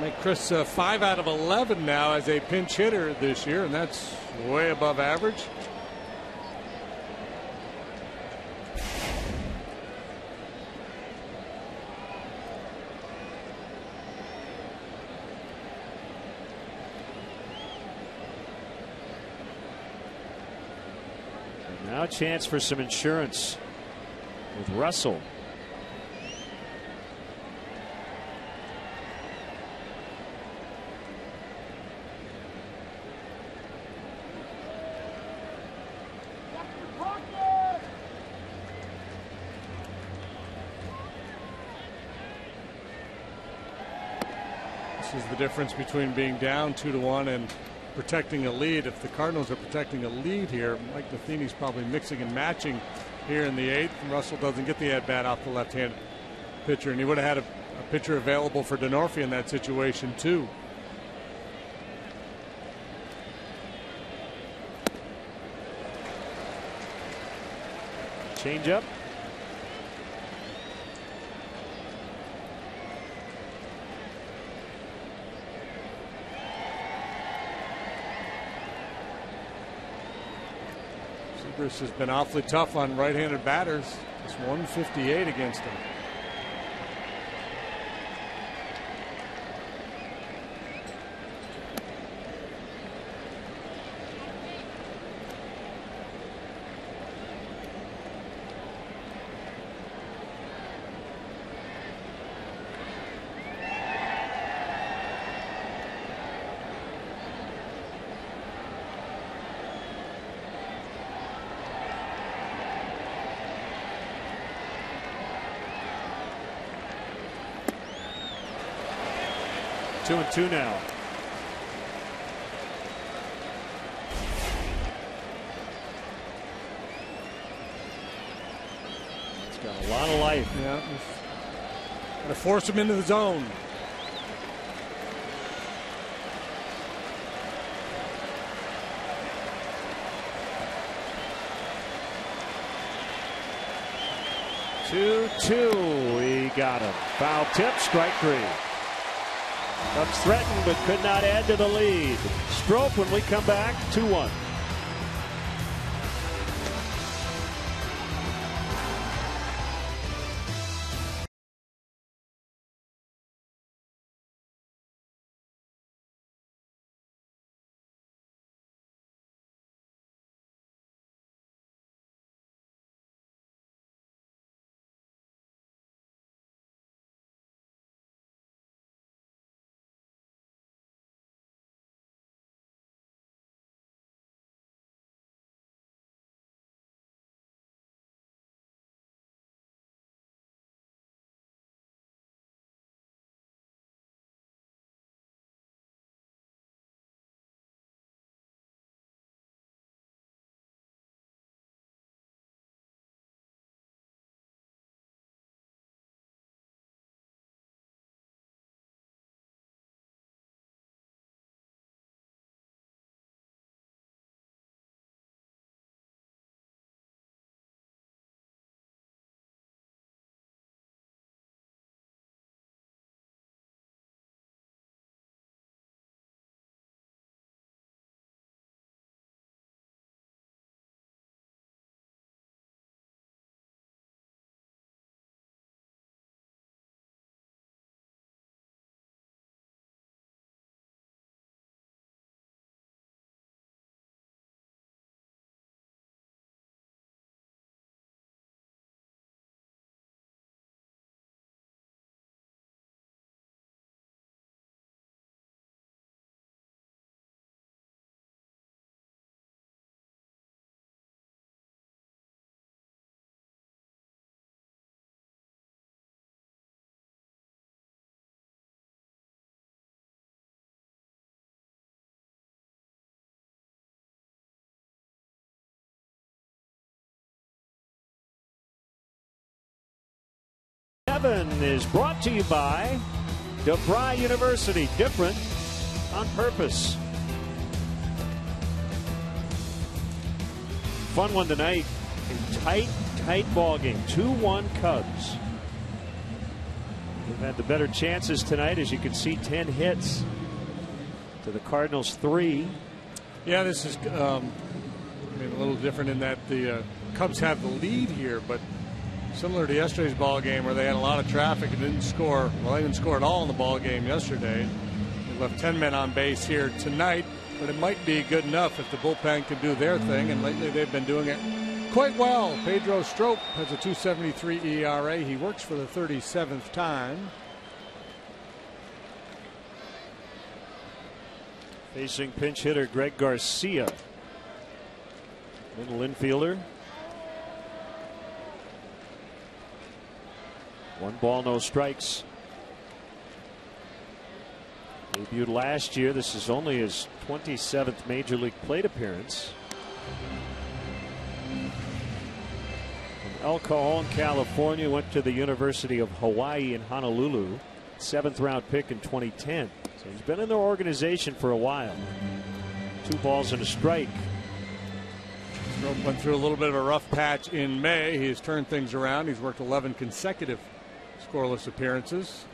Make Chris uh, five out of 11 now as a pinch hitter this year, and that's way above average. Now a chance for some insurance with Russell. Difference between being down two to one and protecting a lead. If the Cardinals are protecting a lead here, Mike Matheny's probably mixing and matching here in the eighth. Russell doesn't get the at bat off the left hand pitcher, and he would have had a, a pitcher available for Denorfia in that situation too. Changeup. Siegrist has been awfully tough on right-handed batters. It's 158 against him. Two and two now. It's got a lot of life. Yeah. Got to force him into the zone. Two two. He got him. Foul tip. Strike three. Threatened but could not add to the lead. Strop when we come back. 2 1. Seven is brought to you by DeVry University. Different on purpose. Fun one tonight. A tight, tight ball game. 2 1 Cubs. They've had the better chances tonight, as you can see, 10 hits to the Cardinals, three. Yeah, this is um, a little different in that the uh, Cubs have the lead here, but similar to yesterday's ball game where they had a lot of traffic and didn't score. Well, they didn't score at all in the ball game yesterday. They left 10 men on base here tonight, but it might be good enough if the bullpen can do their thing, and lately they've been doing it quite well. Pedro Strop has a 2.73 ERA. He works for the 37th time. Facing pinch hitter Greg Garcia. Middle infielder. One ball, no strikes. Debuted last year. This is only his 27th major league plate appearance. From El Cajon, California, went to the University of Hawaii in Honolulu. Seventh round pick in 2010. So he's been in their organization for a while. Two balls and a strike. Went through a little bit of a rough patch in May. He's turned things around. He's worked 11 consecutive scoreless appearances.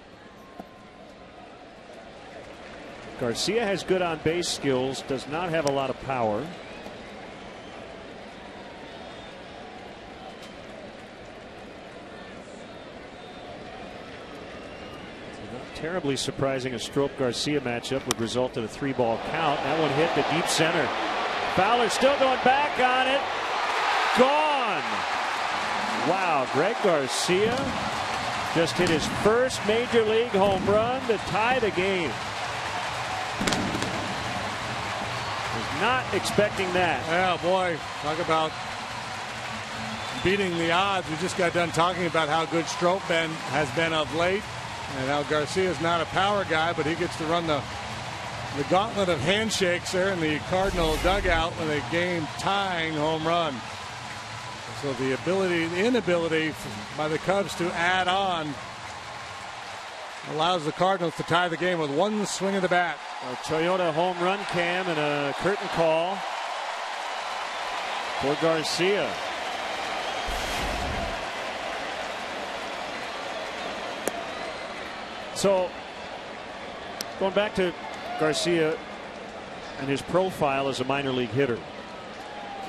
Garcia has good on base skills, does not have a lot of power. Terribly surprising a Strop Garcia matchup would result in a three ball count. That one hit the deep center. Fowler still going back on it. Gone. Wow, Greg Garcia just hit his first major league home run to tie the game. Was not expecting that. Yeah, boy, talk about beating the odds. We just got done talking about how good Strop Ben has been of late, and how Garcia is not a power guy, but he gets to run the the gauntlet of handshakes there in the Cardinal dugout with a game tying home run. So the ability, the inability by the Cubs to add on allows the Cardinals to tie the game with one swing of the bat. A Toyota home run cam and a curtain call for Garcia. So, going back to Garcia and his profile as a minor league hitter.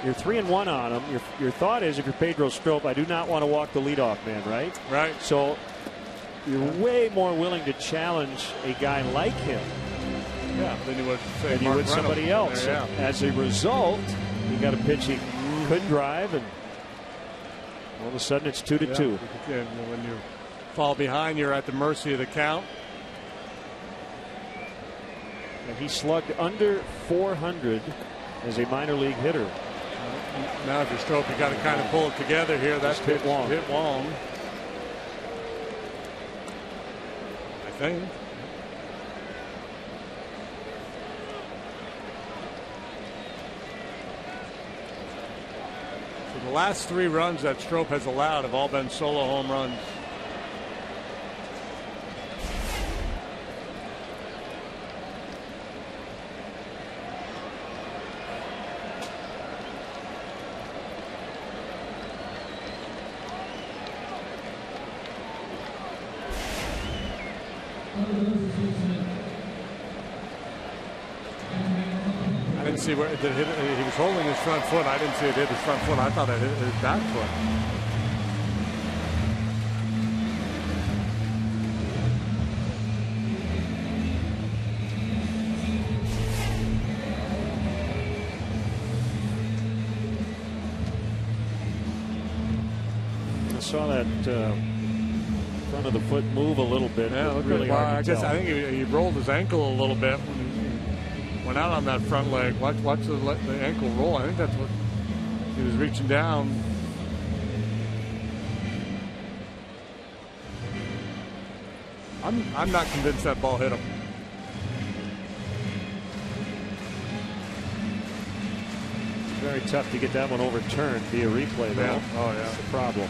You're three and one on him. Your, your thought is, if you're Pedro Strop, I do not want to walk the leadoff man, right? Right. So you're way more willing to challenge a guy like him Yeah, than you would say you would somebody else. Yeah. As a result, you got a pitch he could drive, and all of a sudden it's two to Yeah. two. And when you fall behind, you're at the mercy of the count. And he slugged under 400 as a minor league hitter. Now, if you're Strop, you got to kind of pull it together here. That's hit Wong. Hit Wong. I think. So the last three runs that Strop has allowed have all been solo home runs. I didn't see where it hit. He was holding his front foot. I didn't see it hit his front foot. I thought it hit his back foot. I saw that uh, front of the foot move a little bit. Yeah, really hard I guess. I think he, he rolled his ankle a little bit when he went out on that front leg. Watch, watch the, the ankle roll. I think that's what he was reaching down. I'm I'm not convinced that ball hit him. Very tough to get that one overturned via replay, though. Yeah. Oh, yeah. That's the problem.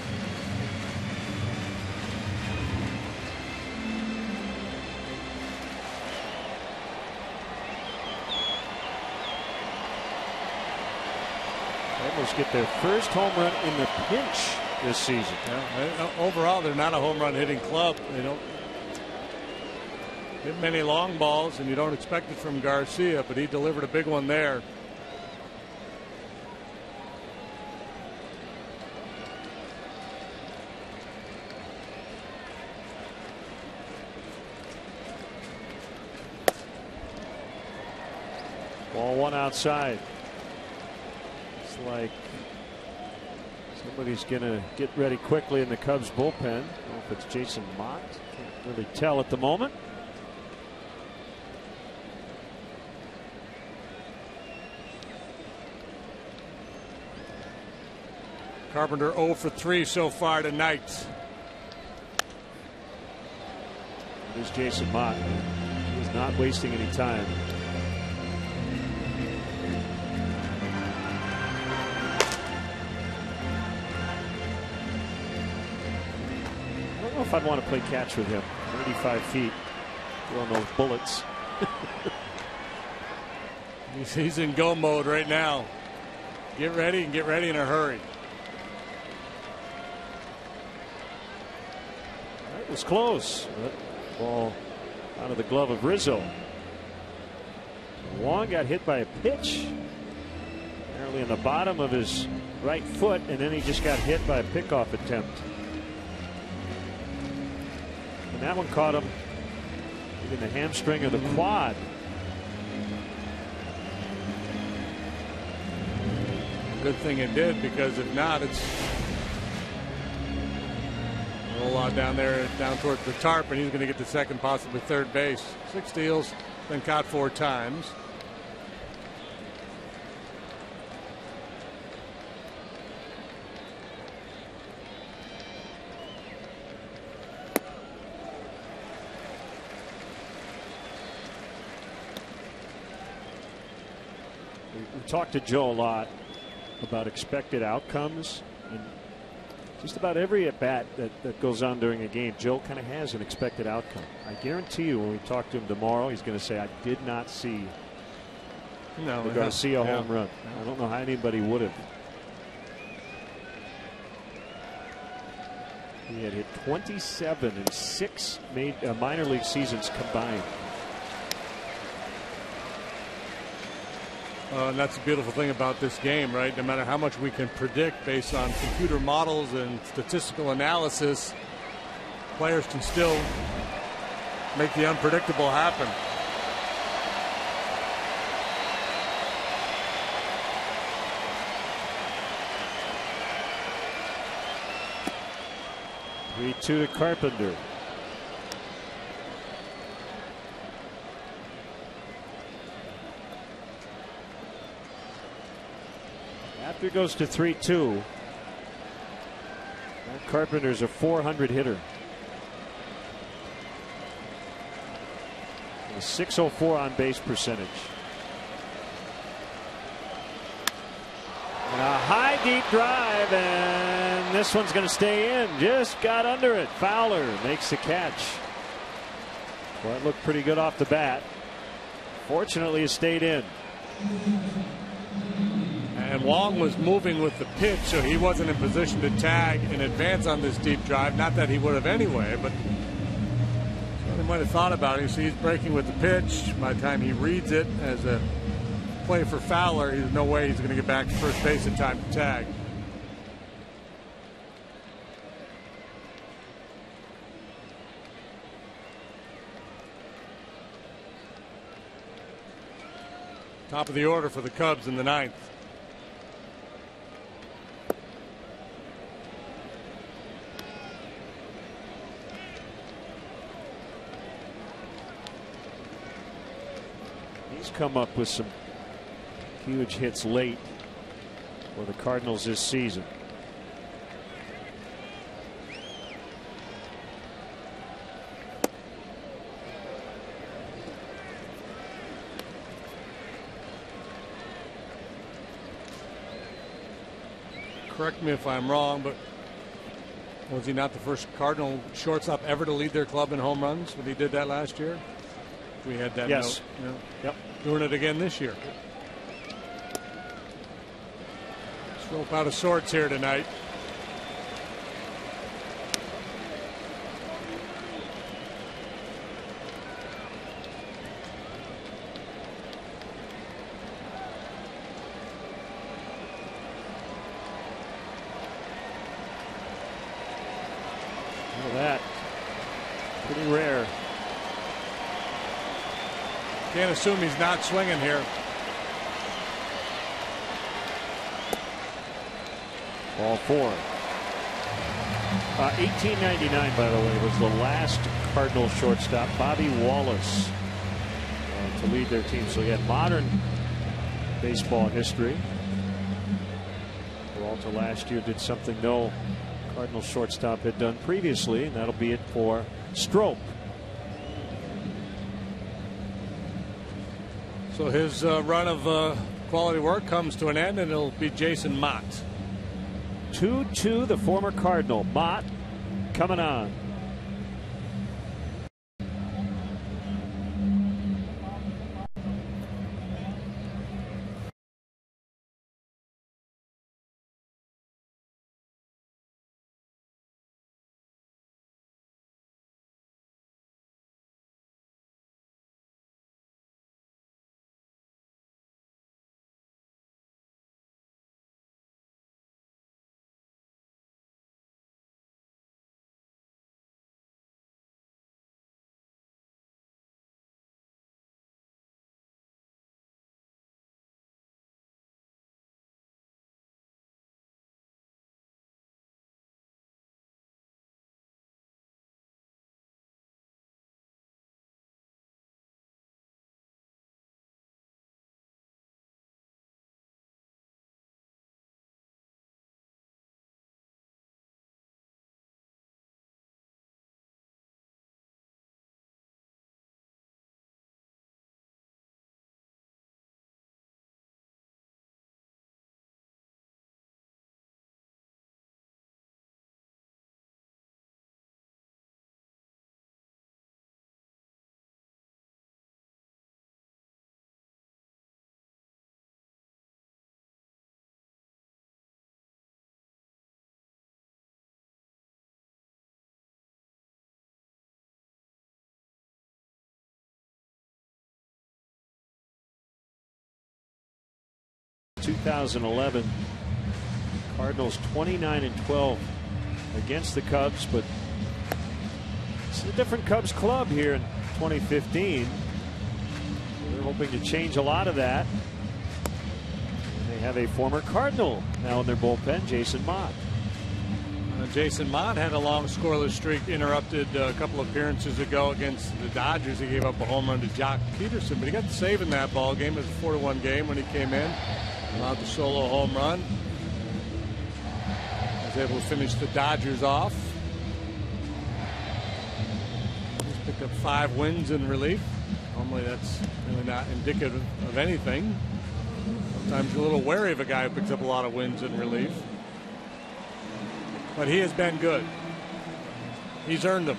Almost get their first home run in the pinch this season. Yeah, uh, overall, they're not a home run hitting club. They don't hit many long balls, and you don't expect it from Garcia, but he delivered a big one there. Ball one outside. Like somebody's going to get ready quickly in the Cubs bullpen. I don't know if it's Jason Motte. Can't really tell at the moment. Carpenter 0 for 3 so far tonight. There's Jason Motte. He's not wasting any time. I'd want to play catch with him. 35 feet, throwing those bullets. *laughs* he's, he's in go mode right now. Get ready and get ready in a hurry. That was close. ball out of the glove of Rizzo. Wong got hit by a pitch, apparently in the bottom of his right foot, and then he just got hit by a pickoff attempt. That one caught him in the hamstring of the quad. Good thing it did because if not, it's a whole lot down there, down towards the tarp, and he's going to get to second, possibly third base. Six steals, been caught four times. Talked to Joe a lot about expected outcomes. And just about every at bat that, that goes on during a game, Joe kind of has an expected outcome. I guarantee you, when we talk to him tomorrow, he's going to say, I did not see no, the Garcia yeah. home run. I don't know how anybody would have. He had hit 27 in six made, uh, minor league seasons combined. Uh, and that's the beautiful thing about this game, right? No matter how much we can predict based on computer models and statistical analysis, players can still make the unpredictable happen. Three two to Carpenter. After goes to 3 2. Carpenter's a 400 hitter. A 604 on base percentage. And a high deep drive, and this one's going to stay in. Just got under it. Fowler makes the catch. Well, it looked pretty good off the bat. Fortunately, it stayed in. And Wong was moving with the pitch, so he wasn't in position to tag in advance on this deep drive. Not that he would have anyway, but he might have thought about it. You see, he's breaking with the pitch. By the time he reads it as a play for Fowler, there's no way he's going to get back to first base in time to tag. Top of the order for the Cubs in the ninth. Come up with some huge hits late for the Cardinals this season. Correct me if I'm wrong, but was he not the first Cardinal shortstop ever to lead their club in home runs when he did that last year? We had that yes. note. Yep doing it again this year. Slope out of sorts here tonight. Can't assume he's not swinging here. Ball four. Uh, 1899, by the way, was the last Cardinal shortstop, Bobby Wallace, uh, to lead their team. So he had modern baseball history. Peralta last year did something no Cardinal shortstop had done previously, and that'll be it for Strop. So his uh, run of uh, quality work comes to an end, and it'll be Jason Motte. 2 2, the former Cardinal. Motte coming on. 2011. Cardinals 29 and 12 against the Cubs, but it's a different Cubs club here in 2015. They're hoping to change a lot of that. They have a former Cardinal now in their bullpen, Jason Motte. Uh, Jason Motte had a long scoreless streak interrupted a couple appearances ago against the Dodgers. He gave up a home run to Joc Pederson, but he got the save in that ball game. It was a 4 1 game when he came in. Allowed the solo home run. Was able to finish the Dodgers off. He's picked up five wins in relief. Normally that's really not indicative of anything. Sometimes you're a little wary of a guy who picks up a lot of wins in relief. But he has been good. He's earned them.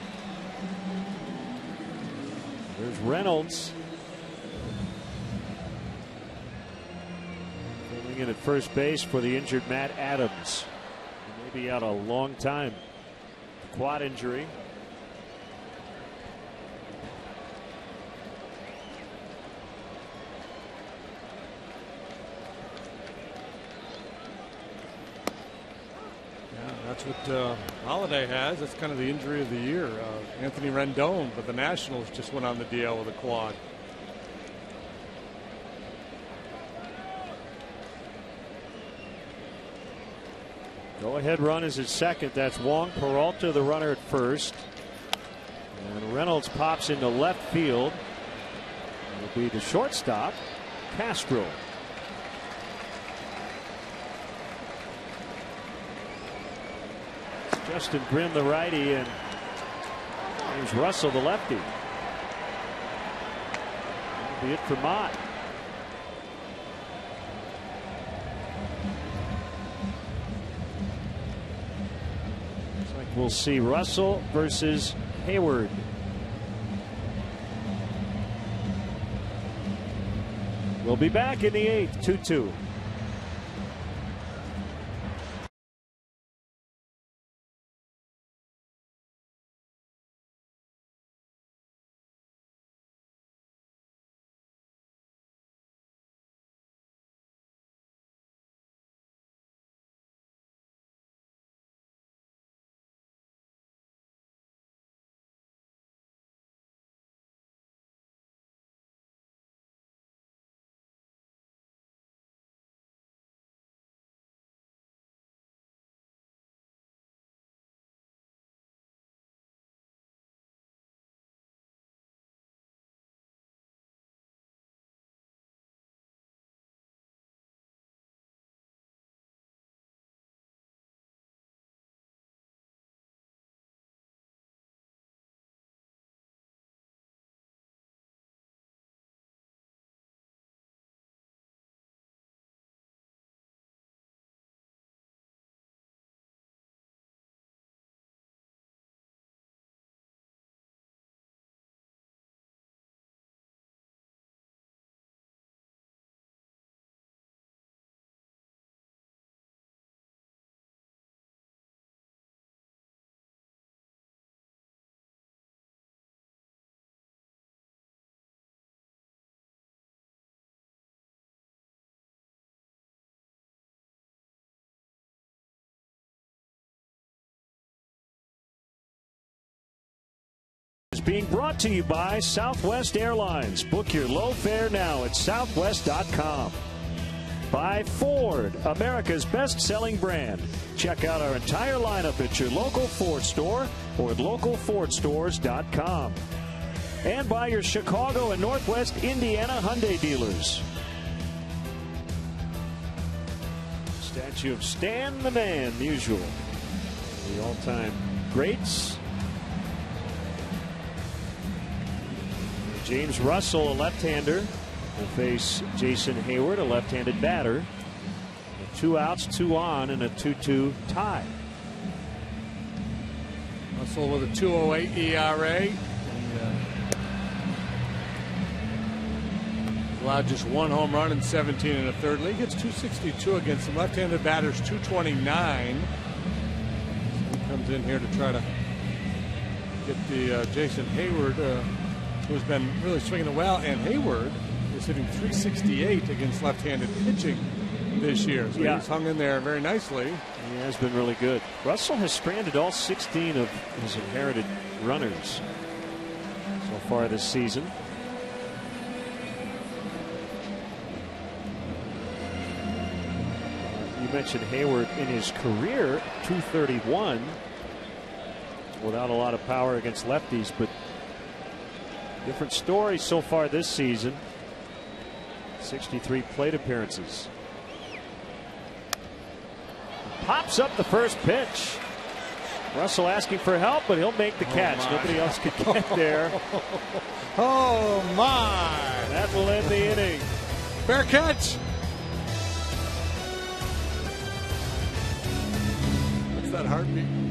There's Reynolds. In at first base for the injured Matt Adams. He may be out a long time. Quad injury. That's what uh, Holliday has. That's kind of the injury of the year. Uh, Anthony Rendon, but the Nationals just went on the DL with a quad. Go ahead run is at second. That's Wong Peralta, the runner at first. And Reynolds pops into left field. It'll be the shortstop, Castro. Justin Grimm, the righty, and here's Russell, the lefty. That'll be it for Motte. We'll see Russell versus Heyward. We'll be back in the eighth, 2 2. Is being brought to you by Southwest Airlines. Book your low fare now at southwest.com. By Ford, America's best selling brand. Check out our entire lineup at your local Ford store or at localfordstores.com. And by your Chicago and Northwest Indiana Hyundai dealers. Statue of Stan the Man, Musial. The all time greats. James Russell, a left hander, will face Jason Heyward, a left handed batter. Two outs, two on, and a 2 2 tie. Russell with a 208 ERA. Uh, allowed just one home run in 17 and a third. League gets 262 against some left-handed batters, 229. So he comes in here to try to get the uh, Jason Heyward uh, who's been really swinging it well, and Heyward is hitting 368 against left-handed pitching this year. So Yeah. he's hung in there very nicely. He has been really good. Russell has stranded all 16 of his inherited runners so far this season. You mentioned Heyward in his career, 231, without a lot of power against lefties, but different story so far this season. 63 plate appearances. Pops up the first pitch. Russell asking for help, but he'll make the oh, catch. my. Nobody else could get *laughs* there. Oh my! that will end the inning. Fair catch. What's that heartbeat?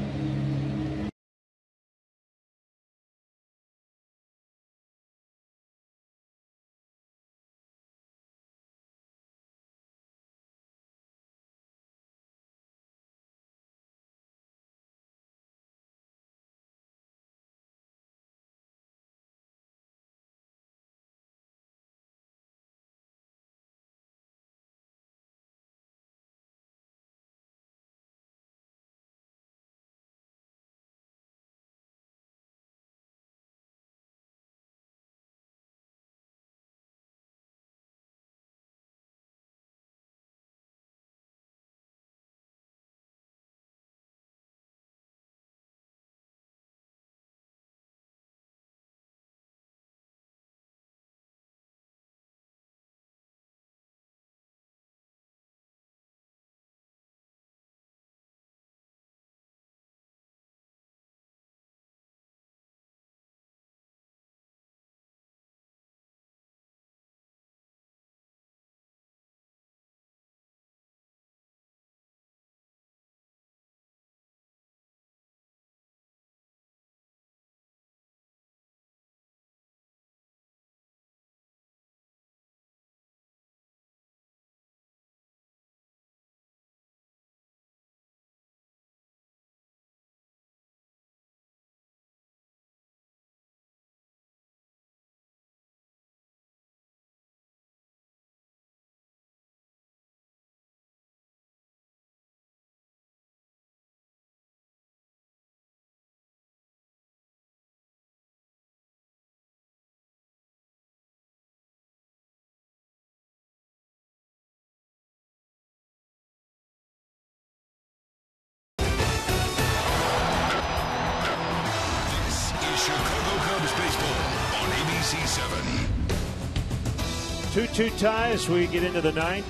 7. 2 2 tie as we get into the ninth.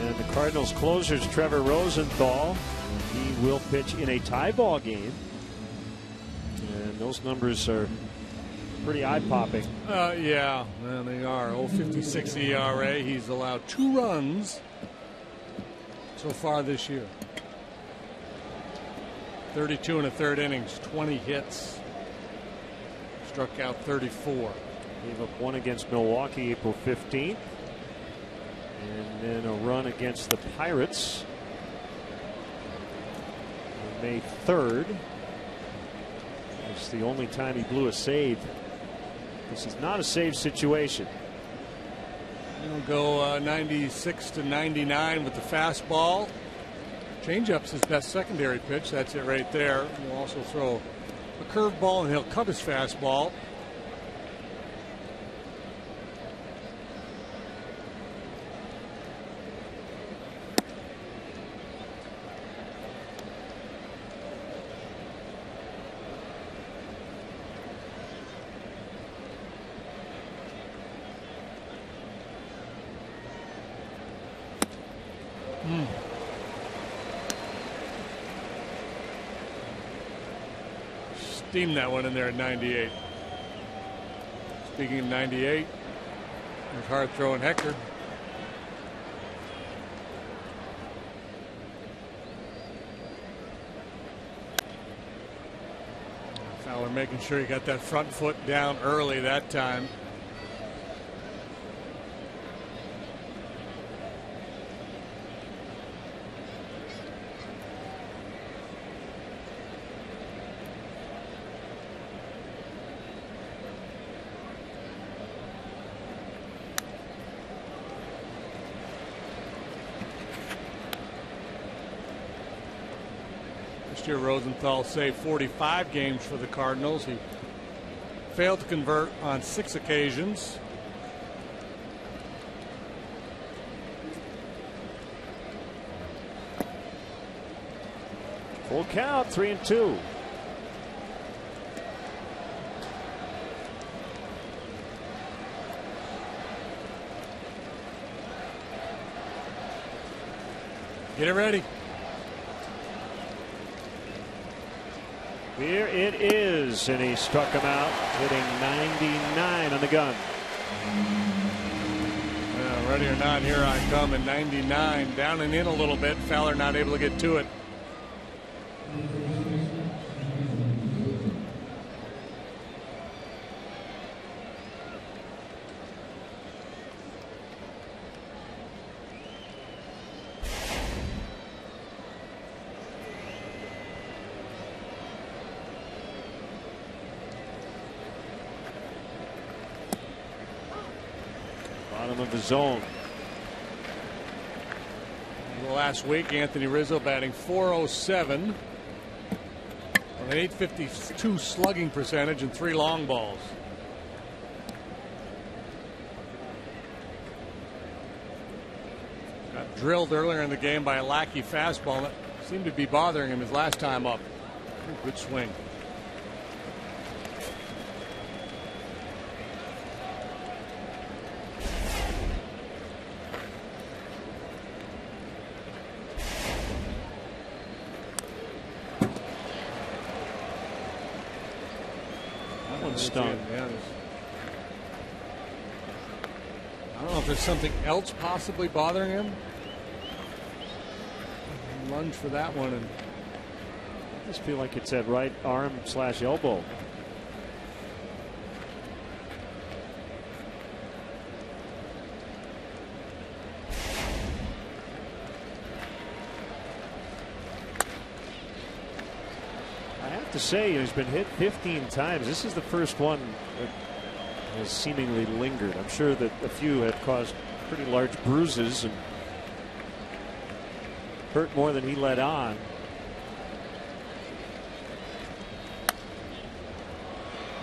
And the Cardinals closers Trevor Rosenthal. He will pitch in a tie ball game. And those numbers are pretty eye popping. Uh, yeah, they are. 056 ERA. He's allowed two runs so far this year. 32 and a third innings, 20 hits. Struck out 34. Gave up one against Milwaukee April 15th. And then a run against the Pirates on May 3rd. It's the only time he blew a save. This is not a save situation. He'll go uh, 96 to 99 with the fastball. Changeup's his best secondary pitch. That's it right there. We'll also throw a curveball and he'll cut his fastball. Steam that one in there at 98. Speaking of 98, there's hard throwing Hector. Fowler making sure he got that front foot down early that time. Year, Rosenthal saved 45 games for the Cardinals. He failed to convert on six occasions. Full count, three and two. Get it ready. Here it is, and he struck him out, hitting 99 on the gun. Ready or not, here I come in 99. Down and in a little bit. Fowler not able to get to it. Zone. Last week, Anthony Rizzo batting 407 with an 852 slugging percentage and three long balls. Got drilled earlier in the game by a Lackey fastball that seemed to be bothering him his last time up. Good swing. That one stung. Yeah, there's- I don't know if there's something else possibly bothering him. Lunge for that one, and I just feel like it's that right arm slash elbow. I have to say, he's been hit 15 times. This is the first one has seemingly lingered. I'm sure that a few have caused pretty large bruises and hurt more than he let on.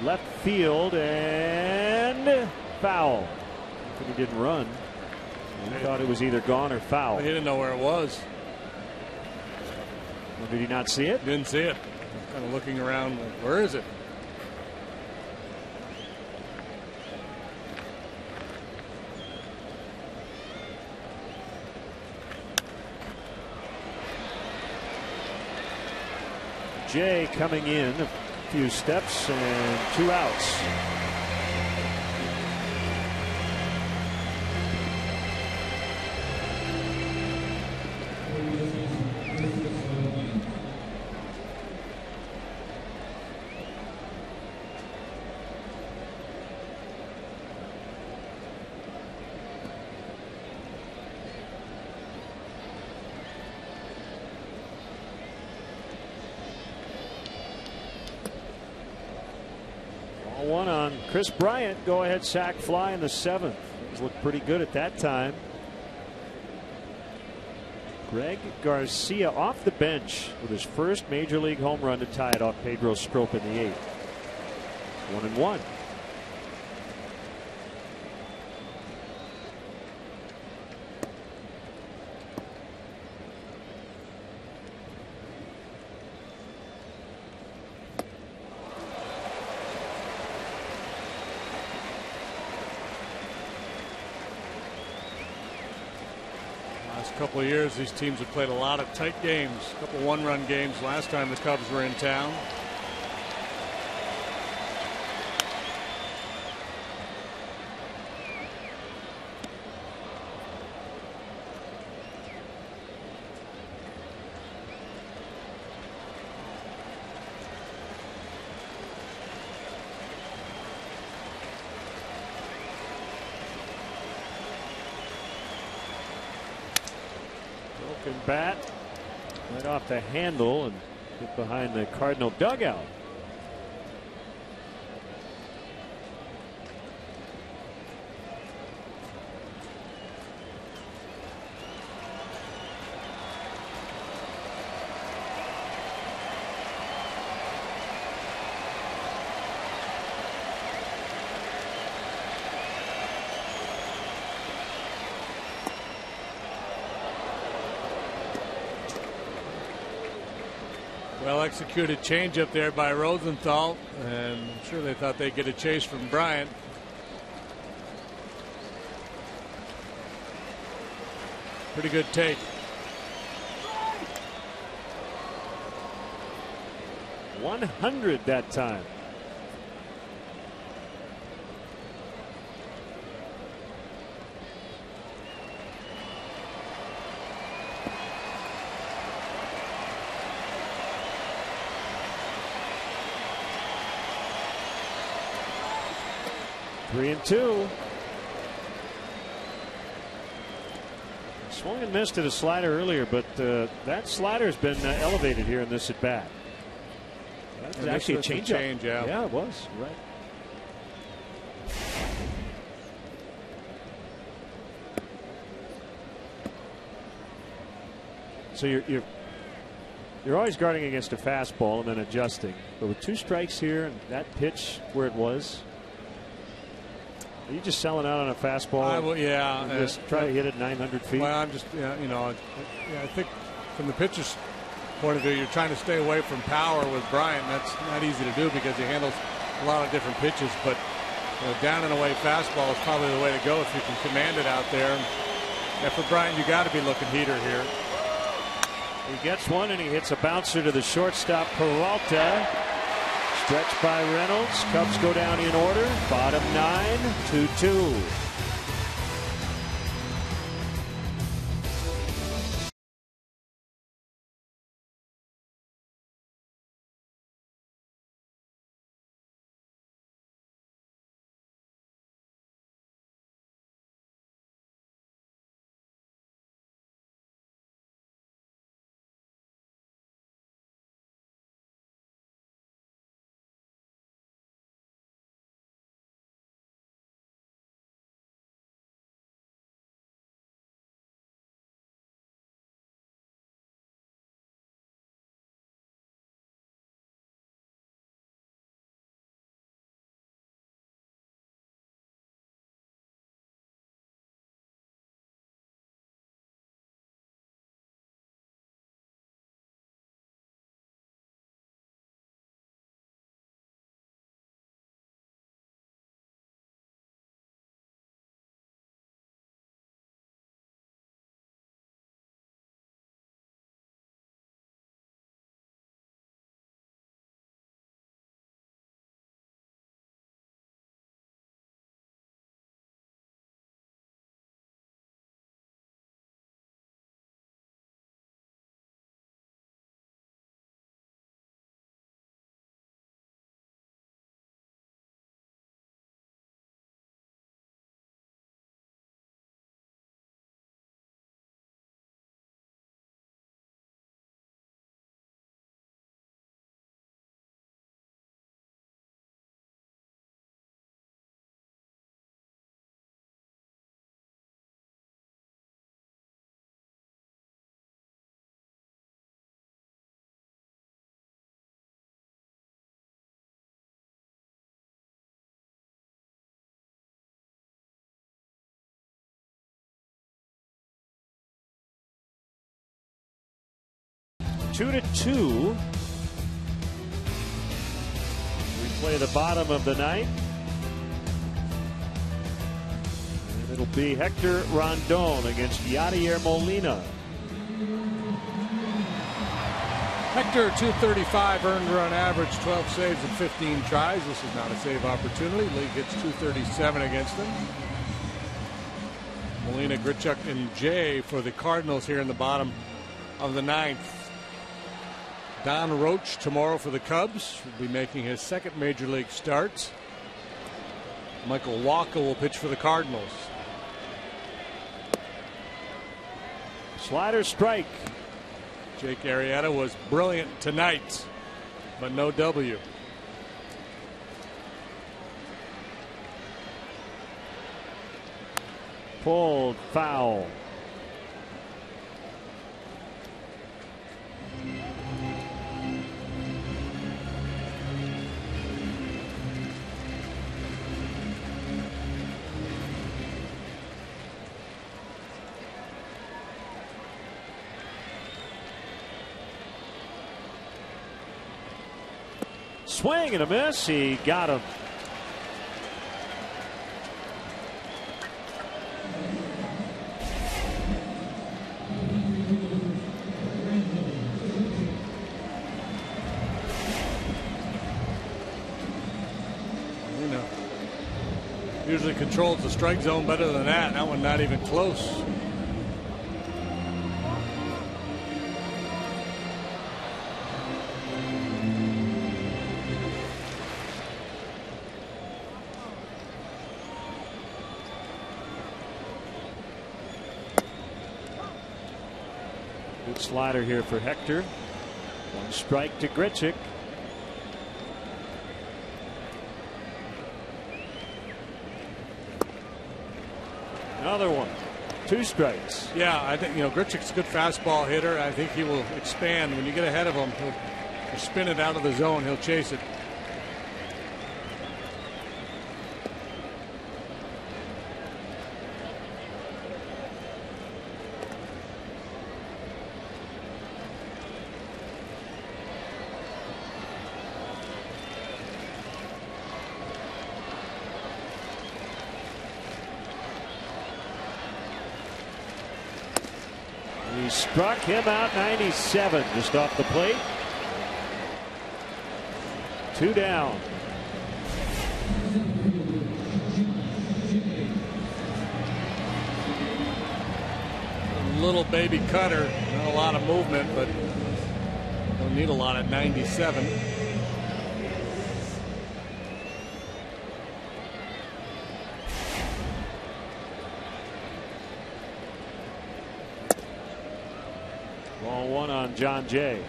Left field and foul. He didn't run. He thought it was either gone or foul. he didn't know where it was. Or did he not see it? Didn't see it. Kind of looking around, like, where is it? Jay coming in a few steps and two outs. Kris Bryant. Go ahead sack fly in the seventh. He's looked pretty good at that time. Greg Garcia off the bench with his first major league home run to tie it off Pedro Strop in the eighth. One and one. Last couple years, these teams have played a lot of tight games. A couple one-run games last time the Cubs were in town. Broken bat right off the handle and get behind the Cardinal dugout. Well executed changeup there by Rosenthal, and I'm sure they thought they'd get a chase from Bryant. Pretty good take. One hundred that time. Two. Swung and missed at a slider earlier, but uh, that slider has been uh, elevated here in this at bat. That was And actually a was a change change, yeah. Yeah, it was. Right. So you're you're you're always guarding against a fastball and then adjusting. But with two strikes here and that pitch where it was, are you just selling out on a fastball? I will- yeah, and uh, just try to hit it 900 feet. Well, I'm just, yeah, you know, yeah, I think from the pitcher's point of view, you're trying to stay away from power with Bryant. That's not easy to do because he handles a lot of different pitches. But you know, down and away fastball is probably the way to go if you can command it out there. And for Bryant, you got to be looking heater here. He gets one and he hits a bouncer to the shortstop Peralta. Stretched by Reynolds. Cubs go down in order. Bottom nine, 2 2. Two to two. We play the bottom of the ninth. And it'll be Hector Rondon against Yadier Molina. Hector, 235 earned run average, 12 saves and 15 tries. This is not a save opportunity. League gets 237 against them. Molina, Grichuk, and Jay for the Cardinals here in the bottom of the ninth. Donn Roach tomorrow for the Cubs will be making his second major league start. Michael Wacha will pitch for the Cardinals. Slider strike. Jake Arrieta was brilliant tonight, but no W. Pulled foul. Swing and a miss. He got him. You know, usually controls the strike zone better than that. That one not even close. Slider here for Hector. One strike to Grichuk. Another one. Two strikes. Yeah, I think you know Grichuk's a good fastball hitter. I think he will expand when you get ahead of him. He'll, he'll spin it out of the zone. He'll chase it. Struck him out 97 just off the plate. Two down. A little baby cutter, not a lot of movement, but don't need a lot at 97. Ball one on Jon Jay.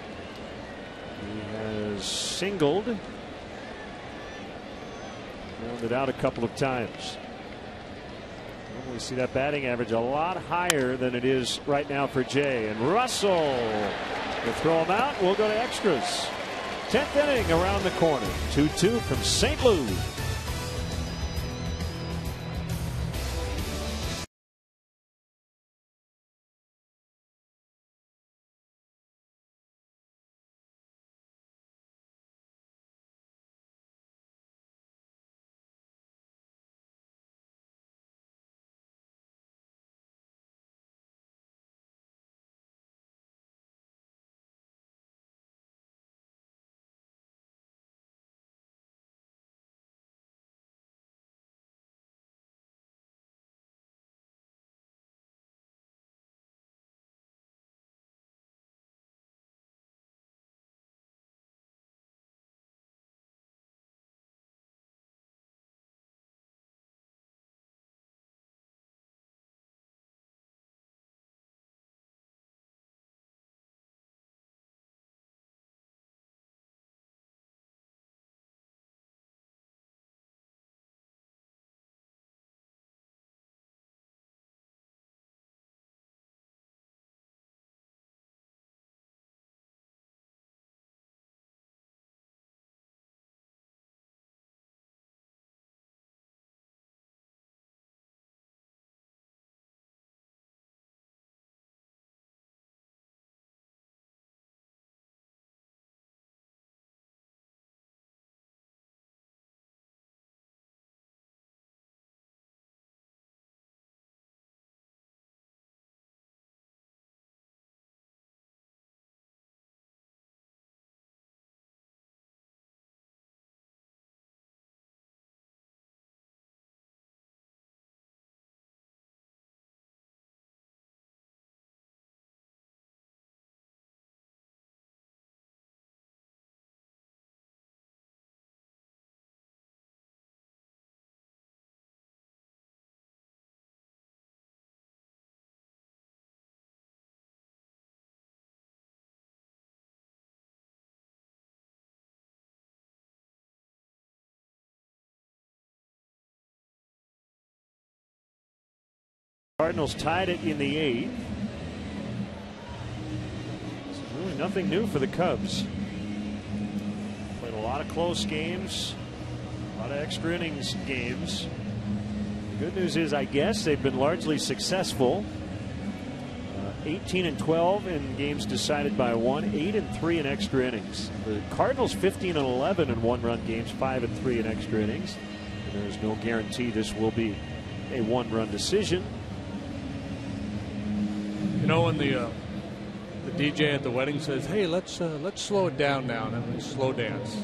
He has singled. Rounded out a couple of times. We see that batting average a lot higher than it is right now for Jay. And Russell will throw him out. We'll go to extras. 10th inning around the corner. 2 2 from St. Louis. Cardinals tied it in the eighth. Really nothing new for the Cubs. Played a lot of close games, a lot of extra innings games. The good news is, I guess, they've been largely successful. Uh, 18 and 12 in games decided by one, 8 and 3 in extra innings. The Cardinals 15 and 11 in one run games, 5 and 3 in extra innings. And there's no guarantee this will be a one run decision. Know when the uh, the DJ at the wedding says, "Hey, let's uh, let's slow it down now," and then slow dance.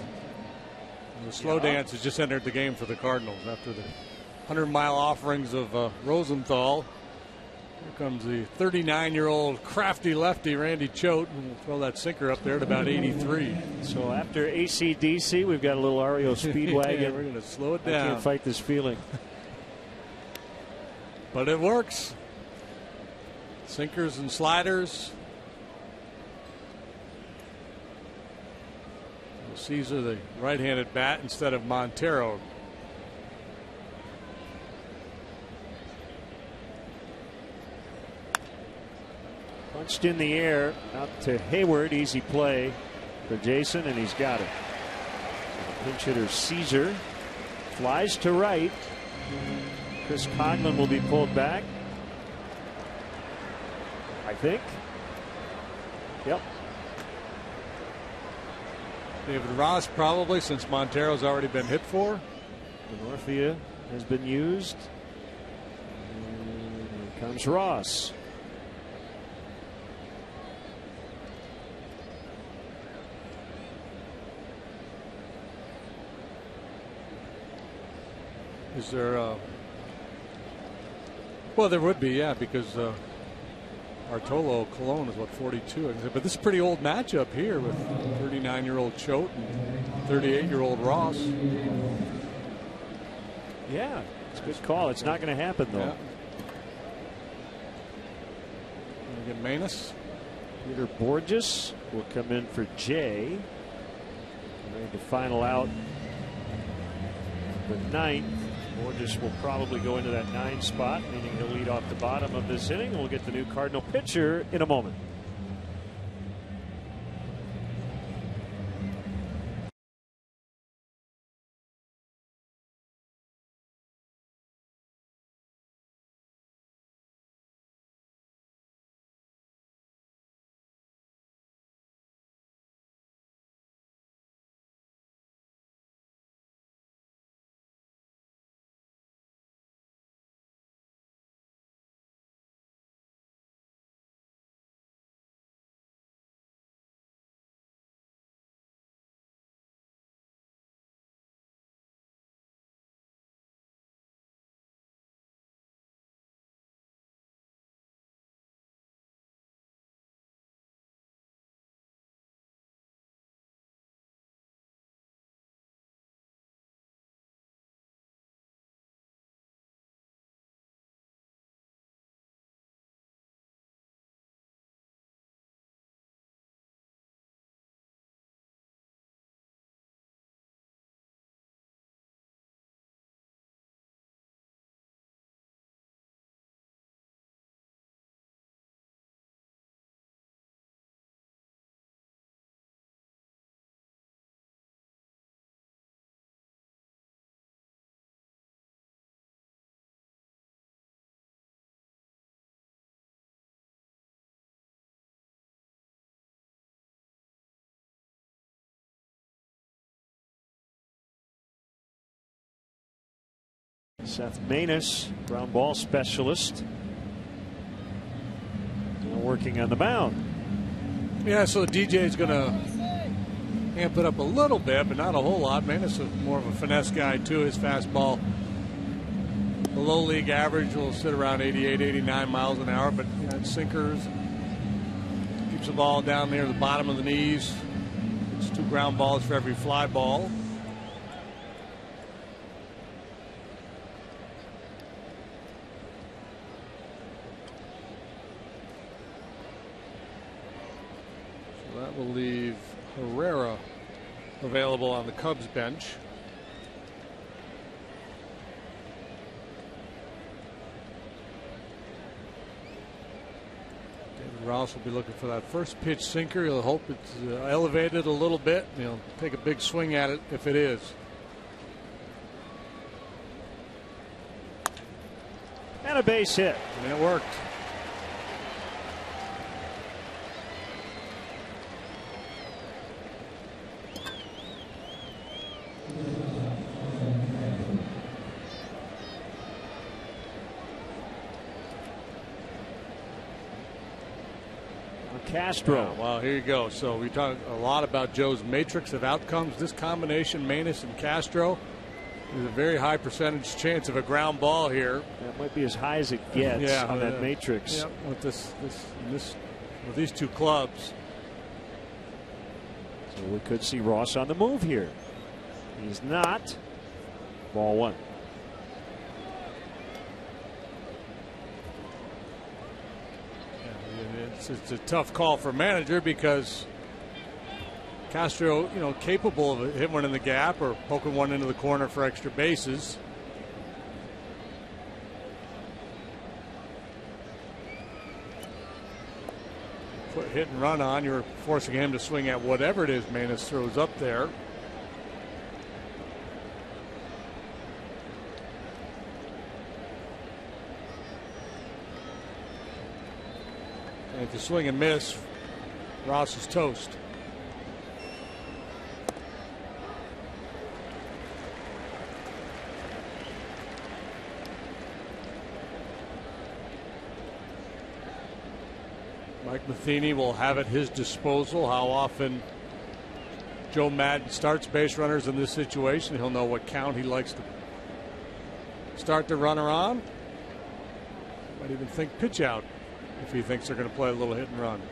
And the slow Yeah. dance has just entered the game for the Cardinals after the 100 mile offerings of uh, Rosenthal. Here comes the 39 year old crafty lefty Randy Choate, and will throw that sinker up there at about 83. So after ACDC, we've got a little REO *laughs* Speedwagon. Yeah, we're going to slow it I down. can't fight this feeling. But it works. Sinkers and sliders. Szczur, the right handed bat instead of Montero. Punched in the air out to Heyward. Easy play for Jason, and he's got it. Pinch hitter Szczur flies to right. Chris Coghlan will be pulled back. I think. Yep. David Ross, probably, since Montero's already been hit for. Northia has been used. And here comes Ross. Is there. Uh, well, there would be, yeah, because uh, Bartolo Colon is what, 42. But this is a pretty old matchup here with 39 year old Choate and 38 year old Ross. Yeah, it's a good call. It's not going to happen, though. Yeah. Get Maness. Peter Bourjos will come in for Jay. Made the final out the ninth. Bourjos will probably go into that nine spot, meaning he'll lead off the bottom of this inning. We'll get the new Cardinal pitcher in a moment. Seth Maness, ground ball specialist, now working on the mound. Yeah, so DJ is going to amp it up a little bit, but not a whole lot. Maness is more of a finesse guy, too. His fastball below league average will sit around 88, 89 miles an hour, but you know, sinkers. Keeps the ball down near the bottom of the knees. It's two ground balls for every fly ball. That will leave Herrera available on the Cubs bench. David Ross will be looking for that first pitch sinker. He'll hope it's uh, elevated a little bit. He'll take a big swing at it if it is. And a base hit. And it worked. Castro. Yeah, well, here you go. So we talk a lot about Joe's matrix of outcomes. This combination, Maness and Castro, is a very high percentage chance of a ground ball here. That might be as high as it gets yeah, on that uh, matrix. Yeah, with this, this, this, with these two clubs. So we could see Ross on the move here. He's not. Ball one. It's, it's a tough call for manager because Castro, you know, capable of hitting one in the gap or poking one into the corner for extra bases. Put hit and run on, you're forcing him to swing at whatever it is Maness throws up there. You swing and miss, Ross is toast. Mike Matheny will have at his disposal how often Joe Maddon starts base runners in this situation. He'll know what count he likes to start the runner on. Might even think pitch out if he thinks they're going to play a little hit and run.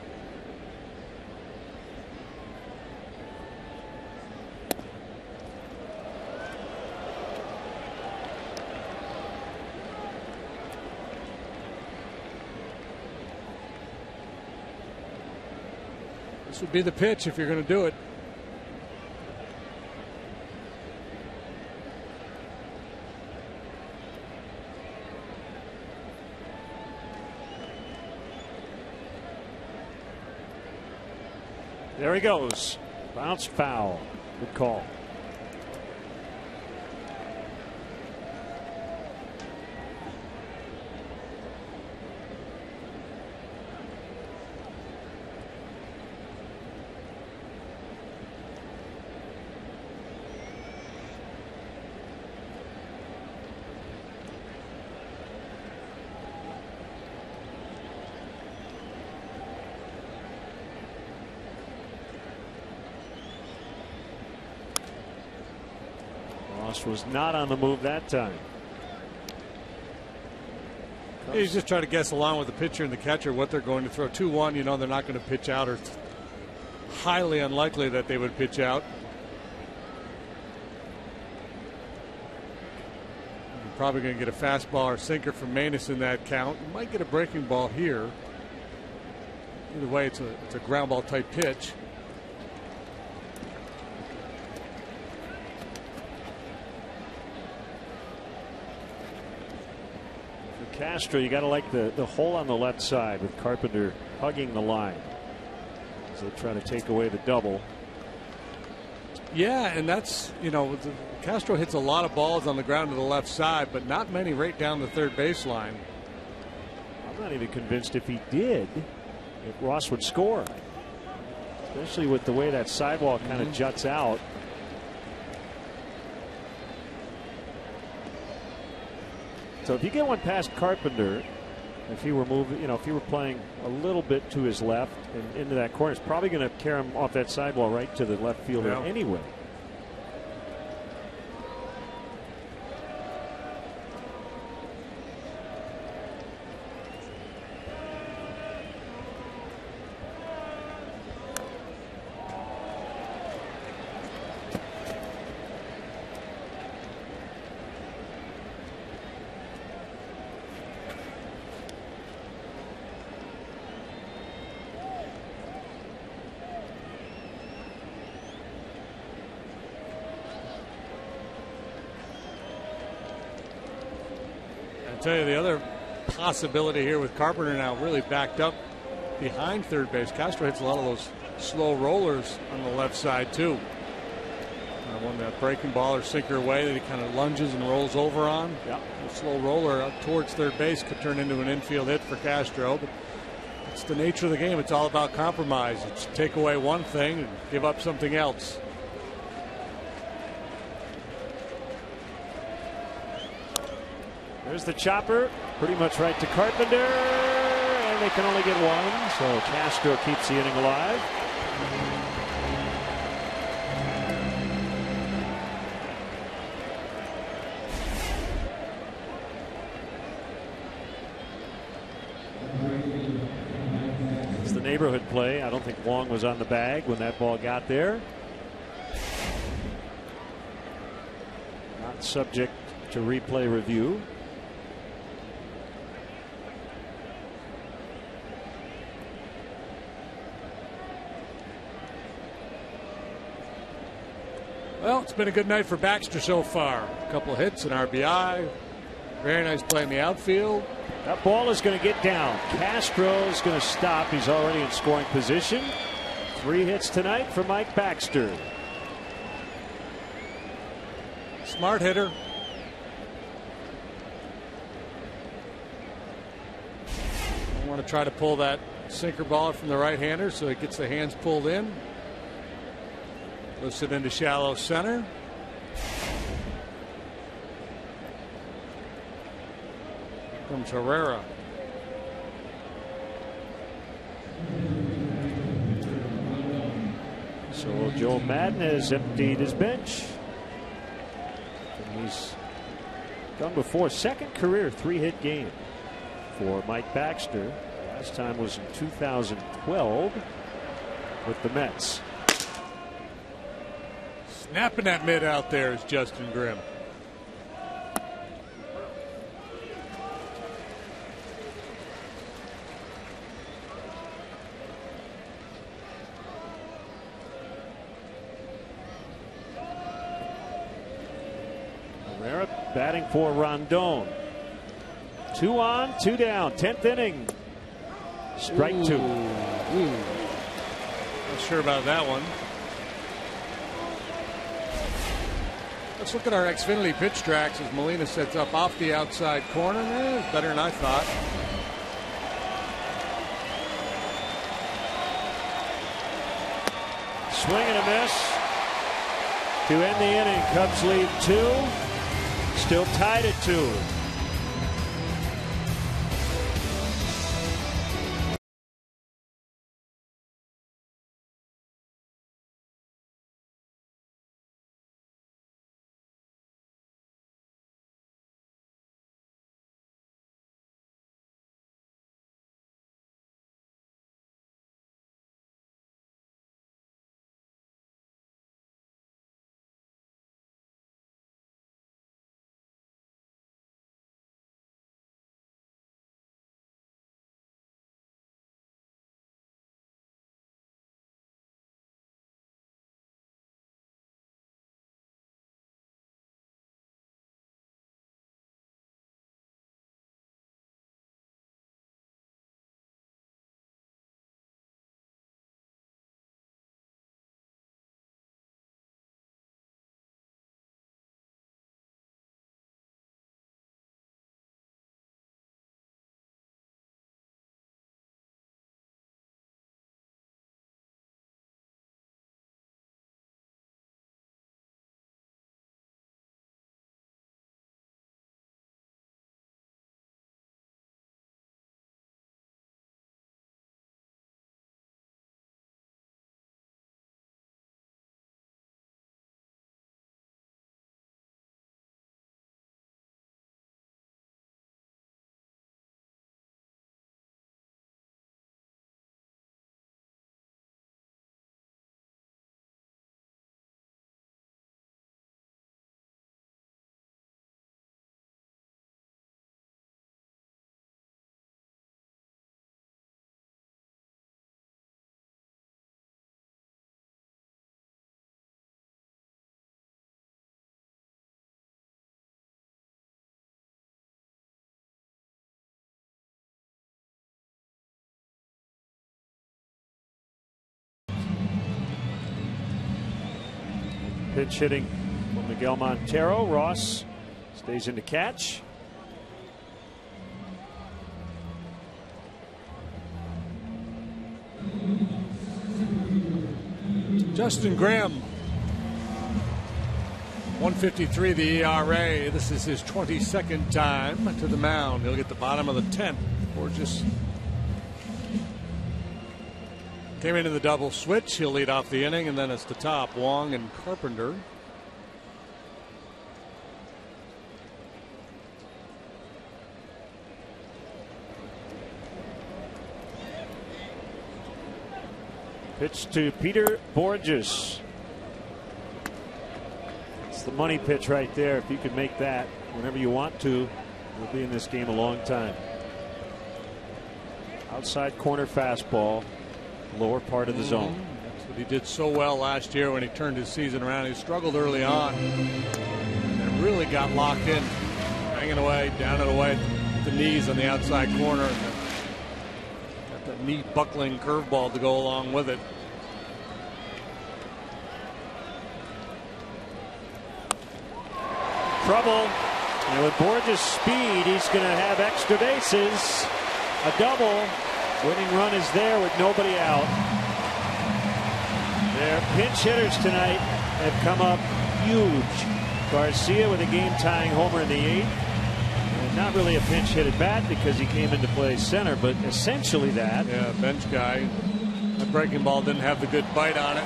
This would be the pitch if you're going to do it. There he goes. Bounced foul. Good call. Was not on the move that time. He's just trying to guess along with the pitcher and the catcher what they're going to throw. 2 1, you know, they're not going to pitch out, or it's highly unlikely that they would pitch out. You're probably going to get a fastball or sinker from Maness in that count. You might get a breaking ball here. Either way, it's a, it's a ground ball type pitch. Castro, you got to like the, the hole on the left side with Carpenter hugging the line as they try to take away the double. Yeah, and that's, you know, the, Castro hits a lot of balls on the ground to the left side, but not many right down the third baseline. I'm not even convinced if he did, if Ross would score. Especially with the way that sidewalk kind of mm-hmm. juts out. So if you get one past Carpenter, if he were moving, you know, if he were playing a little bit to his left and into that corner, it's probably going to carry him off that sidewall right to the left fielder Yeah. anyway. Tell you, the other possibility here with Carpenter now really backed up behind third base. Castro hits a lot of those slow rollers on the left side too. Uh, one that breaking ball or sinker away that he kind of lunges and rolls over on. Yeah. A slow roller up towards third base could turn into an infield hit for Castro. But it's the nature of the game. It's all about compromise. It's take away one thing and give up something else. There's the chopper, pretty much right to Carpenter, and they can only get one, so Castro keeps the inning alive. It's the neighborhood play. I don't think Wong was on the bag when that ball got there. Not subject to replay review. Well, it's been a good night for Baxter so far. A couple of hits, an RBI. Very nice play in the outfield. That ball is going to get down. Castro's going to stop. He's already in scoring position. Three hits tonight for Mike Baxter. Smart hitter. I want to try to pull that sinker ball from the right hander so it gets the hands pulled in. Goes it into shallow center. Comes Herrera. So Joe Maddon has emptied his bench. And he's done before. Second career three hit game for Mike Baxter. Last time was in 2012 with the Mets. Snapping that mid out there is Justin Grimm. Herrera batting for Rondon. Two on, two down. Tenth inning. Strike two. Ooh. Not sure about that one. Let's look at our Xfinity pitch tracks as Molina sets up off the outside corner. Eh, better than I thought. Swing and a miss. To end the inning, Cubs lead two. Still tied at two. Pitch hitting from Miguel Montero. Ross stays in to catch. Justin Grimm, 153 the ERA. This is his 22nd time to the mound. He'll get the bottom of the 10th. Gorgeous. Came into the double switch. He'll lead off the inning, and then it's the top. Wong and Carpenter. Pitch to Peter Bourjos. It's the money pitch right there. If you can make that whenever you want to, you'll be in this game a long time. Outside corner fastball, lower part of the zone. That's what he did so well last year when he turned his season around. He struggled early on and really got locked in, hanging away, down and away at the knees on the outside corner. Got the knee buckling curveball to go along with it. Trouble. And with Bourjos' speed, he's going to have extra bases. A double. Winning run is there with nobody out. Their pinch hitters tonight have come up huge. Garcia with a game tying homer in the eighth. And not really a pinch hit at bat because he came into play center, but essentially that. Yeah, bench guy. The breaking ball didn't have the good bite on it.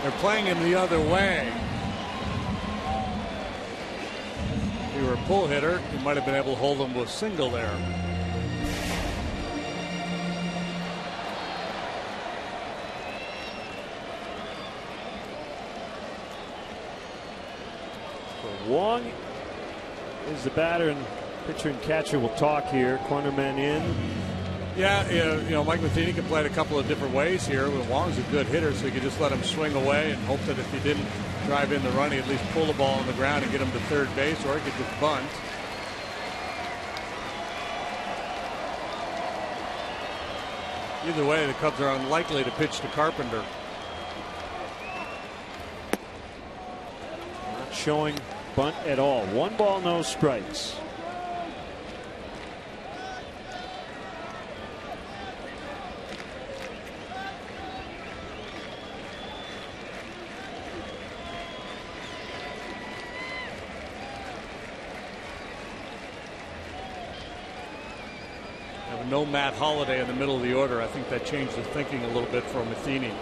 They're playing him the other way. If he were a pull hitter, he might have been able to hold him to a single there. Wong is the batter, and pitcher and catcher will talk here. Cornerman in. Yeah, you know, Mike Matheny can play it a couple of different ways here. Wong's a good hitter, so you can just let him swing away and hope that if he didn't drive in the run, he at least pull the ball on the ground and get him to third base, or he could just bunt. Either way, the Cubs are unlikely to pitch to Carpenter. Not showing bunt at all. One ball, no strikes. No Matt Holliday in the middle of the order. I think that changed the thinking a little bit for Matheny.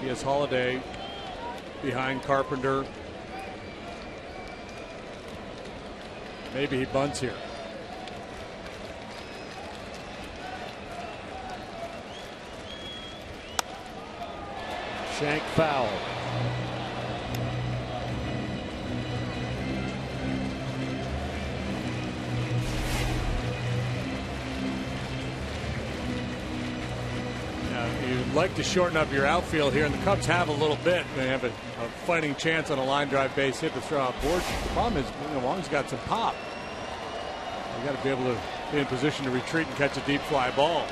He has Holliday behind Carpenter. Maybe he bunts here. Shank foul. You'd like to shorten up your outfield here, and the Cubs have a little bit. They have a, a fighting chance on a line drive base hit to throw out Bourjos. The problem is, you know, Wong's got some pop. You got to be able to be in position to retreat and catch a deep fly ball.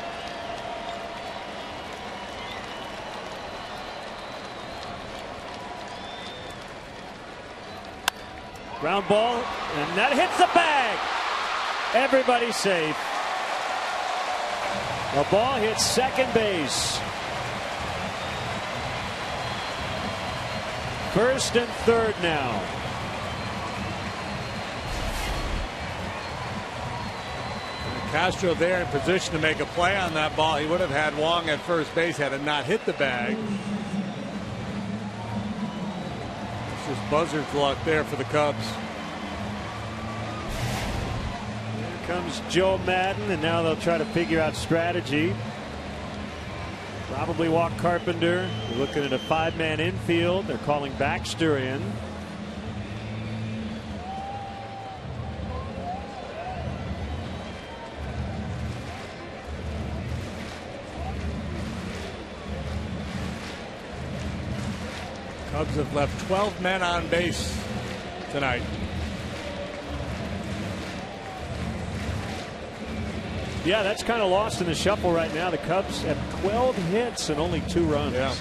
Ground ball, and that hits the bag. Everybody's safe. The ball hits second base. First and third now. Castro there in position to make a play on that ball. He would have had Wong at first base had it not hit the bag. It's just buzzard's luck there for the Cubs. Comes Joe Maddon, and now they'll try to figure out strategy. Probably walk Carpenter. We're looking at a five man infield. They're calling Baxter in. Cubs have left 12 men on base tonight. Yeah, that's kind of lost in the shuffle right now. The Cubs have 12 hits and only two runs. Yeah.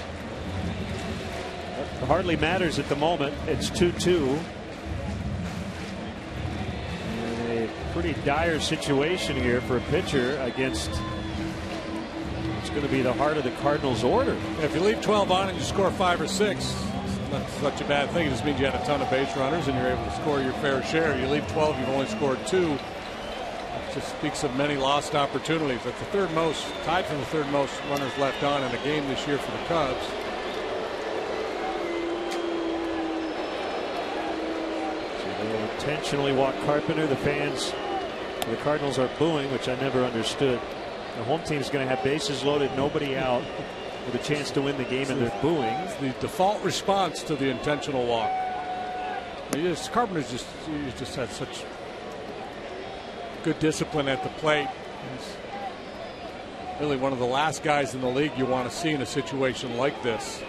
It hardly matters at the moment. It's 2 2. A pretty dire situation here for a pitcher against it's going to be the heart of the Cardinals' order. If you leave 12 on and you score five or six, it's not such a bad thing. It just means you had a ton of base runners and you're able to score your fair share. You leave 12, you've only scored two. Just speaks of many lost opportunities. That's the third most, tied for the third most runners left on in a game this year for the Cubs. They intentionally walk Carpenter. The fans, the Cardinals are booing, which I never understood. The home team is going to have bases loaded, nobody out, with a chance to win the game, and they're booing. It's the default response to the intentional walk. Just, Carpenter's just just had such good discipline at the plate. He's really one of the last guys in the league you want to see in a situation like this.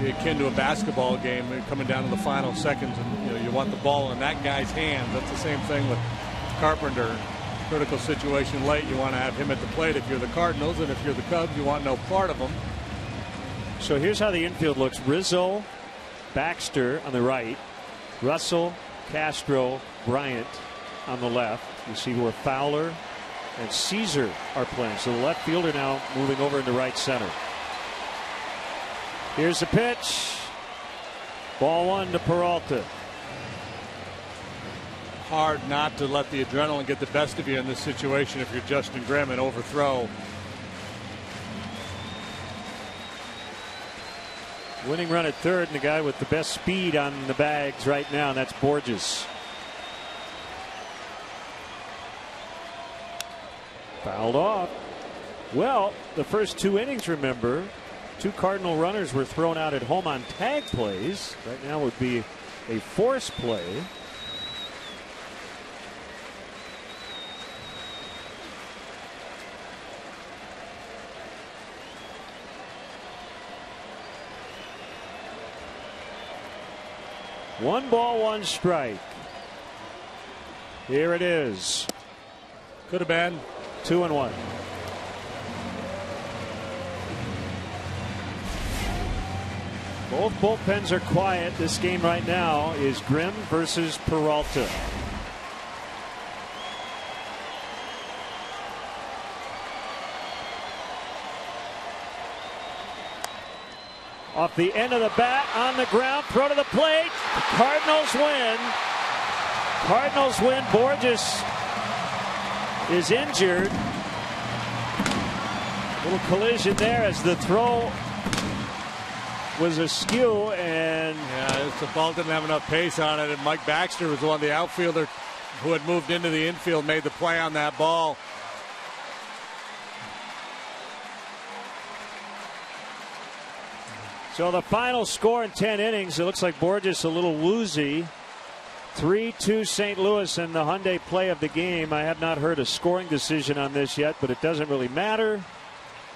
Be akin to a basketball game coming down to the final seconds, and you know you want the ball in that guy's hands. That's the same thing with Carpenter. Critical situation late, you want to have him at the plate if you're the Cardinals, and if you're the Cubs, you want no part of him. So here's how the infield looks Rizzo, Baxter on the right, Russell, Castro, Bryant on the left. You see where Fowler and Szczur are playing. So the left fielder now moving over into right center. Here's the pitch. Ball one to Peralta. Hard not to let the adrenaline get the best of you in this situation if you're Justin Grimm and overthrow. Winning run at third, and the guy with the best speed on the bags right now, and that's Bourjos. Fouled off. Well, the first two innings, remember, two Cardinal runners were thrown out at home on tag plays. Right now would be a force play. One ball, one strike. Here it is. Could have been two and one. Both bullpens are quiet. This game right now is Grimm versus Peralta. Off the end of the bat, on the ground, throw to the plate. Cardinals win. Cardinals win. Bourjos is injured. Little collision there as the throw was askew and yeah, the ball didn't have enough pace on it. And Mike Baxter was the one, the outfielder who had moved into the infield, made the play on that ball. So the final score in 10 innings, it looks like Bourjos a little woozy. 3 2 St. Louis and the Hyundai play of the game. I have not heard a scoring decision on this yet, but it doesn't really matter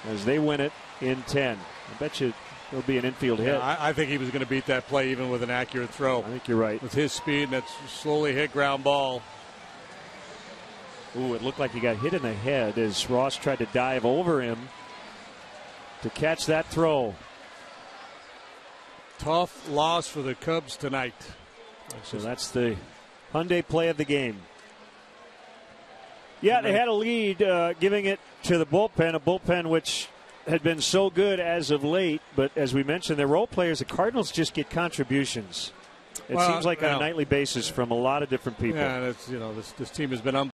as they win it in 10. I bet you there'll be an infield hit. Yeah, I, I, think he was going to beat that play even with an accurate throw. I think you're right. With his speed, and that's slowly hit ground ball. Ooh, it looked like he got hit in the head as Ross tried to dive over him to catch that throw. Tough loss for the Cubs tonight. So that's the Hyundai play of the game. Yeah, they had a lead, uh, giving it to the bullpen, a bullpen which had been so good as of late. But as we mentioned, their role players, the Cardinals just get contributions. It well, seems like well, on a nightly basis from a lot of different people. Yeah, you know, this, this team has been